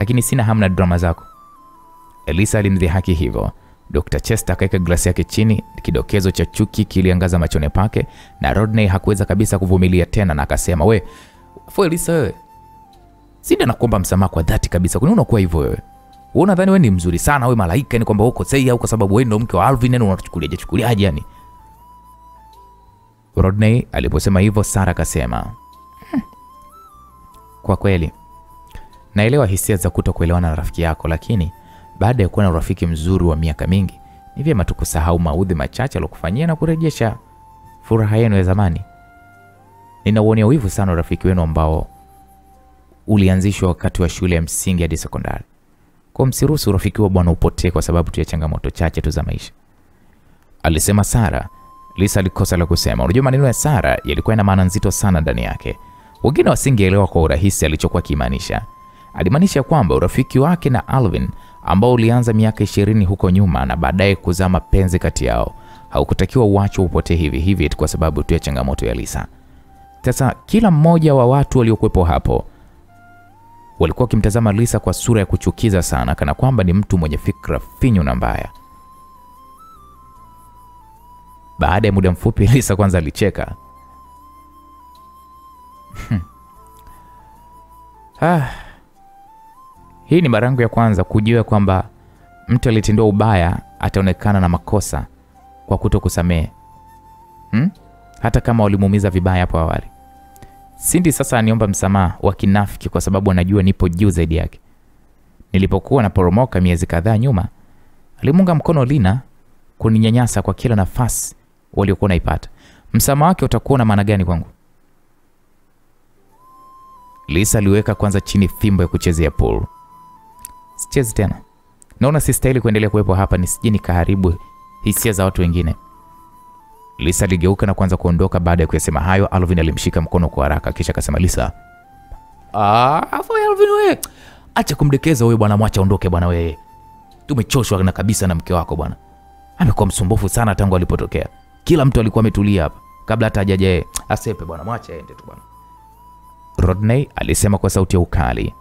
Lakini sina hamna drama zako. Elisa alimdhihaki hivyo. Dr. Chester akaweka glasi yake chini, kidokezo cha chuki kiliangaza machoni pake, na Rodney hakuweza kabisa kuvumilia tena na akasema, we Felisa, Elisa wewe. ndio nakuomba msamaha kwa dhati kabisa. Kwa unakuwa hivyo wewe? Wewe unadhani wewe ni mzuri sana, wewe malaika, ni kwamba uko sahihi au kwa sababu wewe ndio mke wa Alvin, yani unachukuliaje chukuliaje yani? Rodney aliposema hivyo, Sara akasema hmm, kwa kweli naelewa hisia za kutokuelewana na rafiki yako, lakini baada ya kuwa na urafiki mzuri wa miaka mingi, ni vyema tukusahau maudhi machache aliyokufanyia na kurejesha furaha yenu ya zamani. Ninauonea wivu sana urafiki wenu ambao ulianzishwa wakati wa shule ya msingi hadi sekondari. Kwa msiruhusu urafiki wa bwana upotee kwa sababu tu ya changamoto chache tu za maisha, alisema Sara. Lisa alikosa la kusema. Unajua, maneno ya Sara yalikuwa na maana nzito sana ndani yake. Wengine wasingeelewa kwa urahisi alichokuwa kimaanisha. Alimaanisha kwamba urafiki wake na Alvin ambao ulianza miaka ishirini huko nyuma na baadaye kuzaa mapenzi kati yao haukutakiwa uachwe upotee hivi hivi kwa sababu tu ya changamoto ya Lisa. Sasa kila mmoja wa watu waliokuwepo hapo walikuwa wakimtazama Lisa kwa sura ya kuchukiza sana, kana kwamba ni mtu mwenye fikra finyu na mbaya. Baada ya muda mfupi, (laughs) Lisa kwanza alicheka. (laughs) Ah, hii ni mara ya kwanza kujua kwamba mtu aliyetendewa ubaya ataonekana na makosa kwa kuto kusamehe hmm? hata kama walimuumiza vibaya hapo awali. sindi sasa aniomba msamaha wa kinafiki kwa sababu anajua nipo juu zaidi yake. Nilipokuwa naporomoka miezi kadhaa nyuma, alimunga mkono Lina kuninyanyasa kwa kila nafasi waliokuwa naipata. Msamaha wake utakuwa na maana gani kwangu? Lisa aliweka kwanza chini fimbo ya kuchezea pool. Sichezi tena, naona sistahili kuendelea kuwepo hapa, nisije nikaharibu hisia za watu wengine. Lisa aligeuka na kuanza kuondoka. Baada ya kuyasema hayo, Alvin alimshika mkono kwa haraka, kisha akasema, Lisa, ah, Alvin we, acha kumdekeza huyo bwana, mwacha aondoke bwana. Wewe tumechoshwa na kabisa na mke wako bwana, amekuwa msumbufu sana tangu alipotokea. Kila mtu alikuwa ametulia hapa, kabla hata hajaje asepe bwana, mwache aende tu bwana. Rodney alisema kwa sauti ya ukali.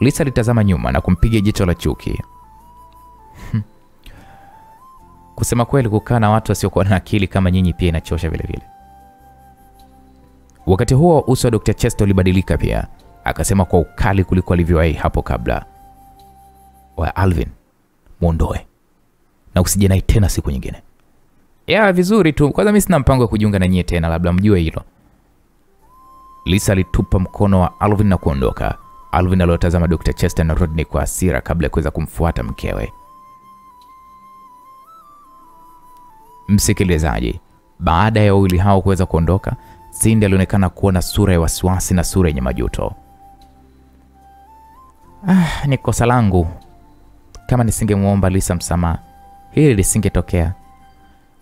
Lisa alitazama nyuma na kumpiga jicho la chuki. Kusema kweli, kukaa na watu wasiokuwa na akili kama nyinyi pia inachosha vile vile. Wakati huo uso wa Dr. Chester ulibadilika pia, akasema kwa ukali kuliko alivyowahi hapo kabla. Wa Alvin, mwondoe na usije naye tena siku nyingine. Ya vizuri tu, kwanza mimi sina mpango wa kujiunga na nyie tena, labda mjue hilo. Lisa alitupa mkono wa Alvin na kuondoka. Alvin aliotazama Dr. Chester na Rodney kwa hasira kabla ya kuweza kumfuata mkewe. Msikilizaji, baada ya wawili hao kuweza kuondoka, Cindy alionekana kuwa na sura ya wasiwasi na sura yenye majuto. Ah, ni kosa langu. Kama nisingemwomba Lisa msamaha, hili lisingetokea.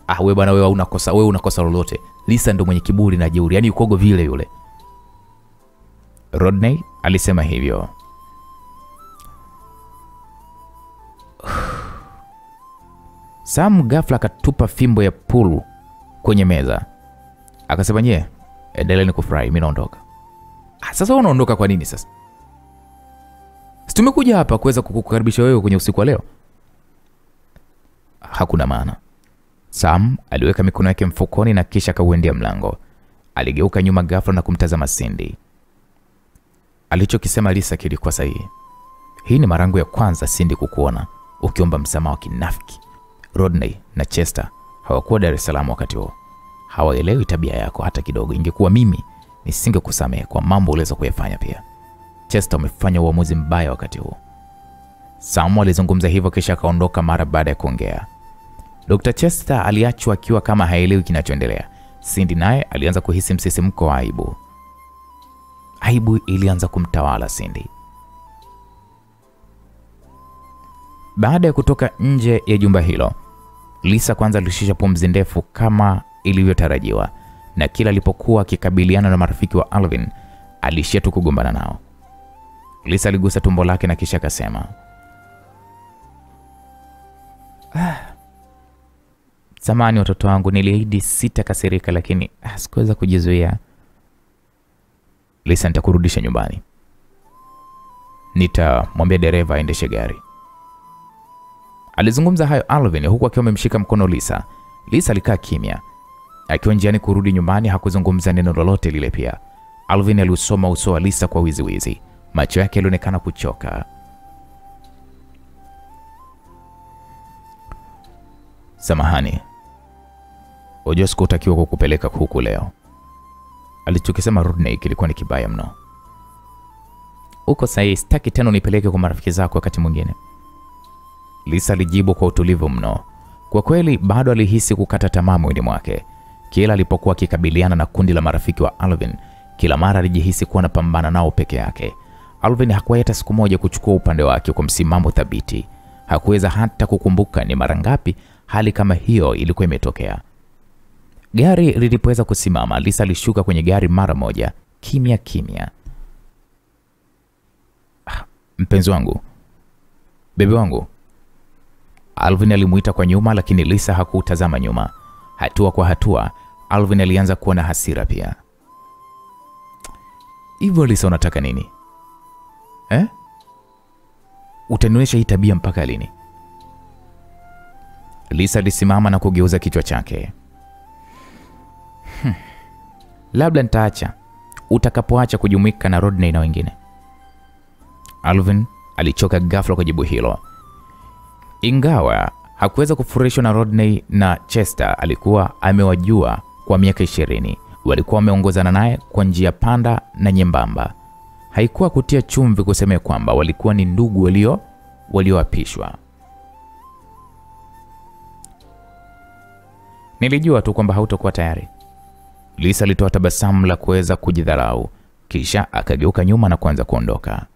Ah, wewe bwana, wewe unakosa, wewe unakosa lolote. Lisa ndo mwenye kiburi na jeuri, yaani ukogo vile yule. Rodney alisema hivyo. Sam ghafla akatupa fimbo ya pool kwenye meza, akasema nyie, endeleeni kufurahi, mi naondoka. Ah, sasa unaondoka kwa nini sasa? Si tumekuja hapa kuweza kukukaribisha wewe kwenye usiku wa leo? Hakuna maana. Sam aliweka mikono yake mfukoni na kisha akauendea mlango. Aligeuka nyuma ghafla na kumtazama Cindy. Alichokisema Lisa kilikuwa sahihi. Hii ni marangu ya kwanza Cindy kukuona ukiomba msamaha wa kinafiki. Rodney na Chester hawakuwa Dar es Salaam wakati huo, hawaelewi tabia yako hata kidogo. Ingekuwa mimi nisingekusamehe kwa mambo uliweza kuyafanya. Pia Chester umefanya uamuzi mbaya wakati huo. Samu alizungumza hivyo kisha akaondoka mara baada ya kuongea. Dr. Chester aliachwa akiwa kama haelewi kinachoendelea. Cindy naye alianza kuhisi msisimko wa aibu. Aibu ilianza kumtawala Cindy. Baada ya kutoka nje ya jumba hilo, Lisa kwanza alishisha pumzi ndefu kama ilivyotarajiwa, na kila alipokuwa akikabiliana na marafiki wa Alvin aliishia tu kugombana nao. Lisa aligusa tumbo lake na kisha akasema, ah, samani watoto wangu, niliahidi sitakasirika, lakini ah, sikuweza kujizuia. Lisa, nitakurudisha nyumbani, nitamwambia dereva aendeshe gari. Alizungumza hayo Alvin huku akiwa amemshika mkono Lisa. Lisa alikaa kimya. Akiwa njiani kurudi nyumbani hakuzungumza neno lolote lile. Pia Alvin aliusoma uso wa Lisa kwa wiziwizi, macho yake yalionekana kuchoka. Samahani, wajua sikutakiwa kukupeleka huku leo. Alichokisema Rodney kilikuwa ni kibaya mno. Uko sahihi, sitaki tena unipeleke kwa marafiki zako wakati mwingine. Lisa alijibu kwa utulivu mno. Kwa kweli bado alihisi kukata tamaa mwili mwake. Kila alipokuwa akikabiliana na kundi la marafiki wa Alvin, kila mara alijihisi kuwa anapambana nao peke yake. Alvin hakuwahi hata siku moja kuchukua upande wake kwa msimamo thabiti. Hakuweza hata kukumbuka ni mara ngapi hali kama hiyo ilikuwa imetokea. Gari lilipoweza kusimama, Lisa alishuka kwenye gari mara moja, kimya kimya. Ah, mpenzi wangu, bebe wangu, Alvin alimuita kwa nyuma, lakini Lisa hakutazama nyuma. Hatua kwa hatua, Alvin alianza kuwa na hasira pia. Hivyo Lisa, unataka nini eh? Utanionyesha hii tabia mpaka lini? Lisa alisimama na kugeuza kichwa chake. Labda nitaacha utakapoacha kujumuika na Rodney na wengine. Alvin alichoka ghafla kwa jibu hilo. Ingawa hakuweza kufurahishwa na Rodney na Chester, alikuwa amewajua kwa miaka ishirini. Walikuwa wameongozana naye kwa njia panda na nyembamba. Haikuwa kutia chumvi kusema kwamba walikuwa ni ndugu walio walioapishwa. Nilijua tu kwamba hautakuwa tayari. Lisa alitoa tabasamu la kuweza kujidharau, kisha akageuka nyuma na kuanza kuondoka.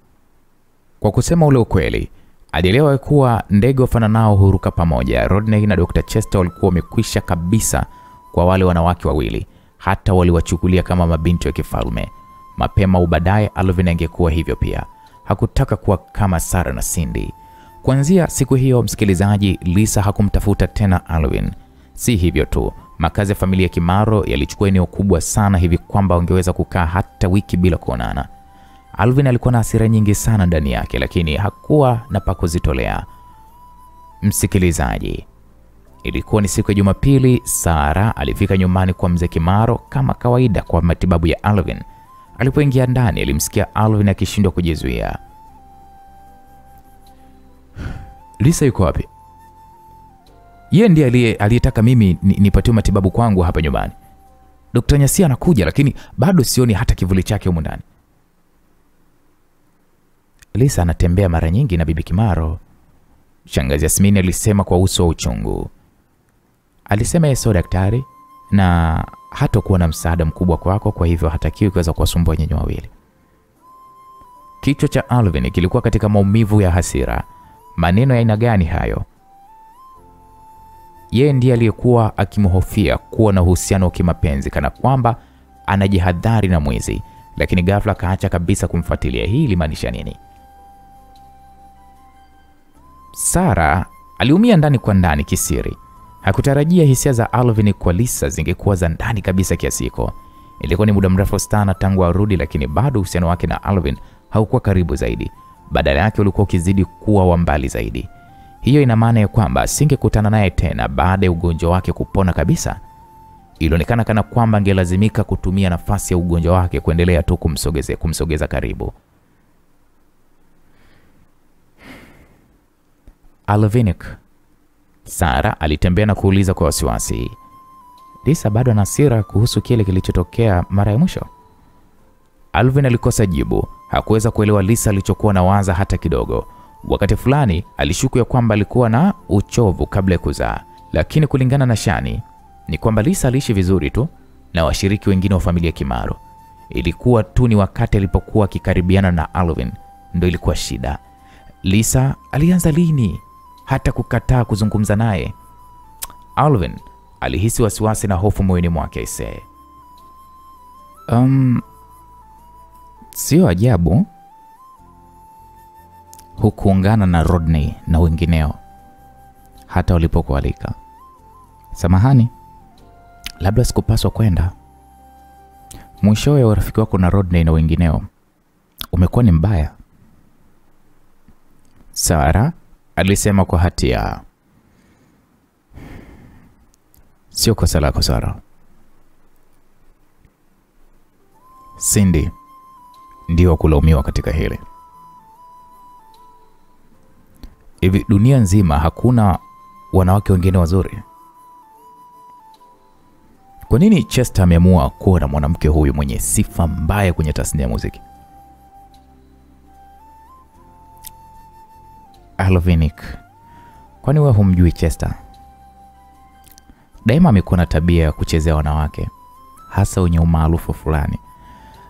Kwa kusema ule ukweli, alielewa kuwa ndege wafananao huruka pamoja. Rodney na Dr. Chester walikuwa wamekwisha kabisa kwa wale wanawake wawili, hata waliwachukulia kama mabinti wa kifalme. Mapema au baadaye, Alvin angekuwa hivyo pia. Hakutaka kuwa kama Sara na Cindy. Kuanzia siku hiyo, msikilizaji, Lisa hakumtafuta tena Alvin. Si hivyo tu, Makazi ya familia ya Kimaro yalichukua eneo kubwa sana hivi kwamba wangeweza kukaa hata wiki bila kuonana. Alvin alikuwa na hasira nyingi sana ndani yake, lakini hakuwa na pa kuzitolea. Msikilizaji, ilikuwa ni siku ya Jumapili. Sara alifika nyumbani kwa mzee Kimaro kama kawaida kwa matibabu ya Alvin. Alipoingia ndani, alimsikia Alvin akishindwa kujizuia. Lisa yuko wapi? Yeye ndiye aliye aliyetaka mimi ni- nipatiwe matibabu kwangu hapa nyumbani. Dkt. Nyasia anakuja, lakini bado sioni hata kivuli chake humu ndani. Lisa anatembea mara nyingi na bibi Kimaro, shangazi Yasmini alisema kwa uso wa uchungu. Alisema yeye sio daktari na hatakuwa na msaada mkubwa kwako, kwa hivyo hatakiwi kuweza kuwasumbua nyinyi wawili. Kichwa cha Alvin kilikuwa katika maumivu ya hasira. Maneno ya aina gani hayo? Yeye ndiye aliyekuwa akimhofia kuwa na uhusiano wa kimapenzi, kana kwamba anajihadhari na mwizi, lakini ghafla akaacha kabisa kumfuatilia. Hii ilimaanisha nini? Sara aliumia ndani kwa ndani kisiri. Hakutarajia hisia za Alvin kwa Lisa zingekuwa za ndani kabisa kiasi. Ilikuwa ni muda mrefu sana tangu arudi, lakini bado uhusiano wake na Alvin haukuwa karibu zaidi. Badala yake ulikuwa ukizidi kuwa wa mbali zaidi. Hiyo ina maana ya kwamba singekutana naye tena baada ya ugonjwa wake kupona kabisa. Ilionekana kana kwamba angelazimika kutumia nafasi ya ugonjwa wake kuendelea tu kumsogeze, kumsogeza karibu. Alvinik. Sara alitembea na kuuliza kwa wasiwasi. Lisa bado ana hasira kuhusu kile kilichotokea mara ya mwisho. Alvin alikosa jibu. Hakuweza kuelewa Lisa alichokuwa na waza hata kidogo. Wakati fulani alishuku ya kwamba alikuwa na uchovu kabla ya kuzaa, lakini kulingana na Shani ni kwamba Lisa aliishi vizuri tu na washiriki wengine wa familia Kimaro. Ilikuwa tu ni wakati alipokuwa akikaribiana na Alvin ndo ilikuwa shida. Lisa alianza lini hata kukataa kuzungumza naye? Alvin alihisi wasiwasi na hofu moyoni mwake aisee. Um, sio ajabu hukuungana na Rodney na wengineo hata walipokualika. Samahani, labda sikupaswa kwenda. Mwishowe urafiki wako na Rodney na wengineo umekuwa ni mbaya, Sara alisema kwa hatia. Sio kosa lako Sara. Cindy ndio wa kulaumiwa katika hili. Hivi dunia nzima hakuna wanawake wengine wazuri? Kwa nini Chester ameamua kuwa na mwanamke huyu mwenye sifa mbaya kwenye tasnia ya muziki? Alvinik, kwani wewe humjui Chester? Daima amekuwa na tabia ya kuchezea wanawake, hasa wenye umaarufu fulani.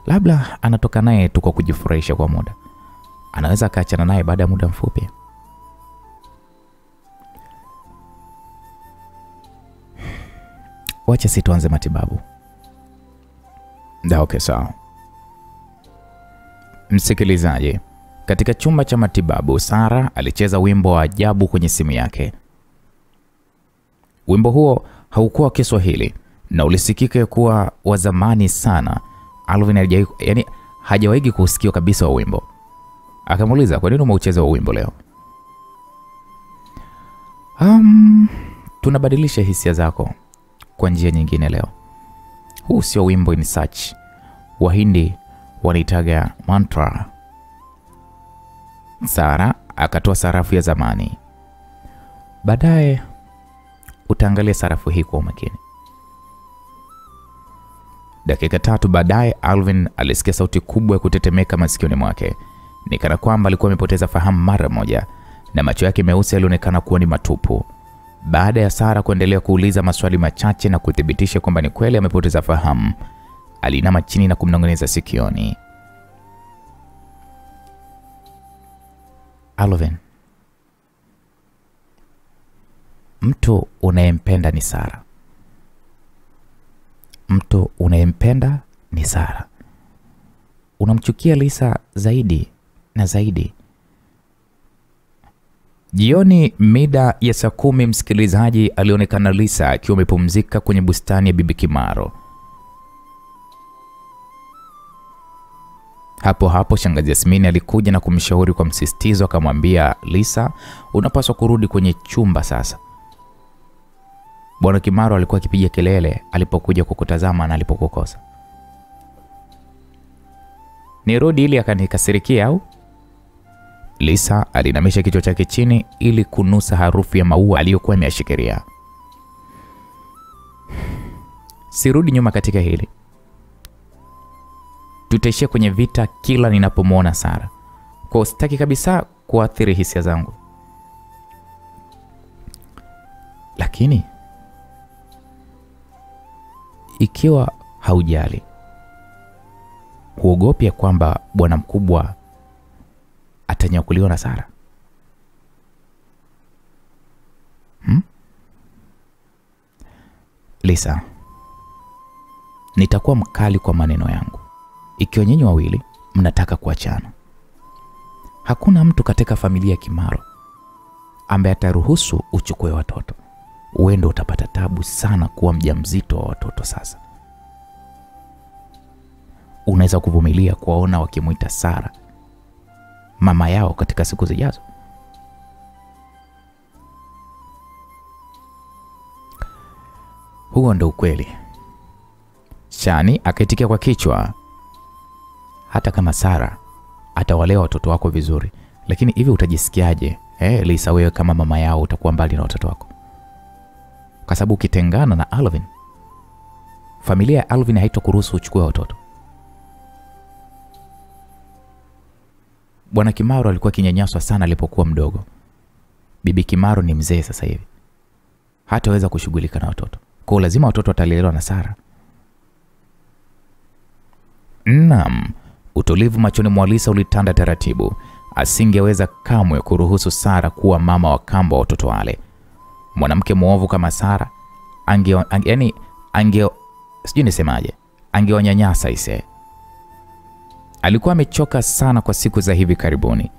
Labda anatoka naye tu kwa kujifurahisha kwa muda, anaweza akaachana naye baada ya muda mfupi. Wacha si tuanze matibabu. Da, okay, sawa. Msikilizaji, katika chumba cha matibabu, Sara alicheza wimbo wa ajabu kwenye simu yake. Wimbo huo haukuwa wa Kiswahili na ulisikika kuwa wa zamani sana. Alvin hajawahi yani, hajawahi kusikia kabisa wa wimbo. Akamuuliza, kwa nini umeucheza wa wimbo leo? Um, tunabadilisha hisia zako kwa njia nyingine leo. Huu sio wimbo in search. Wahindi wanaitaga mantra. Sara akatoa sarafu ya zamani. Baadaye utaangalia sarafu hii kwa umakini. Dakika tatu baadaye, Alvin alisikia sauti kubwa ya kutetemeka masikioni mwake, ni kana kwamba alikuwa amepoteza fahamu mara moja, na macho yake meusi yalionekana kuwa ni matupu. Baada ya Sara kuendelea kuuliza maswali machache na kuthibitisha kwamba ni kweli amepoteza fahamu, alinama chini na kumnong'oneza sikioni. Alvin, mtu unayempenda ni Sara. Mtu unayempenda ni Sara. Unamchukia Lisa zaidi na zaidi. Jioni mida ya saa kumi, msikilizaji, alionekana Lisa akiwa amepumzika kwenye bustani ya Bibi Kimaro. Hapo hapo shangazi Yasmini alikuja na kumshauri kwa msisitizo, akamwambia Lisa, unapaswa kurudi kwenye chumba sasa. Bwana Kimaro alikuwa akipiga kelele alipokuja kukutazama na alipokukosa. Nirudi ili akanikasirikia au? Lisa alinamisha kichwa chake chini ili kunusa harufu ya maua aliyokuwa ameyashikilia. Sirudi nyuma katika hili, tutaishia kwenye vita kila ninapomwona Sara. Kwa sitaki kabisa kuathiri hisia zangu, lakini ikiwa haujali, huogopi kwamba bwana mkubwa atanyakuliwa na Sara hmm? Lisa, nitakuwa mkali kwa maneno yangu ikiwa nyinyi wawili mnataka kuachana. Hakuna mtu katika familia ya Kimaro ambaye ataruhusu uchukue watoto. Uende utapata tabu sana kuwa mjamzito wa watoto. Sasa unaweza kuvumilia kuwaona wakimwita Sara mama yao katika siku zijazo? Huo ndo ukweli. Shani akaitikia kwa kichwa. Hata kama Sara atawalea watoto wako vizuri, lakini hivi utajisikiaje eh, Lisa, wewe kama mama yao utakuwa mbali na watoto wako? Kwa sababu ukitengana na Alvin, familia ya Alvin haitokuruhusu uchukue watoto. Bwana Kimaro alikuwa akinyanyaswa sana alipokuwa mdogo. Bibi Kimaro ni mzee sasa hivi, hataweza kushughulika na watoto, kwa lazima watoto watalelewa na Sara. Naam, utulivu machoni mwa Lisa ulitanda taratibu. Asingeweza kamwe kuruhusu Sara kuwa mama wa kambo wa watoto wale. Mwanamke mwovu kama Sara ange, ange, yani, ange sijui nisemaje, angewanyanyasa ise. Alikuwa amechoka sana kwa siku za hivi karibuni,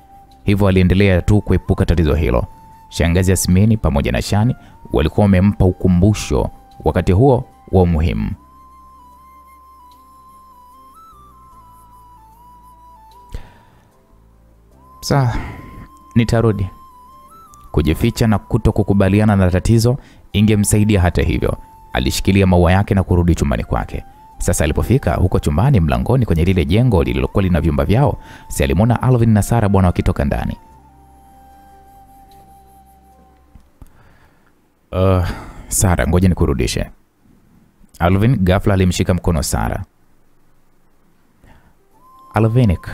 hivyo aliendelea tu kuepuka tatizo hilo. Shangazi Yasmini pamoja na Shani walikuwa wamempa ukumbusho wakati huo wa umuhimu. Sawa, nitarudi. Kujificha na kuto kukubaliana na tatizo ingemsaidia. Hata hivyo, alishikilia maua yake na kurudi chumbani kwake. Sasa alipofika huko chumbani, mlangoni kwenye lile jengo lililokuwa lina vyumba vyao, si alimwona Alvin na Sara bwana wakitoka ndani. Uh, Sara, ngoja nikurudishe. Alvin ghafla alimshika mkono Sara. Alvinik.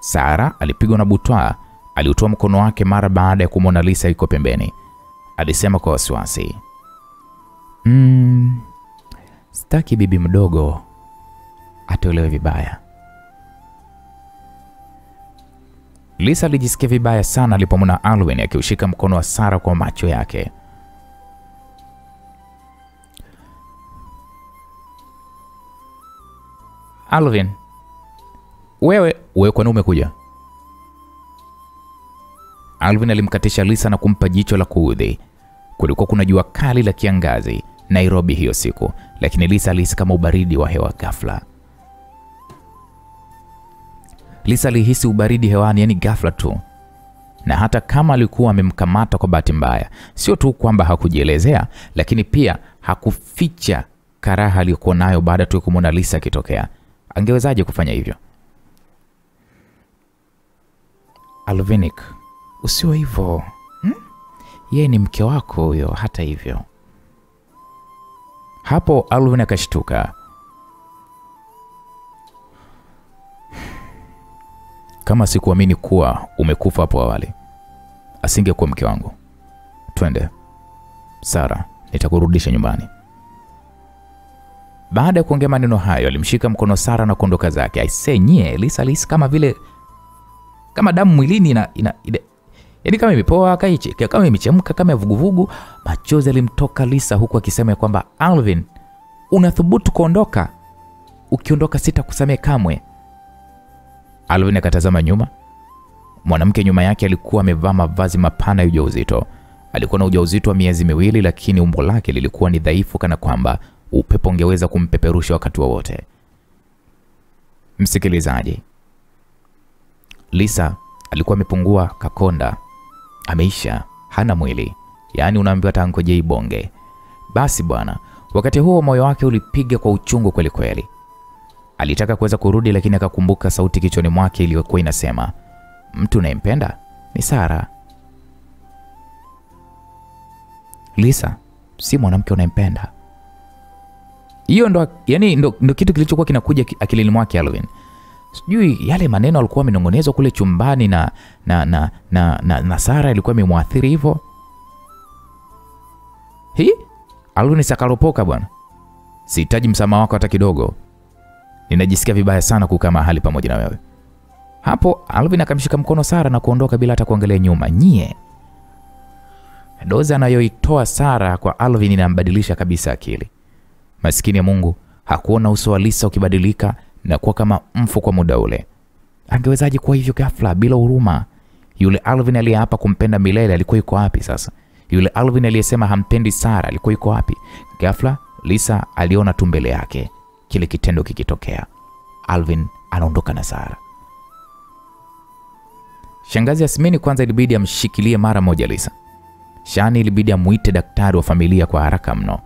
Sara alipigwa na butwaa. Aliutoa mkono wake mara baada ya kumwona Lisa iko pembeni. Alisema kwa wasiwasi, mm, sitaki bibi mdogo atolewe vibaya. Lisa alijisikia vibaya sana alipomwona Alwin akiushika mkono wa Sara kwa macho yake. Alvin, wewe wewe, kwani umekuja? Alvin alimkatisha Lisa na kumpa jicho la kuudhi. Kulikuwa kuna jua kali la kiangazi Nairobi hiyo siku, lakini Lisa alihisi kama ubaridi wa hewa ghafla. Lisa alihisi ubaridi hewani, yani ghafla tu, na hata kama alikuwa amemkamata kwa bahati mbaya, sio tu kwamba hakujielezea, lakini pia hakuficha karaha aliyokuwa nayo baada tu kumwona Lisa akitokea. Angewezaje kufanya hivyo? Alvinik, usiwe hivyo hmm? Yeye ni mke wako huyo. Hata hivyo, hapo Alvin akashtuka. Kama sikuamini kuwa umekufa hapo awali, asingekuwa mke wangu. Twende Sara, nitakurudisha nyumbani. Baada ya kuongea maneno hayo, alimshika mkono Sara na kuondoka zake. Aisee, nyie Lisa Lisa kama vile kama damu mwilini ina, ina, ina yaani kama imepoa kama imechemka kama ya vuguvugu. Machozi alimtoka Lisa huku akisema kwamba Alvin, unathubutu kuondoka? Ukiondoka sitakusamehe kamwe. Alvin akatazama nyuma. Mwanamke nyuma yake alikuwa amevaa mavazi mapana ya ujauzito. Alikuwa na ujauzito wa miezi miwili, lakini umbo lake lilikuwa ni dhaifu, kana kwamba upepo ungeweza kumpeperusha wakati wowote. Msikilizaji, Lisa alikuwa amepungua kakonda, ameisha, hana mwili, yaani unaambiwa tangoje ibonge. Basi bwana, wakati huo moyo wake ulipiga kwa uchungu kweli kweli. Alitaka kuweza kurudi, lakini akakumbuka sauti kichwani mwake iliyokuwa inasema, mtu unayempenda ni Sara. Lisa si mwanamke unayempenda. Hiyo ndo, yani ndo, ndo kitu kilichokuwa kinakuja akilini mwake Alvin. Sijui yale maneno alikuwa amenong'onezwa kule chumbani na na na na, na, na Sara ilikuwa imemwathiri hivyo. Hi Aluni sakalopoka bwana. Sihitaji msamaha wako hata kidogo. Ninajisikia vibaya sana kukaa mahali pamoja na wewe. Hapo Alvin akamshika mkono Sara na kuondoka bila hata kuangalia nyuma. Nyie, dozi anayoitoa Sara kwa Alvin inambadilisha kabisa akili. Maskini ya Mungu hakuona uso wa Lisa ukibadilika na kuwa kama mfu kwa muda ule. Angewezaje kuwa hivyo ghafla bila huruma? Yule Alvin aliyeapa kumpenda milele alikuwa yuko wapi sasa? Yule Alvin aliyesema hampendi Sara alikuwa yuko wapi? Ghafla Lisa aliona tu mbele yake kile kitendo kikitokea. Alvin anaondoka na Sara. Shangazi Yasmini kwanza ilibidi amshikilie mara moja Lisa. Shani ilibidi amuite daktari wa familia kwa haraka mno.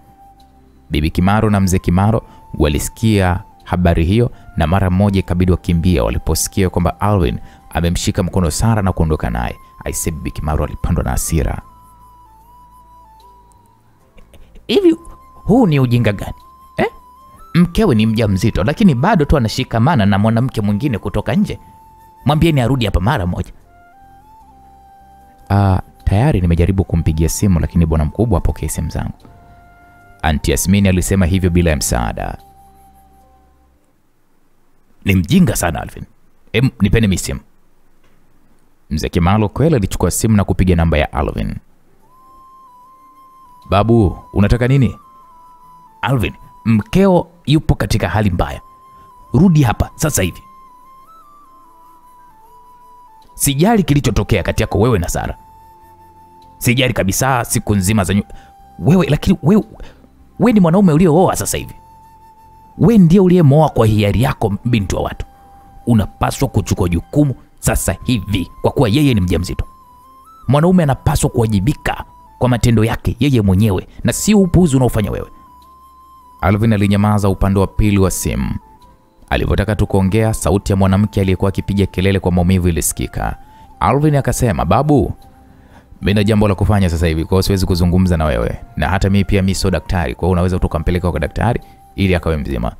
Bibi Kimaro na mzee Kimaro walisikia habari hiyo na mara moja ikabidi wakimbia waliposikia kwamba Alvin amemshika mkono Sara na kuondoka naye. Aise, Bibi Kimaro alipandwa na hasira. Hivi huu ni ujinga gani eh? Mkewe ni mjamzito lakini bado tu anashikamana na mwanamke mwingine kutoka nje. Mwambieni arudi hapa mara moja. Ah, tayari nimejaribu kumpigia simu lakini bwana mkubwa apokee simu zangu. Anti Yasmini alisema hivyo bila ya msaada. Ni mjinga sana Alvin. Em, nipeni mi simu. Mzee Kimalo kweli alichukua simu na kupiga namba ya Alvin. Babu, unataka nini? Alvin, mkeo yupo katika hali mbaya. Rudi hapa sasa hivi. Sijali kilichotokea kati yako wewe na Sara. Sijali kabisa siku nzima za nyu... wewe, lakini wewe, wewe ni mwanaume uliooa sasa hivi. We ndiye uliyemwoa kwa hiari yako, binti wa watu. Unapaswa kuchukua jukumu sasa hivi, kwa kuwa yeye ni mjamzito. Mwanaume anapaswa kuwajibika kwa matendo yake yeye mwenyewe na si upuuzi unaofanya wewe. Alvin alinyamaza upande wa pili wa simu. Alivyotaka tu kuongea, sauti ya mwanamke aliyekuwa akipiga kelele kwa maumivu ilisikika. Alvin akasema, babu, mimi na jambo la kufanya sasa hivi, kwa hiyo siwezi kuzungumza na wewe, na hata mimi pia mimi sio daktari, kwa hiyo unaweza tukampeleka kwa daktari ili akawe mzima.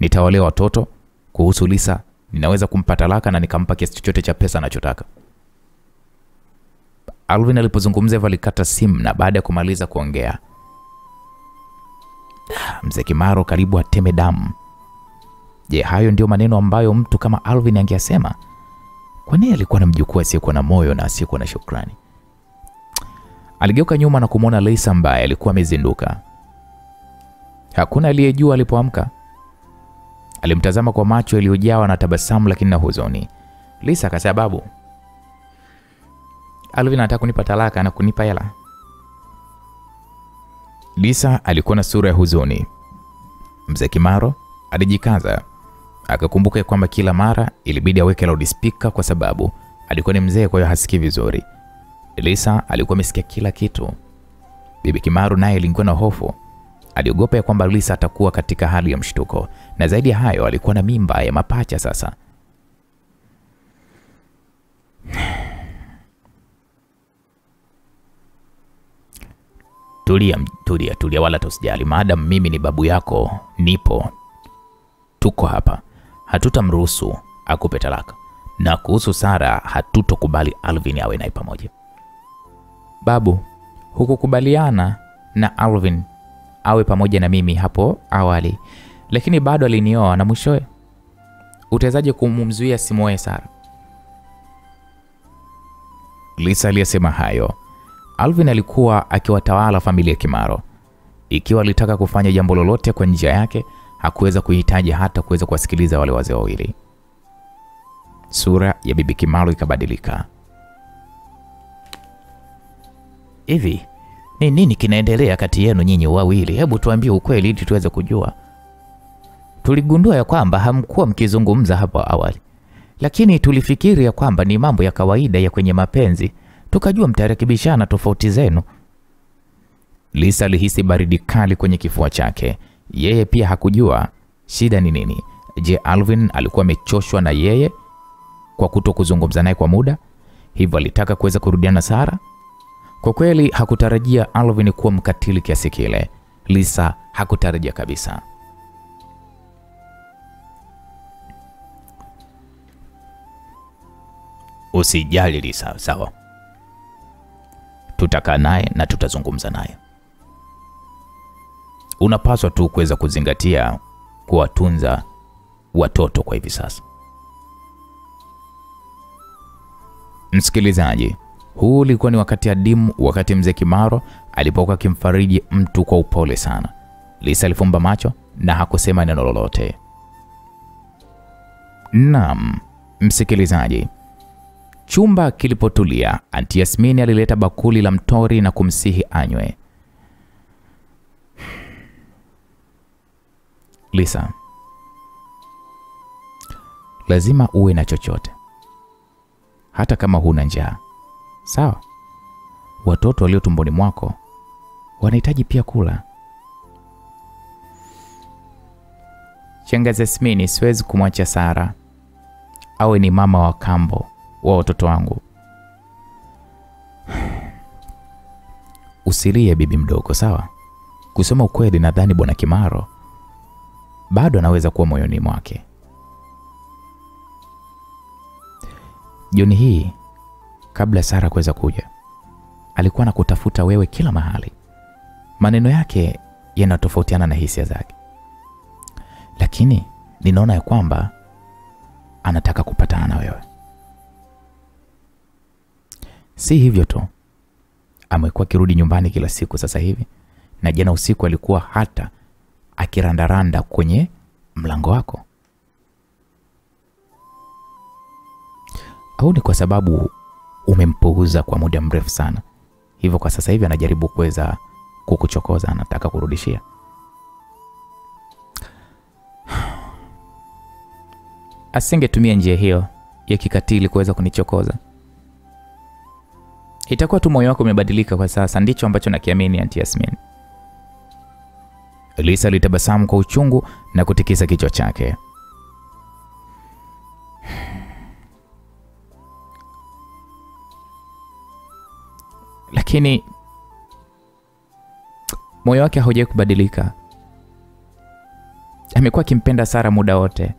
Nitawalea watoto. Kuhusu Lisa, ninaweza kumpa talaka na nikampa kiasi chochote cha pesa anachotaka. Alvin alipozungumza hivyo alikata simu, na baada ya kumaliza kuongea, mzee Kimaro karibu ateme damu. Je, hayo ndio maneno ambayo mtu kama Alvin angeyasema? Kwa nini alikuwa na mjukuu asiyekuwa na moyo na asiyekuwa na shukrani? Aligeuka nyuma na kumwona Lisa ambaye alikuwa amezinduka. Hakuna aliyejua alipoamka. Alimtazama kwa macho yaliyojawa na tabasamu lakini na huzuni. Lisa akasema, babu, Alvin anataka kunipa talaka na kunipa hela. Lisa alikuwa na sura ya huzuni. Mzee Kimaro alijikaza, akakumbuka kwamba kila mara ilibidi aweke loudspeaker kwa sababu alikuwa ni mzee, kwa hiyo hasikii vizuri. Lisa alikuwa amesikia kila kitu. Bibi Kimaro naye alikuwa na hofu, aliogopa ya kwamba Lisa atakuwa katika hali ya mshtuko, na zaidi ya hayo alikuwa na mimba ya mapacha sasa. Tulia, tulia, tulia, wala tusijali. Maadamu mimi ni babu yako, nipo, tuko hapa, hatutamruhusu akupe talaka, na kuhusu Sara, hatutokubali Alvin awe naye pamoja. Babu, hukukubaliana na Alvin awe pamoja na mimi hapo awali, lakini bado alinioa na mwishowe utawezaje kumzuia simoe Sara? Lisa aliyesema hayo Alvin alikuwa akiwatawala familia Kimaro. Ikiwa alitaka kufanya jambo lolote kwa njia yake, hakuweza kuhitaji hata kuweza kuwasikiliza wale wazee wawili. Sura ya bibi Kimaro ikabadilika. Hivi ni nini kinaendelea kati yenu nyinyi wawili? Hebu tuambie ukweli ili tuweze kujua. Tuligundua ya kwamba hamkuwa mkizungumza hapo awali, lakini tulifikiri ya kwamba ni mambo ya kawaida ya kwenye mapenzi, tukajua mtarekebishana tofauti zenu. Lisa alihisi baridi kali kwenye kifua chake. Yeye pia hakujua shida ni nini. Je, Alvin alikuwa amechoshwa na yeye kwa kuto kuzungumza naye kwa muda, hivyo alitaka kuweza kurudiana na Sara? Kwa kweli hakutarajia Alvin kuwa mkatili kiasi kile. Lisa hakutarajia kabisa. Usijali Lisa, sawa? Tutakaa naye na tutazungumza naye. Unapaswa tu kuweza kuzingatia kuwatunza watoto kwa hivi sasa. Msikilizaji, huu ulikuwa ni wakati adimu, wakati mzee Kimaro alipokuwa akimfariji mtu kwa upole sana. Lisa alifumba macho na hakusema neno lolote. Naam, msikilizaji, chumba kilipotulia, Anti Yasmini alileta bakuli la mtori na kumsihi anywe. Lisa, lazima uwe na chochote, hata kama huna njaa. Sawa, watoto walio tumboni mwako wanahitaji pia kula. Shangazi Yasmini, siwezi kumwacha Sara awe ni mama wa kambo wa watoto wangu. (sighs) Usilie bibi mdogo, sawa? Kusema ukweli, nadhani bwana Kimaro bado anaweza kuwa moyoni mwake. Jioni hii kabla Sara kuweza kuja, alikuwa na kutafuta wewe kila mahali. Maneno yake yanatofautiana na hisia zake, lakini ninaona ya kwamba anataka kupatana na wewe. Si hivyo tu, amekuwa akirudi nyumbani kila siku sasa hivi, na jana usiku alikuwa hata akirandaranda kwenye mlango wako. Au ni kwa sababu umempuuza kwa muda mrefu sana, hivyo kwa sasa hivi anajaribu kuweza kukuchokoza, anataka kurudishia? (sighs) Asingetumia njia hiyo ya kikatili kuweza kunichokoza. Itakuwa tu moyo wako umebadilika kwa sasa, ndicho ambacho nakiamini, Aunt Yasmin. Lisa alitabasamu kwa uchungu na kutikisa kichwa chake. Lakini moyo wake haujawahi kubadilika. Amekuwa akimpenda Sara muda wote.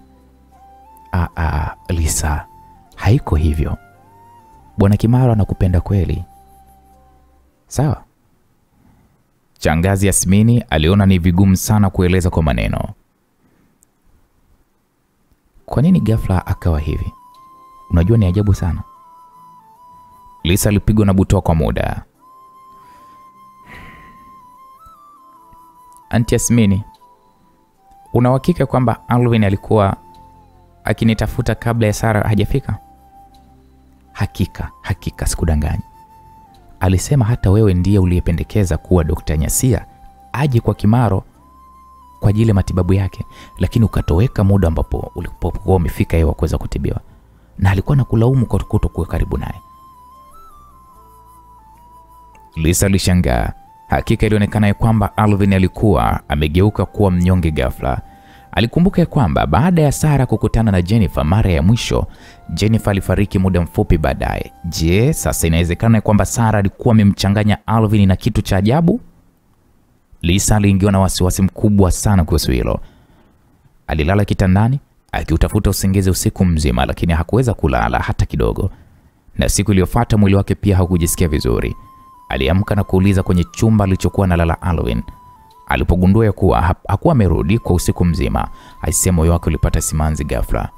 Ah, ah, Lisa, haiko hivyo. Bwana Kimaro anakupenda kweli, sawa? Changazi Yasmini aliona ni vigumu sana kueleza kwa maneno. Kwa nini ghafla akawa hivi? Unajua ni ajabu sana. Lisa alipigwa na butoa kwa muda. Anti Yasmini, una uhakika kwamba Alvin alikuwa akinitafuta kabla ya Sara hajafika? Hakika, hakika, sikudanganyi. Alisema hata wewe ndiye uliyependekeza kuwa Dokta Nyasia aje kwa Kimaro kwa ajili ya matibabu yake, lakini ukatoweka muda ambapo ulipokuwa umefika yeye wa kuweza kutibiwa, na alikuwa na kulaumu kwa kutokuwa karibu naye. Lisa alishangaa. Hakika ilionekana ya kwamba Alvin alikuwa amegeuka kuwa mnyonge ghafla. Alikumbuka ya kwamba baada ya Sara kukutana na Jennifer mara ya mwisho, Jennifer alifariki muda mfupi baadaye. Je, sasa inawezekana ya kwamba Sara alikuwa amemchanganya Alvin na kitu cha ajabu? Lisa aliingiwa na wasiwasi mkubwa sana kuhusu hilo. Alilala kitandani akiutafuta usingizi usiku mzima, lakini hakuweza kulala hata kidogo, na siku iliyofuata mwili wake pia haukujisikia vizuri. Aliamka na kuuliza kwenye chumba alichokuwa analala Alwin. Alipogundua ya kuwa ha- hakuwa amerudi kwa usiku mzima, aisee, moyo wake ulipata simanzi ghafla.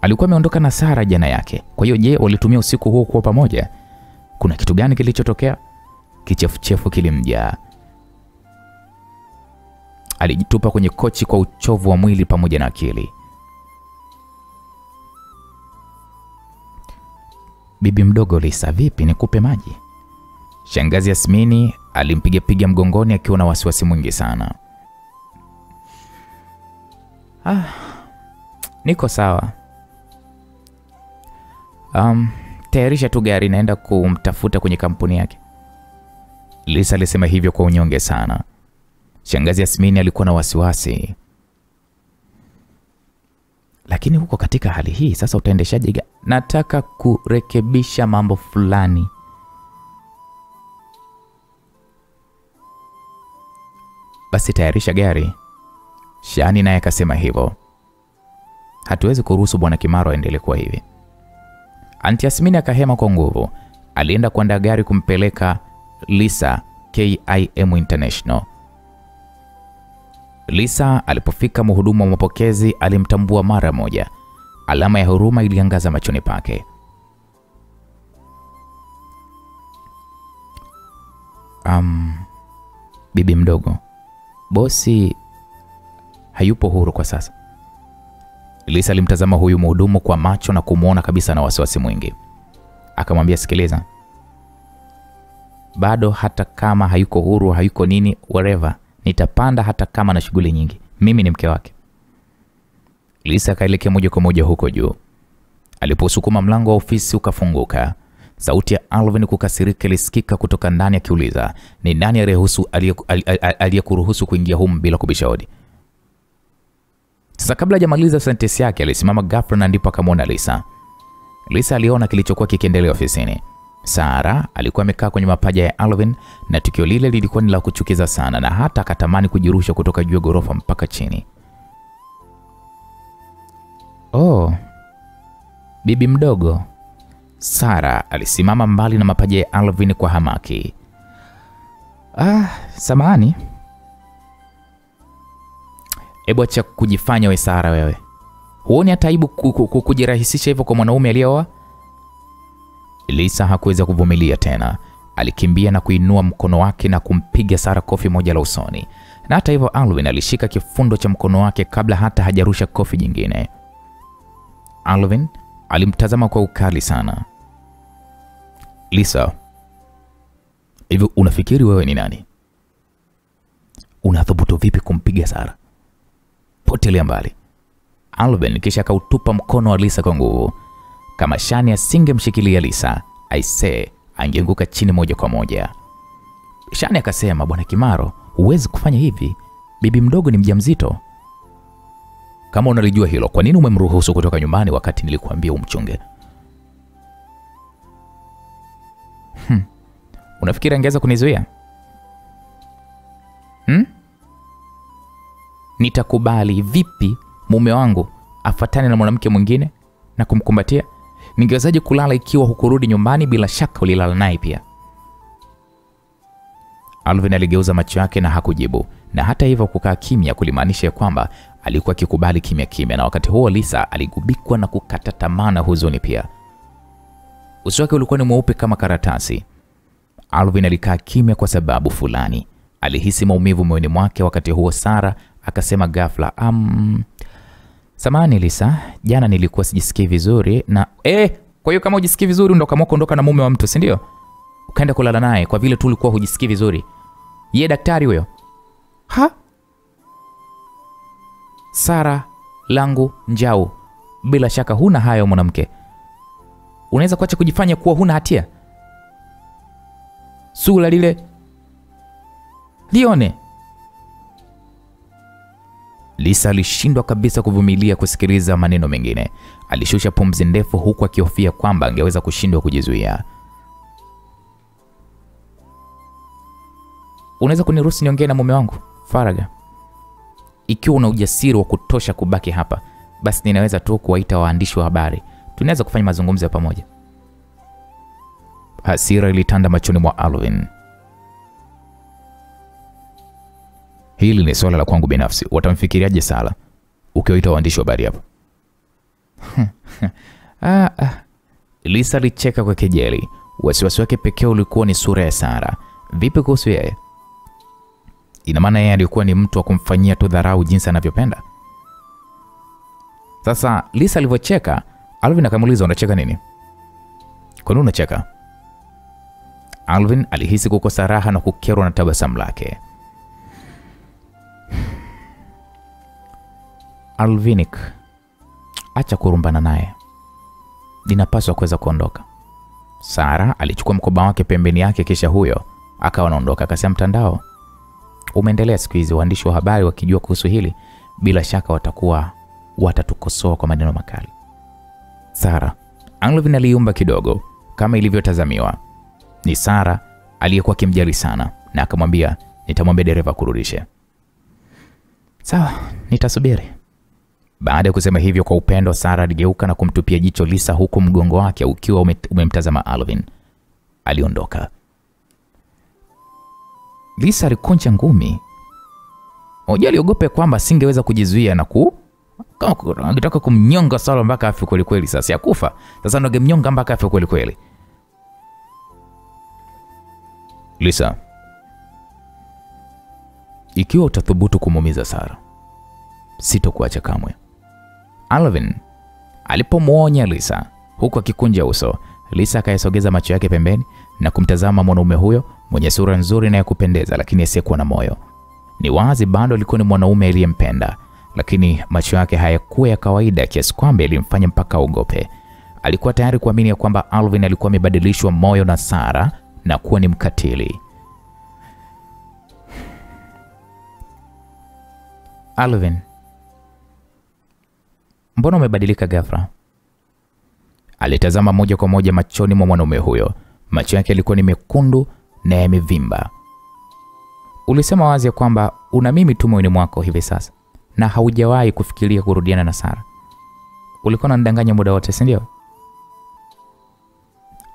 Alikuwa ameondoka na Sara jana yake. Kwa hiyo je, walitumia usiku huo kuwa pamoja? Kuna kitu gani kilichotokea? Kichefuchefu kilimjaa. Alijitupa kwenye kochi kwa uchovu wa mwili pamoja na akili. Bibi mdogo Lisa, vipi nikupe maji? Shangazi Yasmini alimpigapiga mgongoni akiwa na wasiwasi mwingi sana. Ah, niko sawa. Um, tayarisha tu gari, naenda kumtafuta kwenye kampuni yake. Lisa alisema hivyo kwa unyonge sana. Shangazi Yasmini alikuwa na wasiwasi. Lakini huko katika hali hii sasa utaendeshaje Nataka kurekebisha mambo fulani. Basi tayarisha gari. Shani naye akasema hivyo. Hatuwezi kuruhusu bwana Kimaro aendelee kuwa hivi. Anti Yasmini akahema kwa nguvu. Alienda kuandaa gari kumpeleka Lisa KIM International. Lisa alipofika, mhudumu wa mapokezi alimtambua mara moja. Alama ya huruma iliangaza machoni pake. Um, bibi mdogo, bosi hayupo huru kwa sasa. Lisa alimtazama huyu mhudumu kwa macho na kumwona kabisa na wasiwasi mwingi. Akamwambia, sikiliza, bado hata kama hayuko huru, hayuko nini, whatever, nitapanda hata kama na shughuli nyingi. Mimi ni mke wake. Lisa akaelekea moja kwa moja huko juu. Aliposukuma mlango wa ofisi ukafunguka, sauti ya Alvin kukasirika ilisikika kutoka ndani akiuliza, ni nani aliyeruhusu aliye- ali- ali- aliyekuruhusu kuingia humu bila kubisha hodi? Sasa kabla hajamaliza sentensi yake, alisimama ghafla na ndipo akamwona Lisa. Lisa aliona kilichokuwa kikiendelea ofisini. Sara alikuwa amekaa kwenye mapaja ya Alvin na tukio lile lilikuwa ni la kuchukiza sana, na hata akatamani kujirusha kutoka juu ya ghorofa mpaka chini. Oh, bibi mdogo. Sara alisimama mbali na mapaja ya Alvin kwa hamaki. Ah, samahani. Hebu acha kujifanya we Sara wewe. Huoni hata aibu ku- ku- ku- kujirahisisha hivyo kwa mwanaume aliyeoa? Lisa hakuweza kuvumilia tena. Alikimbia na kuinua mkono wake na kumpiga Sara kofi moja la usoni, na hata hivyo Alvin alishika kifundo cha mkono wake kabla hata hajarusha kofi jingine. Alvin alimtazama kwa ukali sana. Lisa, hivyo unafikiri wewe ni nani? Unathubutu vipi kumpiga Sara? Potelea mbali. Alvin kisha akautupa mkono wa Lisa kwa nguvu. Kama Shani asingemshikilia Lisa, aisee, angeanguka chini moja kwa moja. Shani akasema, bwana Kimaro, huwezi kufanya hivi, bibi mdogo ni mjamzito. Kama unalijua hilo, kwa nini umemruhusu kutoka nyumbani wakati nilikuambia umchunge? Hmm. Unafikiri angeweza kunizuia hmm? Nitakubali vipi mume wangu afatane na mwanamke mwingine na kumkumbatia? Ningewezaje kulala ikiwa hukurudi nyumbani? Bila shaka ulilala naye pia. Alvin aligeuza macho yake na hakujibu, na hata hivyo kukaa kimya kulimaanisha ya kwamba alikuwa akikubali kimya kimya, na wakati huo Lisa aligubikwa na kukata tamaa na huzuni pia. Uso wake ulikuwa ni mweupe kama karatasi. Alvin alikaa kimya kwa sababu fulani. Alihisi maumivu moyoni mwake. Wakati huo Sara akasema ghafla, um, samahani Lisa, jana nilikuwa sijisikii vizuri na eh, kwa hiyo kama hujisikii vizuri ndo kama kuondoka na mume wa mtu, si ndio? Ukaenda kulala naye kwa vile tu ulikuwa hujisikii vizuri. Ye daktari huyo? Ha? Sara langu njau, bila shaka huna hayo mwanamke. Unaweza kuacha kujifanya kuwa huna hatia? Sura lile lione. Lisa alishindwa kabisa kuvumilia kusikiliza maneno mengine. Alishusha pumzi ndefu huku akihofia kwamba angeweza kushindwa kujizuia. Unaweza kuniruhusu niongee na mume wangu faraga? Ikiwa una ujasiri wa kutosha kubaki hapa, basi ninaweza tu kuwaita waandishi wa habari, tunaweza kufanya mazungumzo ya pamoja. Hasira ilitanda machoni mwa Alvin. Hili ni swala la kwangu binafsi, watamfikiriaje Sala ukiwaita waandishi wa habari hapo? (laughs) ah, ah. Lisa alicheka kwa kejeli. Wasiwasi wake pekee ulikuwa ni sura ya Sara. Vipi kuhusu yeye? Ina maana yeye alikuwa ni mtu wa kumfanyia tu dharau jinsi anavyopenda? Sasa Lisa alivyocheka, Alvin akamuuliza unacheka nini? Kwa nini unacheka? Alvin alihisi kukosa raha na kukerwa na tabasamu lake. Alvinik, acha kurumbana naye, ninapaswa kuweza kuondoka. Sara alichukua mkoba wake pembeni yake, kisha huyo akawa anaondoka. Akasema, mtandao umeendelea siku hizi, waandishi wa habari wakijua kuhusu hili, bila shaka watakuwa watatukosoa kwa maneno makali. Sara, Alvin aliumba kidogo kama ilivyotazamiwa. Ni Sara aliyekuwa akimjali sana, na akamwambia, nitamwambia dereva kurudishe. Sawa, nitasubiri. Baada ya kusema hivyo kwa upendo, Sara aligeuka na kumtupia jicho Lisa, huku mgongo wake ukiwa ume- umemtazama Alvin. Aliondoka. Lisa alikunja ngumi. Moja aliogope kwamba singeweza kujizuia na ku angetaka kumnyonga Sara mpaka afe kweli kweli. Sasa yakufa sasa, ndo angemnyonga mpaka afe kweli kweli. Lisa, ikiwa utathubutu kumumiza Sara, sitokuacha kamwe. Alvin alipomwonya Lisa huku akikunja uso, Lisa akayasogeza macho yake pembeni na kumtazama mwanaume huyo mwenye sura nzuri na ya kupendeza, lakini asiyekuwa na moyo. Ni wazi bado alikuwa ni mwanaume aliyempenda, lakini macho yake hayakuwa ya kawaida kiasi kwamba ilimfanya mpaka aogope. Alikuwa tayari kuamini ya kwamba Alvin alikuwa amebadilishwa moyo na Sara na kuwa ni mkatili. Alvin, mbona umebadilika ghafla? Alitazama moja kwa moja machoni mwa mwanaume huyo. Macho yake yalikuwa ni mekundu na yamevimba. Ulisema wazi ya kwamba una mimi tu moyoni mwako hivi sasa na haujawahi kufikiria kurudiana na Sara. Ulikuwa unanidanganya muda wote, si ndio?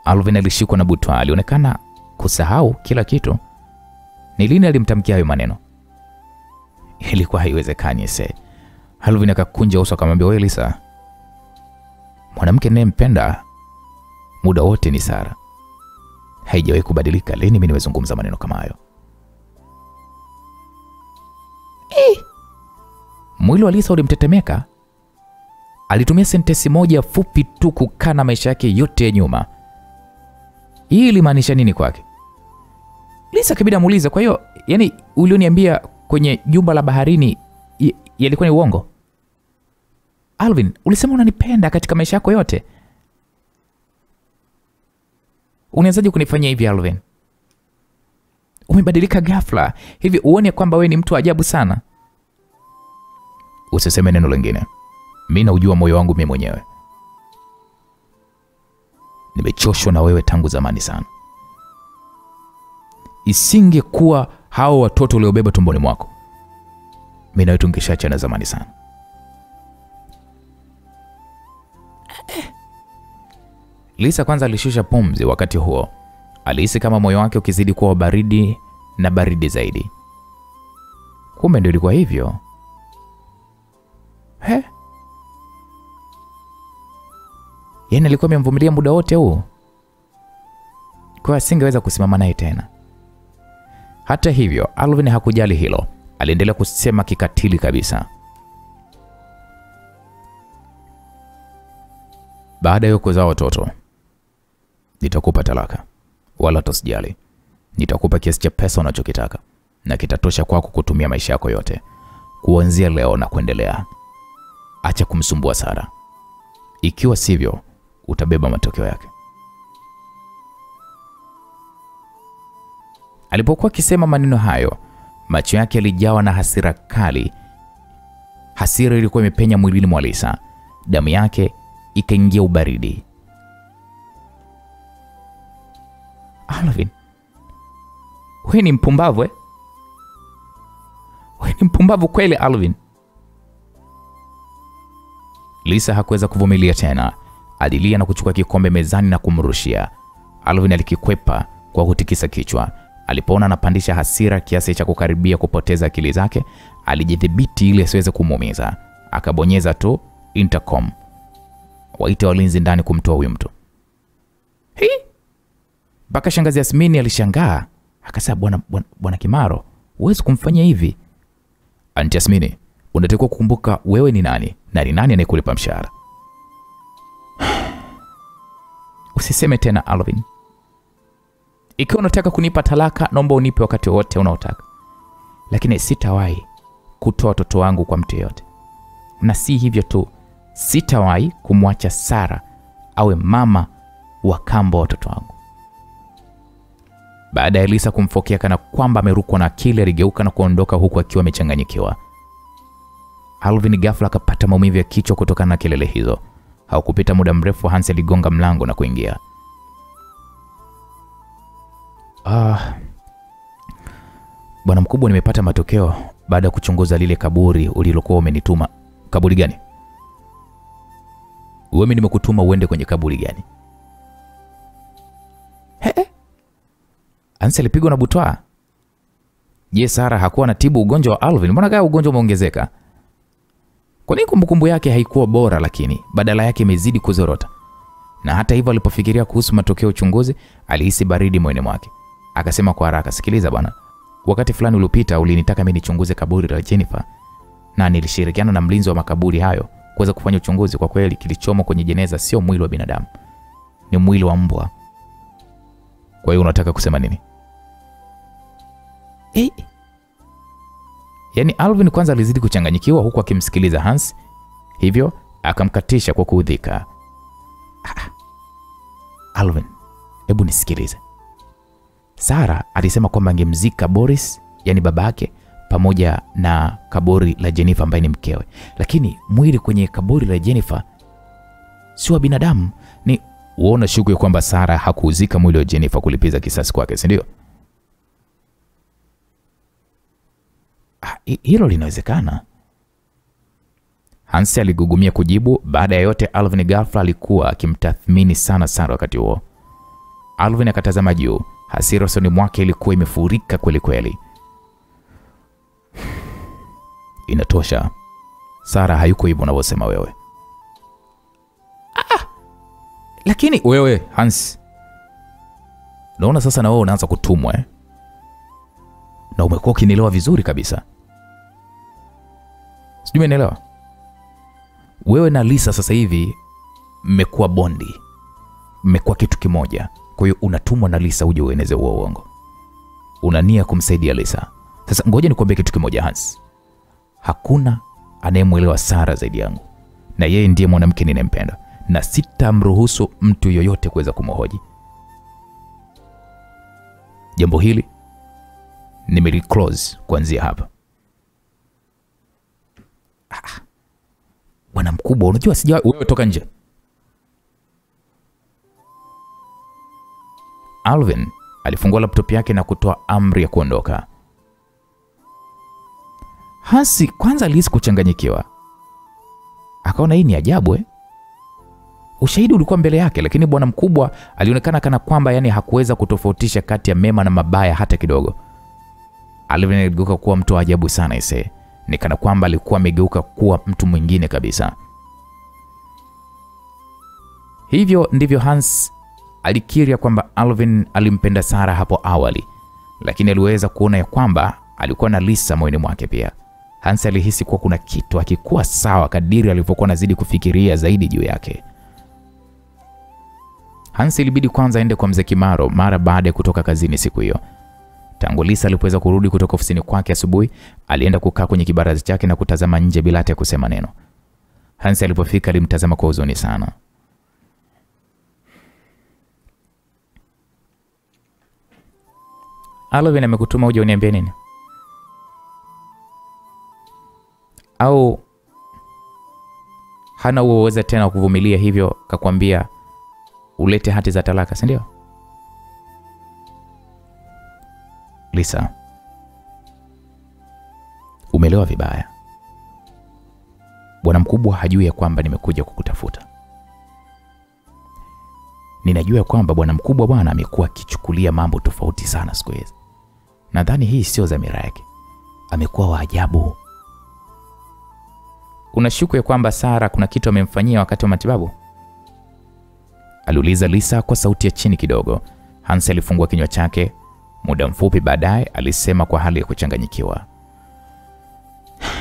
Alvin alishikwa na butwa, alionekana kusahau kila kitu. Ni lini alimtamkia hayo maneno? Ilikuwa haiwezekani se. Alvin akakunja uso akamwambia, wewe Lisa, mwanamke ninayempenda muda wote ni Sara, haijawahi kubadilika. Lini mimi nimezungumza maneno kama hayo? Eh, mwili wa Lisa ulimtetemeka. Alitumia sentensi moja fupi tu kukana maisha yake yote ya nyuma. Hii ilimaanisha nini kwake? Lisa kabida amuulize, kwa hiyo yani ulioniambia kwenye jumba la baharini yalikuwa ni uongo? Alvin, ulisema unanipenda katika maisha yako yote. Unawezaje kunifanyia hivi Alvin? Umebadilika ghafla hivi, uone kwamba wewe ni mtu ajabu sana. Usiseme neno lingine, mi naujua moyo wangu mimi mwenyewe. Nimechoshwa na wewe tangu zamani sana. Isingekuwa hao watoto uliobeba tumboni mwako, mi nawe tungeshaachana zamani sana. Lisa kwanza alishusha pumzi. Wakati huo alihisi kama moyo wake ukizidi kuwa baridi na baridi zaidi. Kumbe ndio ilikuwa hivyo. He? Yaani alikuwa amemvumilia muda wote huu, kwa asingeweza kusimama naye tena. Hata hivyo, Alvin hakujali hilo, aliendelea kusema kikatili kabisa. Baada ya kuzaa watoto, nitakupa talaka, wala tosijali. Nitakupa kiasi cha pesa unachokitaka na kitatosha kwako kutumia maisha yako yote kuanzia leo na kuendelea. Acha kumsumbua Sara, ikiwa sivyo utabeba matokeo yake. Alipokuwa akisema maneno hayo, macho yake yalijawa na hasira kali. Hasira ilikuwa imepenya mwilini mwa Lisa, damu yake ikaingia ubaridi. Alvin, wewe ni mpumbavu eh? Wewe ni mpumbavu kweli Alvin. Lisa hakuweza kuvumilia tena, alilia na kuchukua kikombe mezani na kumrushia. Alvin alikikwepa kwa kutikisa kichwa. Alipoona anapandisha hasira kiasi cha kukaribia kupoteza akili zake, alijidhibiti ili asiweze kumuumiza. Akabonyeza tu intercom, waite walinzi ndani kumtoa huyu mtu. Hi! Mpaka shangazi Yasmini alishangaa akasema, bwana bwana Kimaro, huwezi kumfanyia hivi. Anti Yasmini, unatakiwa kukumbuka wewe ni nani na ni nani anayekulipa mshahara. (sighs) usiseme tena Alvin. Ikiwa unataka kunipa talaka, naomba unipe wakati wote unaotaka, lakini sitawahi kutoa watoto wangu kwa mtu yeyote, na si hivyo tu, sitawahi kumwacha Sara awe mama wa kambo wa watoto wangu. Baada ya Elisa kumfokea kana kwamba amerukwa na akili, aligeuka na kuondoka huku akiwa amechanganyikiwa. Alvin ghafla akapata maumivu ya kichwa kutokana na kelele hizo. Haukupita muda mrefu, Hansi aligonga mlango na kuingia. Ah, bwana mkubwa, nimepata matokeo baada ya kuchunguza lile kaburi ulilokuwa umenituma. Kaburi gani? Wewe nimekutuma uende kwenye kaburi gani? He? Ansi alipigwa na butwaa. Je, Sara hakuwa anatibu ugonjwa wa Alvin? Mbona kaa ugonjwa umeongezeka? Kwa nini kumbukumbu yake haikuwa bora, lakini badala yake imezidi kuzorota? Na hata hivyo, alipofikiria kuhusu matokeo ya uchunguzi, alihisi baridi moyoni mwake. Akasema kwa haraka, sikiliza bwana, wakati fulani uliopita ulinitaka mimi nichunguze kaburi la Jennifer, na nilishirikiana na mlinzi wa makaburi hayo kuweza kufanya uchunguzi. Kwa kweli, kilichomo kwenye jeneza sio mwili wa binadamu, ni mwili wa mbwa. Kwa hiyo unataka kusema nini? Eh, Yaani Alvin kwanza alizidi kuchanganyikiwa huku akimsikiliza Hans, hivyo akamkatisha kwa kuudhika. "Ah, Alvin, hebu nisikilize. Sara alisema kwamba angemzika Boris, yani baba babake, pamoja na kaburi la Jennifer ambaye ni mkewe, lakini mwili kwenye kaburi la Jennifer si wa binadamu. Ni uona shuku ya kwamba Sara hakuuzika mwili wa Jennifer kulipiza kisasi kwake, si ndio? Ah, hilo linawezekana. Hansi aligugumia kujibu. Baada ya yote, Alvin ghafla alikuwa akimtathmini sana Sara wakati huo. Alvin akatazama juu, hasira usoni mwake ilikuwa imefurika kweli kweli. Inatosha, Sara hayuko hivyo unavyosema wewe. Ah, lakini wewe Hans, naona sasa na wewe unaanza kutumwa eh? na umekuwa ukinielewa vizuri kabisa, sijui umenielewa. Wewe na Lisa sasa hivi mmekuwa bondi, mmekuwa kitu kimoja. Kwa hiyo unatumwa na Lisa uje ueneze huo uongo, una nia kumsaidia Lisa. Sasa ngoja nikwambie kitu kimoja Hans, hakuna anayemwelewa Sara zaidi yangu, na yeye ndiye mwanamke ninayempenda, na sitamruhusu mtu yoyote kuweza kumhoji jambo hili nimeliclose kuanzia hapa. Ah, Bwana mkubwa, unajua sijawahi. wewe, toka nje. Alvin alifungua laptop yake na kutoa amri ya kuondoka. Hasi kwanza alihisi kuchanganyikiwa, akaona hii ni ajabu eh? Ushahidi ulikuwa mbele yake, lakini bwana mkubwa alionekana kana kwamba yani hakuweza kutofautisha kati ya mema na mabaya hata kidogo. Alvin aligeuka kuwa mtu wa ajabu sana ise, ni kana kwamba alikuwa amegeuka kuwa mtu mwingine kabisa. Hivyo ndivyo Hans alikiri kwamba Alvin alimpenda Sara hapo awali, lakini aliweza kuona ya kwamba alikuwa na Lisa moyoni mwake pia. Hansi alihisi kuwa kuna kitu akikuwa sawa kadiri alivyokuwa anazidi kufikiria zaidi juu yake. Hansi ilibidi kwanza aende kwa mzee Kimaro mara baada ya kutoka kazini siku hiyo. Tangu Lisa alipoweza kurudi kutoka ofisini kwake asubuhi, alienda kukaa kwenye kibaraza chake na kutazama nje bila hata kusema neno. Hansi alipofika alimtazama kwa huzuni sana. Alvin amekutuma uje uniambie nini? Au hana huo uweza tena kuvumilia, hivyo kakwambia ulete hati za talaka, si ndio? Lisa, umelewa vibaya. Bwana mkubwa hajui ya kwamba nimekuja kukutafuta. Ninajua kwamba bwana mkubwa bwana amekuwa akichukulia mambo tofauti sana siku hizi. Nadhani hii sio dhamira yake, amekuwa wa ajabu. Unashuku ya kwamba Sara kuna kitu amemfanyia wakati wa matibabu? aliuliza Lisa kwa sauti ya chini kidogo. Hans alifungua kinywa chake. Muda mfupi baadaye alisema kwa hali ya kuchanganyikiwa, (sighs)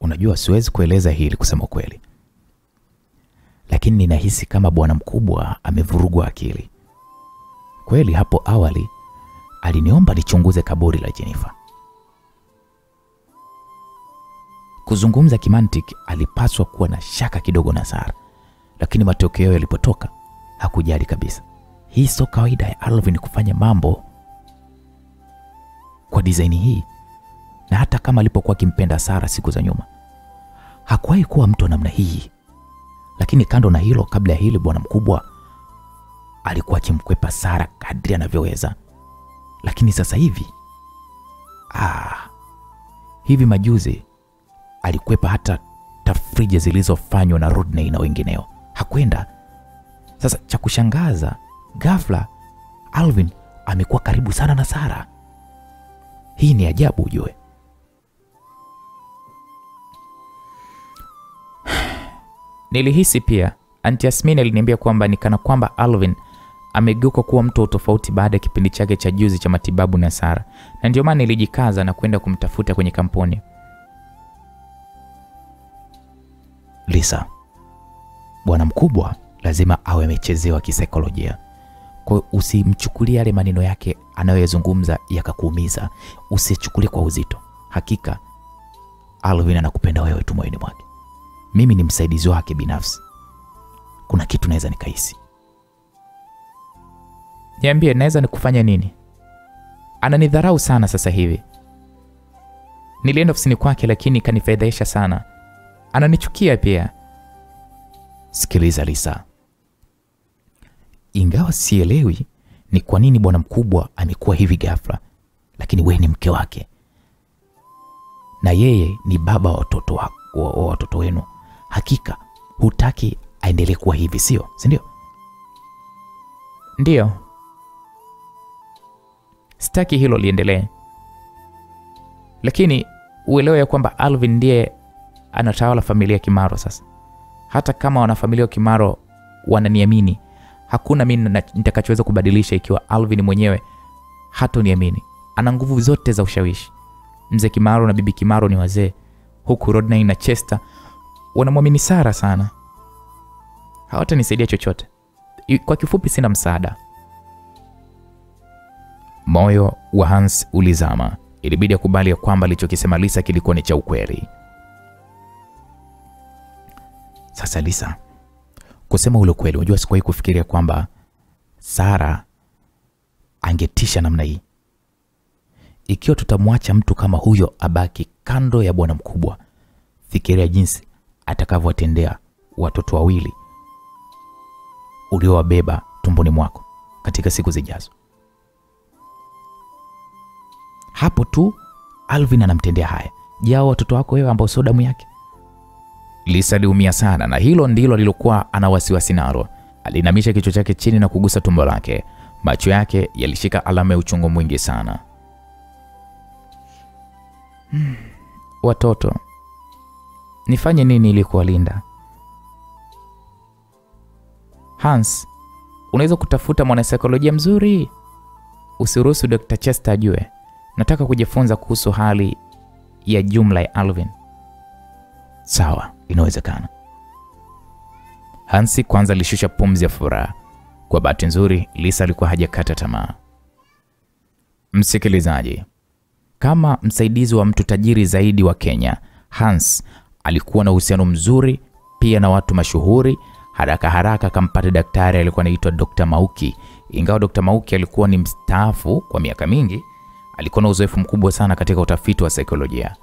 unajua, siwezi kueleza hili kusema kweli, lakini ninahisi kama bwana mkubwa amevurugwa akili. Kweli hapo awali aliniomba nichunguze kaburi la Jennifer. Kuzungumza kimantiki, alipaswa kuwa na shaka kidogo na Sara, lakini matokeo yalipotoka hakujali kabisa. Hii sio kawaida ya Alvin kufanya mambo kwa dizaini hii, na hata kama alipokuwa akimpenda Sara siku za nyuma hakuwahi kuwa mtu wa namna hii. Lakini kando na hilo, kabla ya hili, bwana mkubwa alikuwa akimkwepa Sara kadri anavyoweza, lakini sasa hivi ah, hivi majuzi alikwepa hata tafrija zilizofanywa na Rodney na wengineo, hakwenda. Sasa cha kushangaza, ghafla Alvin amekuwa karibu sana na Sara. Hii ni ajabu, ujue. (sighs) Nilihisi pia anti Yasmin aliniambia kwamba ni kana kwamba Alvin amegeuka kuwa mtu tofauti baada ya kipindi chake cha juzi cha matibabu na Sara, na ndio maana nilijikaza na kwenda kumtafuta kwenye kampuni. Lisa, bwana mkubwa lazima awe amechezewa kisaikolojia. Kwa hiyo usimchukulie yale maneno yake anayoyazungumza yakakuumiza, usichukulie kwa uzito. Hakika Alvin anakupenda wewe tu moyoni mwake. Mimi ni msaidizi wake binafsi, kuna kitu naweza nikahisi. Niambie, naweza nikufanya nini? Ananidharau sana sasa hivi. Nilienda ofisini kwake, lakini kanifedhesha sana. Ananichukia pia. Sikiliza Lisa, ingawa sielewi ni kwa nini bwana mkubwa amekuwa hivi ghafla, lakini wewe ni mke wake na yeye ni baba wa watoto wa, wa, wa watoto wenu. Hakika hutaki aendelee kuwa hivi, sio si ndio? Ndiyo, sitaki hilo liendelee, lakini uelewe ya kwamba Alvin ndiye anatawala familia Kimaro sasa. Hata kama wanafamilia wa Kimaro wananiamini, hakuna mimi nitakachoweza kubadilisha ikiwa Alvin mwenyewe hatoniamini. Ana nguvu zote za ushawishi. Mzee Kimaro na bibi Kimaro ni wazee, huku Rodney na Chester wanamwamini Sara sana. Hawatanisaidia chochote. Kwa kifupi, sina msaada. Moyo wa Hans ulizama. Ilibidi akubali ya kwamba alichokisema Lisa kilikuwa ni cha ukweli. Sasa Lisa, kusema ule ukweli, unajua sikuwahi kufikiria kwamba Sara angetisha namna hii. Ikiwa tutamwacha mtu kama huyo abaki kando ya bwana mkubwa, fikiria jinsi atakavyowatendea watoto wawili uliowabeba tumboni mwako katika siku zijazo. Hapo tu Alvin anamtendea haya. Jao watoto wako wewe ambao sio damu yake? Lisa aliumia sana na hilo ndilo alilokuwa ana wasiwasi nalo. Alinamisha kichwa chake chini na kugusa tumbo lake. Macho yake yalishika alama ya uchungu mwingi sana. Hmm, Watoto, nifanye nini ili kuwalinda? Hans, unaweza kutafuta mwanasaikolojia mzuri. Usiruhusu Dr. Chester ajue. Nataka kujifunza kuhusu hali ya jumla ya Alvin. Sawa, inawezekana. Hansi kwanza alishusha pumzi ya furaha. Kwa bahati nzuri, Lisa alikuwa hajakata tamaa. Msikilizaji, kama msaidizi wa mtu tajiri zaidi wa Kenya, Hans alikuwa na uhusiano mzuri pia na watu mashuhuri. Haraka haraka akampata daktari alikuwa anaitwa Dr. Mauki. Ingawa Dr. Mauki alikuwa ni mstaafu kwa miaka mingi, alikuwa na uzoefu mkubwa sana katika utafiti wa saikolojia.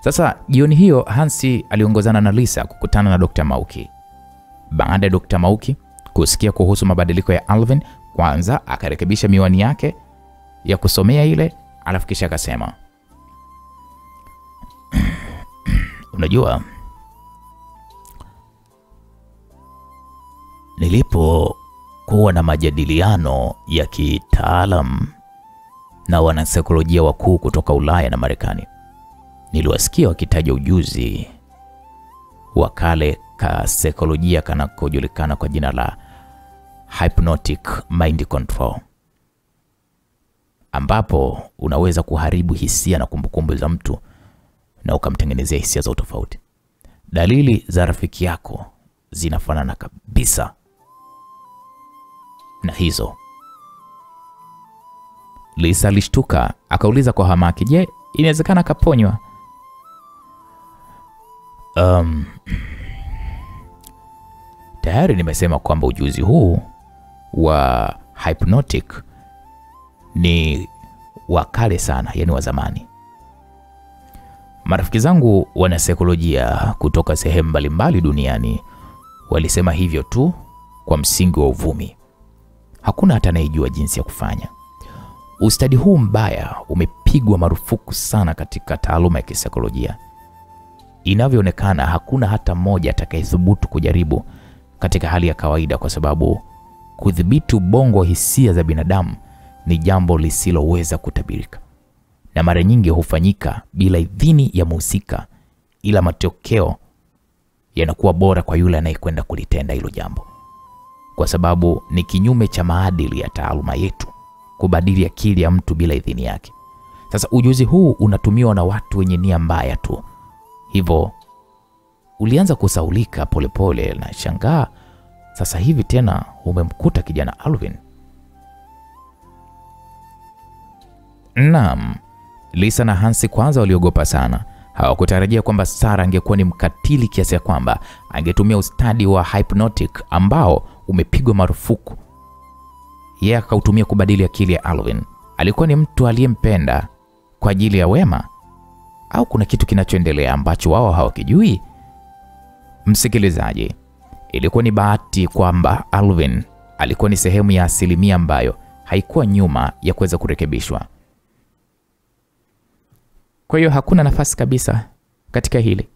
Sasa jioni hiyo Hansi aliongozana na Lisa kukutana na Dr. Mauki. Baada ya Dr. Mauki kusikia kuhusu mabadiliko ya Alvin, kwanza akarekebisha miwani yake ya kusomea ile, alafu kisha akasema, (clears throat) Unajua, nilipokuwa na majadiliano ya kitaalam na wanasaikolojia wakuu kutoka Ulaya na Marekani, niliwasikia wakitaja ujuzi wa kale ka saikolojia kanakojulikana kwa jina la hypnotic mind control, ambapo unaweza kuharibu hisia na kumbukumbu za mtu na ukamtengenezea hisia za utofauti. Dalili za rafiki yako zinafanana kabisa na hizo. Lisa alishtuka akauliza kwa hamaki, je, inawezekana akaponywa? Um, tayari nimesema kwamba ujuzi huu wa hypnotic ni wa kale sana, yani wa zamani. Marafiki zangu wanasaikolojia kutoka sehemu mbalimbali duniani walisema hivyo tu kwa msingi wa uvumi. Hakuna hata anayejua jinsi ya kufanya. Ustadi huu mbaya umepigwa marufuku sana katika taaluma ya kisaikolojia. Inavyoonekana, hakuna hata mmoja atakayethubutu kujaribu katika hali ya kawaida, kwa sababu kudhibiti ubongo hisia za binadamu ni jambo lisiloweza kutabirika, na mara nyingi hufanyika bila idhini ya mhusika, ila matokeo yanakuwa bora kwa yule anayekwenda kulitenda hilo jambo, kwa sababu ni kinyume cha maadili ya taaluma yetu kubadili akili ya mtu bila idhini yake. Sasa ujuzi huu unatumiwa na watu wenye nia mbaya tu, hivyo ulianza kusaulika polepole, na shangaa sasa hivi tena umemkuta kijana Alvin. Naam, Lisa na Hansi kwanza waliogopa sana. Hawakutarajia kwamba Sara angekuwa ni mkatili kiasi ya kwamba angetumia ustadi wa hypnotic ambao umepigwa marufuku. Yeye akautumia kubadili akili ya Alvin. Alikuwa ni mtu aliyempenda kwa ajili ya wema, au kuna kitu kinachoendelea ambacho wao hawakijui? Msikilizaji, ilikuwa ni bahati kwamba Alvin alikuwa ni sehemu ya asilimia ambayo haikuwa nyuma ya kuweza kurekebishwa. Kwa hiyo hakuna nafasi kabisa katika hili,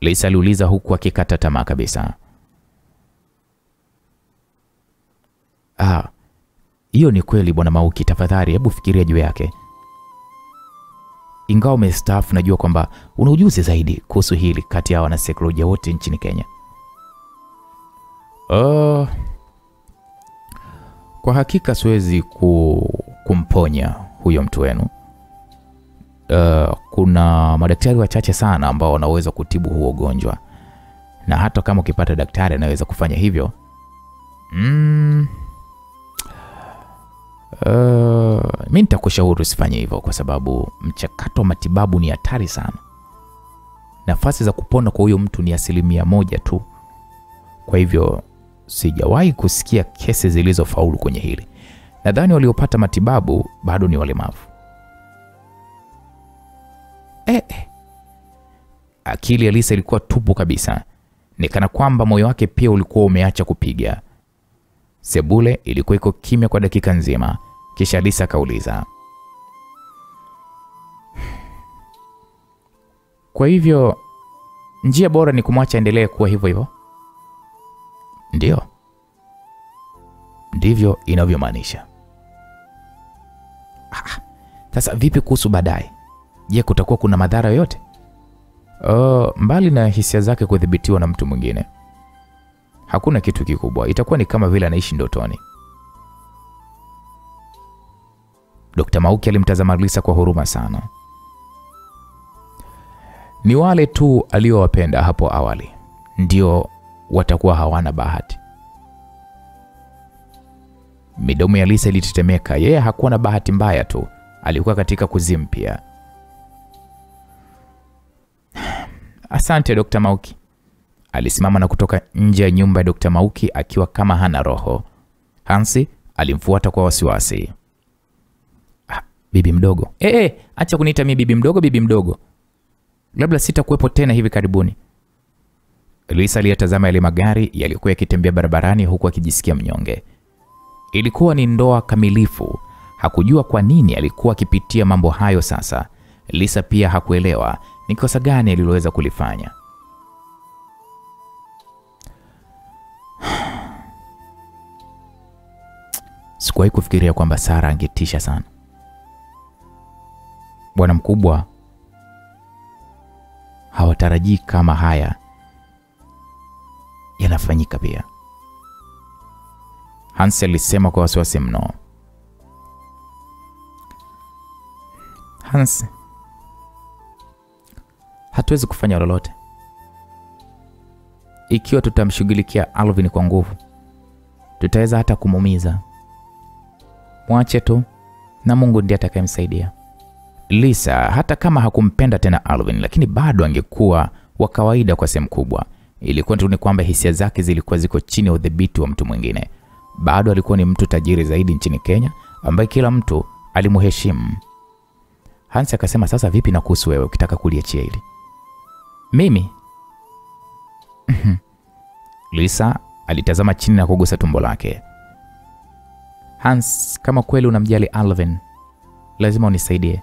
Lisa aliuliza huku akikata tamaa kabisa. Hiyo ni kweli bwana Mauki, tafadhali hebu fikiria juu yake. Ingawa umestaafu, najua kwamba una ujuzi zaidi kuhusu hili kati ya wanasaikolojia wote nchini Kenya. Uh, kwa hakika siwezi ku, kumponya huyo mtu wenu. Uh, kuna madaktari wachache sana ambao wanaweza kutibu huo ugonjwa, na hata kama ukipata daktari anaweza kufanya hivyo mm, uh, mi nitakushauri usifanye hivyo, kwa sababu mchakato wa matibabu ni hatari sana. Nafasi za kupona kwa huyo mtu ni asilimia moja tu. Kwa hivyo sijawahi kusikia kesi zilizofaulu kwenye hili. Nadhani waliopata matibabu bado ni walemavu. Eh, eh. Akili ya Lisa ilikuwa tupu kabisa, ni kana kwamba moyo wake pia ulikuwa umeacha kupiga. Sebule ilikuwa iko kimya kwa dakika nzima, kisha Lisa akauliza, kwa hivyo njia bora ni kumwacha endelee kuwa hivyo hivyo? Ndiyo, ndivyo inavyomaanisha. Ah, Sasa vipi kuhusu baadaye? Je, kutakuwa kuna madhara yoyote? Uh, mbali na hisia zake kudhibitiwa na mtu mwingine, hakuna kitu kikubwa. Itakuwa ni kama vile anaishi ndotoni. Dr. Mauki alimtazama Lisa kwa huruma sana. Ni wale tu aliowapenda hapo awali ndio watakuwa hawana bahati. Midomo ya Lisa ilitetemeka. Yeye hakuwa na bahati mbaya tu, alikuwa katika kuzimu pia. Asante Dr. Mauki. Alisimama na kutoka nje ya nyumba ya Dr. Mauki akiwa kama hana roho. Hansi alimfuata kwa wasiwasi. Bibi mdogo. Eh, eh, acha kuniita mimi bibi mdogo, bibi mdogo. Labda sitakuwepo tena hivi karibuni. Lisa aliyatazama yale magari yaliyokuwa yakitembea barabarani huku akijisikia mnyonge. Ilikuwa ni ndoa kamilifu. Hakujua kwa nini alikuwa akipitia mambo hayo sasa. Lisa pia hakuelewa ni kosa gani aliloweza kulifanya. (sighs) Sikuwahi kufikiria kwamba Sara angetisha sana. Bwana mkubwa, hawatarajii kama haya yanafanyika pia. Hans alisema kwa wasiwasi mno. Hans, hatuwezi kufanya lolote. ikiwa tutamshughulikia Alvin kwa nguvu, tutaweza hata kumuumiza. Mwache tu na Mungu ndiye atakayemsaidia. Lisa hata kama hakumpenda tena Alvin, lakini bado angekuwa wa kawaida kwa sehemu kubwa. Ilikuwa tu ni kwamba hisia zake zilikuwa ziko chini ya udhibiti wa mtu mwingine. Bado alikuwa ni mtu tajiri zaidi nchini Kenya ambaye kila mtu alimuheshimu. Hans akasema, sasa vipi na kuhusu wewe, ukitaka kuliachia hili? Mimi (laughs) Lisa alitazama chini na kugusa tumbo lake. Hans, kama kweli unamjali Alvin, lazima unisaidie.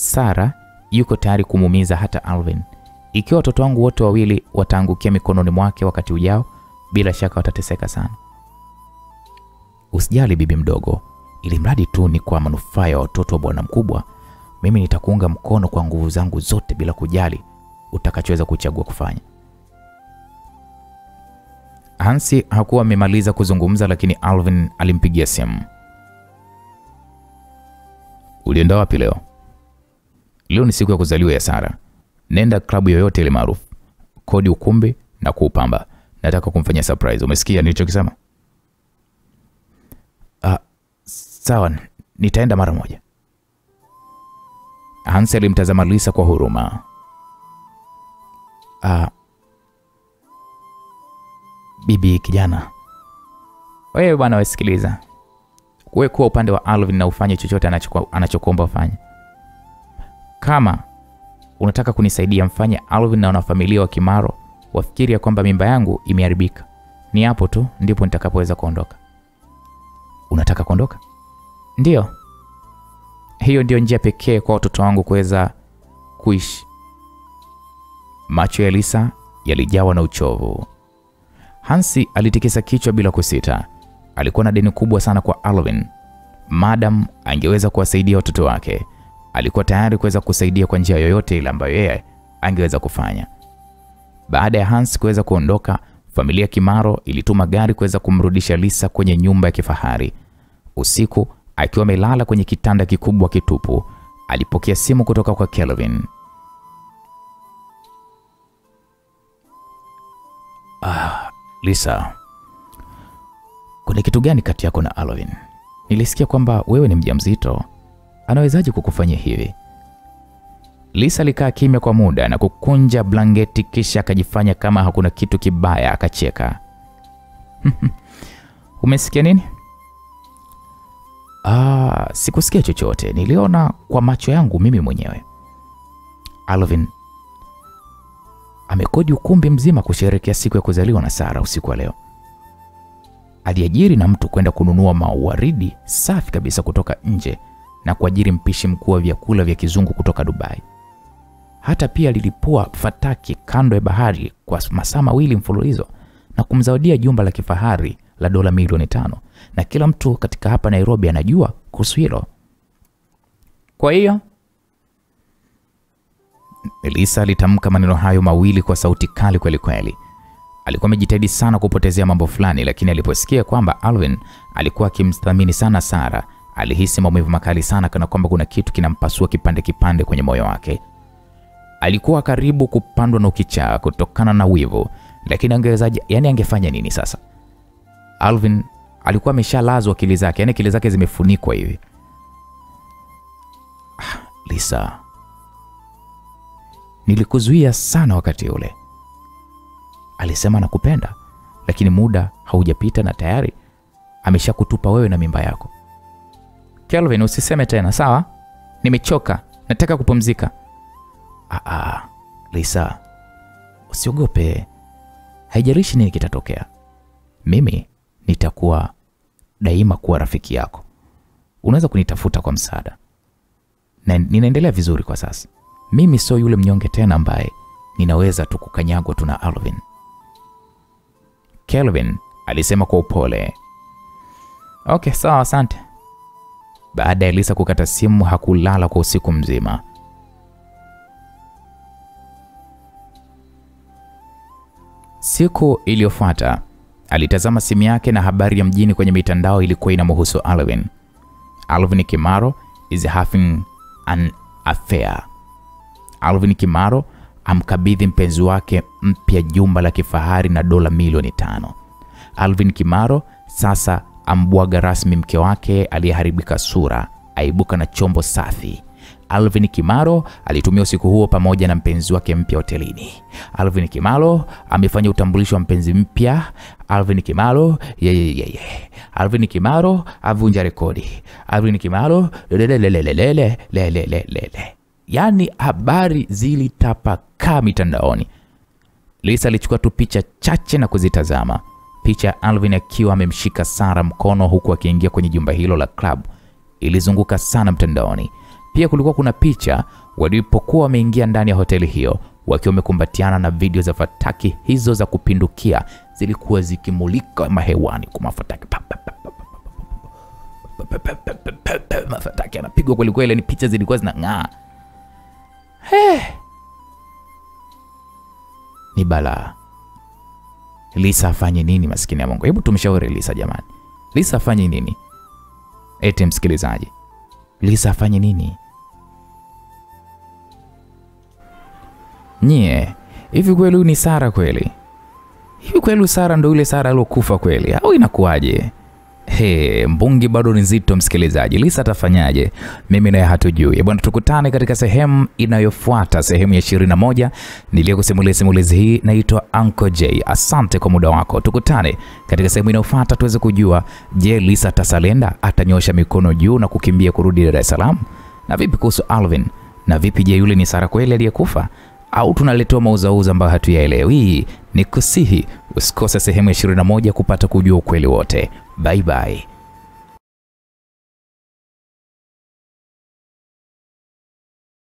Sara yuko tayari kumuumiza hata Alvin. Ikiwa watoto wangu wote wawili wataangukia mikononi mwake wakati ujao, bila shaka watateseka sana. Usijali bibi mdogo, ili mradi tu ni kwa manufaa ya watoto wa bwana mkubwa. Mimi nitakuunga mkono kwa nguvu zangu zote bila kujali utakachoweza kuchagua kufanya. Hansi hakuwa amemaliza kuzungumza, lakini Alvin alimpigia simu. Ulienda wapi leo? Leo ni siku ya kuzaliwa ya Sara. Nenda klabu yoyote ile maarufu, kodi ukumbi na kuupamba. Nataka kumfanyia surprise. Umesikia nilichokisema? Ah, sawa, nitaenda mara moja. Hansi alimtazama Lisa kwa huruma. Ah, bibi kijana, wewe bwana, wasikiliza, wewe kuwa upande wa Alvin na ufanye chochote anachoku- anachokuomba ufanye. Kama unataka kunisaidia, mfanye Alvin na wanafamilia wa Kimaro wafikiri ya kwamba mimba yangu imeharibika. Ni hapo tu ndipo nitakapoweza kuondoka. Unataka kuondoka? Ndiyo, hiyo ndio njia pekee kwa watoto wangu kuweza kuishi. Macho ya Lisa yalijawa na uchovu. Hansi alitikisa kichwa bila kusita. Alikuwa na deni kubwa sana kwa Alvin. Madam angeweza kuwasaidia watoto wake, alikuwa tayari kuweza kusaidia kwa njia yoyote ile ambayo yeye angeweza kufanya. Baada ya Hans kuweza kuondoka, familia Kimaro ilituma gari kuweza kumrudisha Lisa kwenye nyumba ya kifahari. Usiku akiwa amelala kwenye kitanda kikubwa kitupu, alipokea simu kutoka kwa Kelvin. Ah, Lisa, kuna kitu gani kati yako na Alvin? Nilisikia kwamba wewe ni mjamzito. Anawezaje kukufanyia hivi? Lisa alikaa kimya kwa muda na kukunja blanketi kisha akajifanya kama hakuna kitu kibaya akacheka. (laughs) Umesikia nini? Ah, sikusikia chochote. Niliona kwa macho yangu mimi mwenyewe. Alvin amekodi ukumbi mzima kusherehekea siku ya kuzaliwa na Sara usiku wa leo. Aliajiri na mtu kwenda kununua mawaridi safi kabisa kutoka nje na kuajiri mpishi mkuu wa vyakula vya kizungu kutoka Dubai. Hata pia lilipua fataki kando ya bahari kwa masaa mawili mfululizo na kumzawadia jumba la kifahari la dola milioni tano, na kila mtu katika hapa Nairobi anajua kuhusu hilo. Kwa hiyo Melissa alitamka maneno hayo mawili kwa sauti kali kweli kweli. Alikuwa amejitahidi sana kupotezea mambo fulani, lakini aliposikia kwamba Alvin alikuwa akimthamini sana Sara, alihisi maumivu makali sana, kana kwamba kuna kitu kinampasua kipande kipande kwenye moyo wake. Alikuwa karibu kupandwa na ukichaa kutokana na wivu, lakini angewezaje? Yani angefanya nini sasa? Alvin alikuwa ameshalazwa akili zake, yani akili zake zimefunikwa hivi. Ah, Lisa, nilikuzuia sana wakati ule. Alisema nakupenda, lakini muda haujapita na tayari ameshakutupa wewe na mimba yako. Kelvin, usiseme tena sawa? Nimechoka, nataka kupumzika. Ah, ah, Lisa, usiogope, haijarishi nini kitatokea, mimi nitakuwa daima kuwa rafiki yako. Unaweza kunitafuta kwa msaada, na ninaendelea vizuri kwa sasa. Mimi sio yule mnyonge tena ambaye ninaweza tu kukanyagwa tu na Alvin. Kelvin alisema kwa upole. Okay, sawa, asante. Baada ya Lisa kukata simu, hakulala kwa usiku mzima. Siku iliyofuata alitazama simu yake na habari ya mjini kwenye mitandao ilikuwa inamhusu Alvin. Alvin Kimaro is having an affair. Alvin Kimaro amkabidhi mpenzi wake mpya jumba la kifahari na dola milioni tano. Alvin Kimaro sasa ambwaga rasmi mke wake aliyeharibika sura, aibuka na chombo safi. Alvin Kimaro alitumia usiku huo pamoja na mpenzi wake mpya hotelini. Alvin Kimaro amefanya utambulisho wa mpenzi mpya. Alvin Kimaro yeye yeye. Alvin Kimaro avunja rekodi. Alvin Kimaro lelelelelelele lelelelele. Yaani habari zilitapakaa mitandaoni. Lisa alichukua tu picha chache na kuzitazama. Picha ya Alvin akiwa amemshika Sara mkono huku akiingia kwenye jumba hilo la klabu ilizunguka sana mtandaoni. Pia kulikuwa kuna picha walipokuwa wameingia ndani ya hoteli hiyo wakiwa wamekumbatiana na video za fataki hizo za kupindukia zilikuwa zikimulika mahewani kwa mafataki mafataki anapigwa kwelikweli, ni picha zilikuwa zinang'aa. Hey. Ni balaa. Lisa afanye nini? Maskini ya Mungu, hebu tumshauri Lisa jamani. Lisa afanye nini? Eti msikilizaji, Lisa afanye nini? Nyie, hivi kweli ni Sara kweli? Hivi kweli Sara ndo yule Sara aliyokufa kweli au inakuwaje? He, mbungi bado ni nzito msikilizaji. Lisa atafanyaje? Mimi naye hatujui. Bwana, tukutane katika sehemu inayofuata, sehemu ya 21 niliyokusimulia simulizi hii. Naitwa Uncle J. Asante kwa muda wako. Tukutane katika sehemu inayofuata tuweze kujua, je, Lisa atasalenda, atanyosha mikono juu na kukimbia kurudi Dar es Salaam? Na vipi kuhusu Alvin? Na vipi, je, yule ni Sara kweli aliyekufa au tunaletewa mauzauza ambayo hatuyaelewi? Ni kusihi usikose sehemu ya 21 kupata kujua ukweli wote. Bye bye.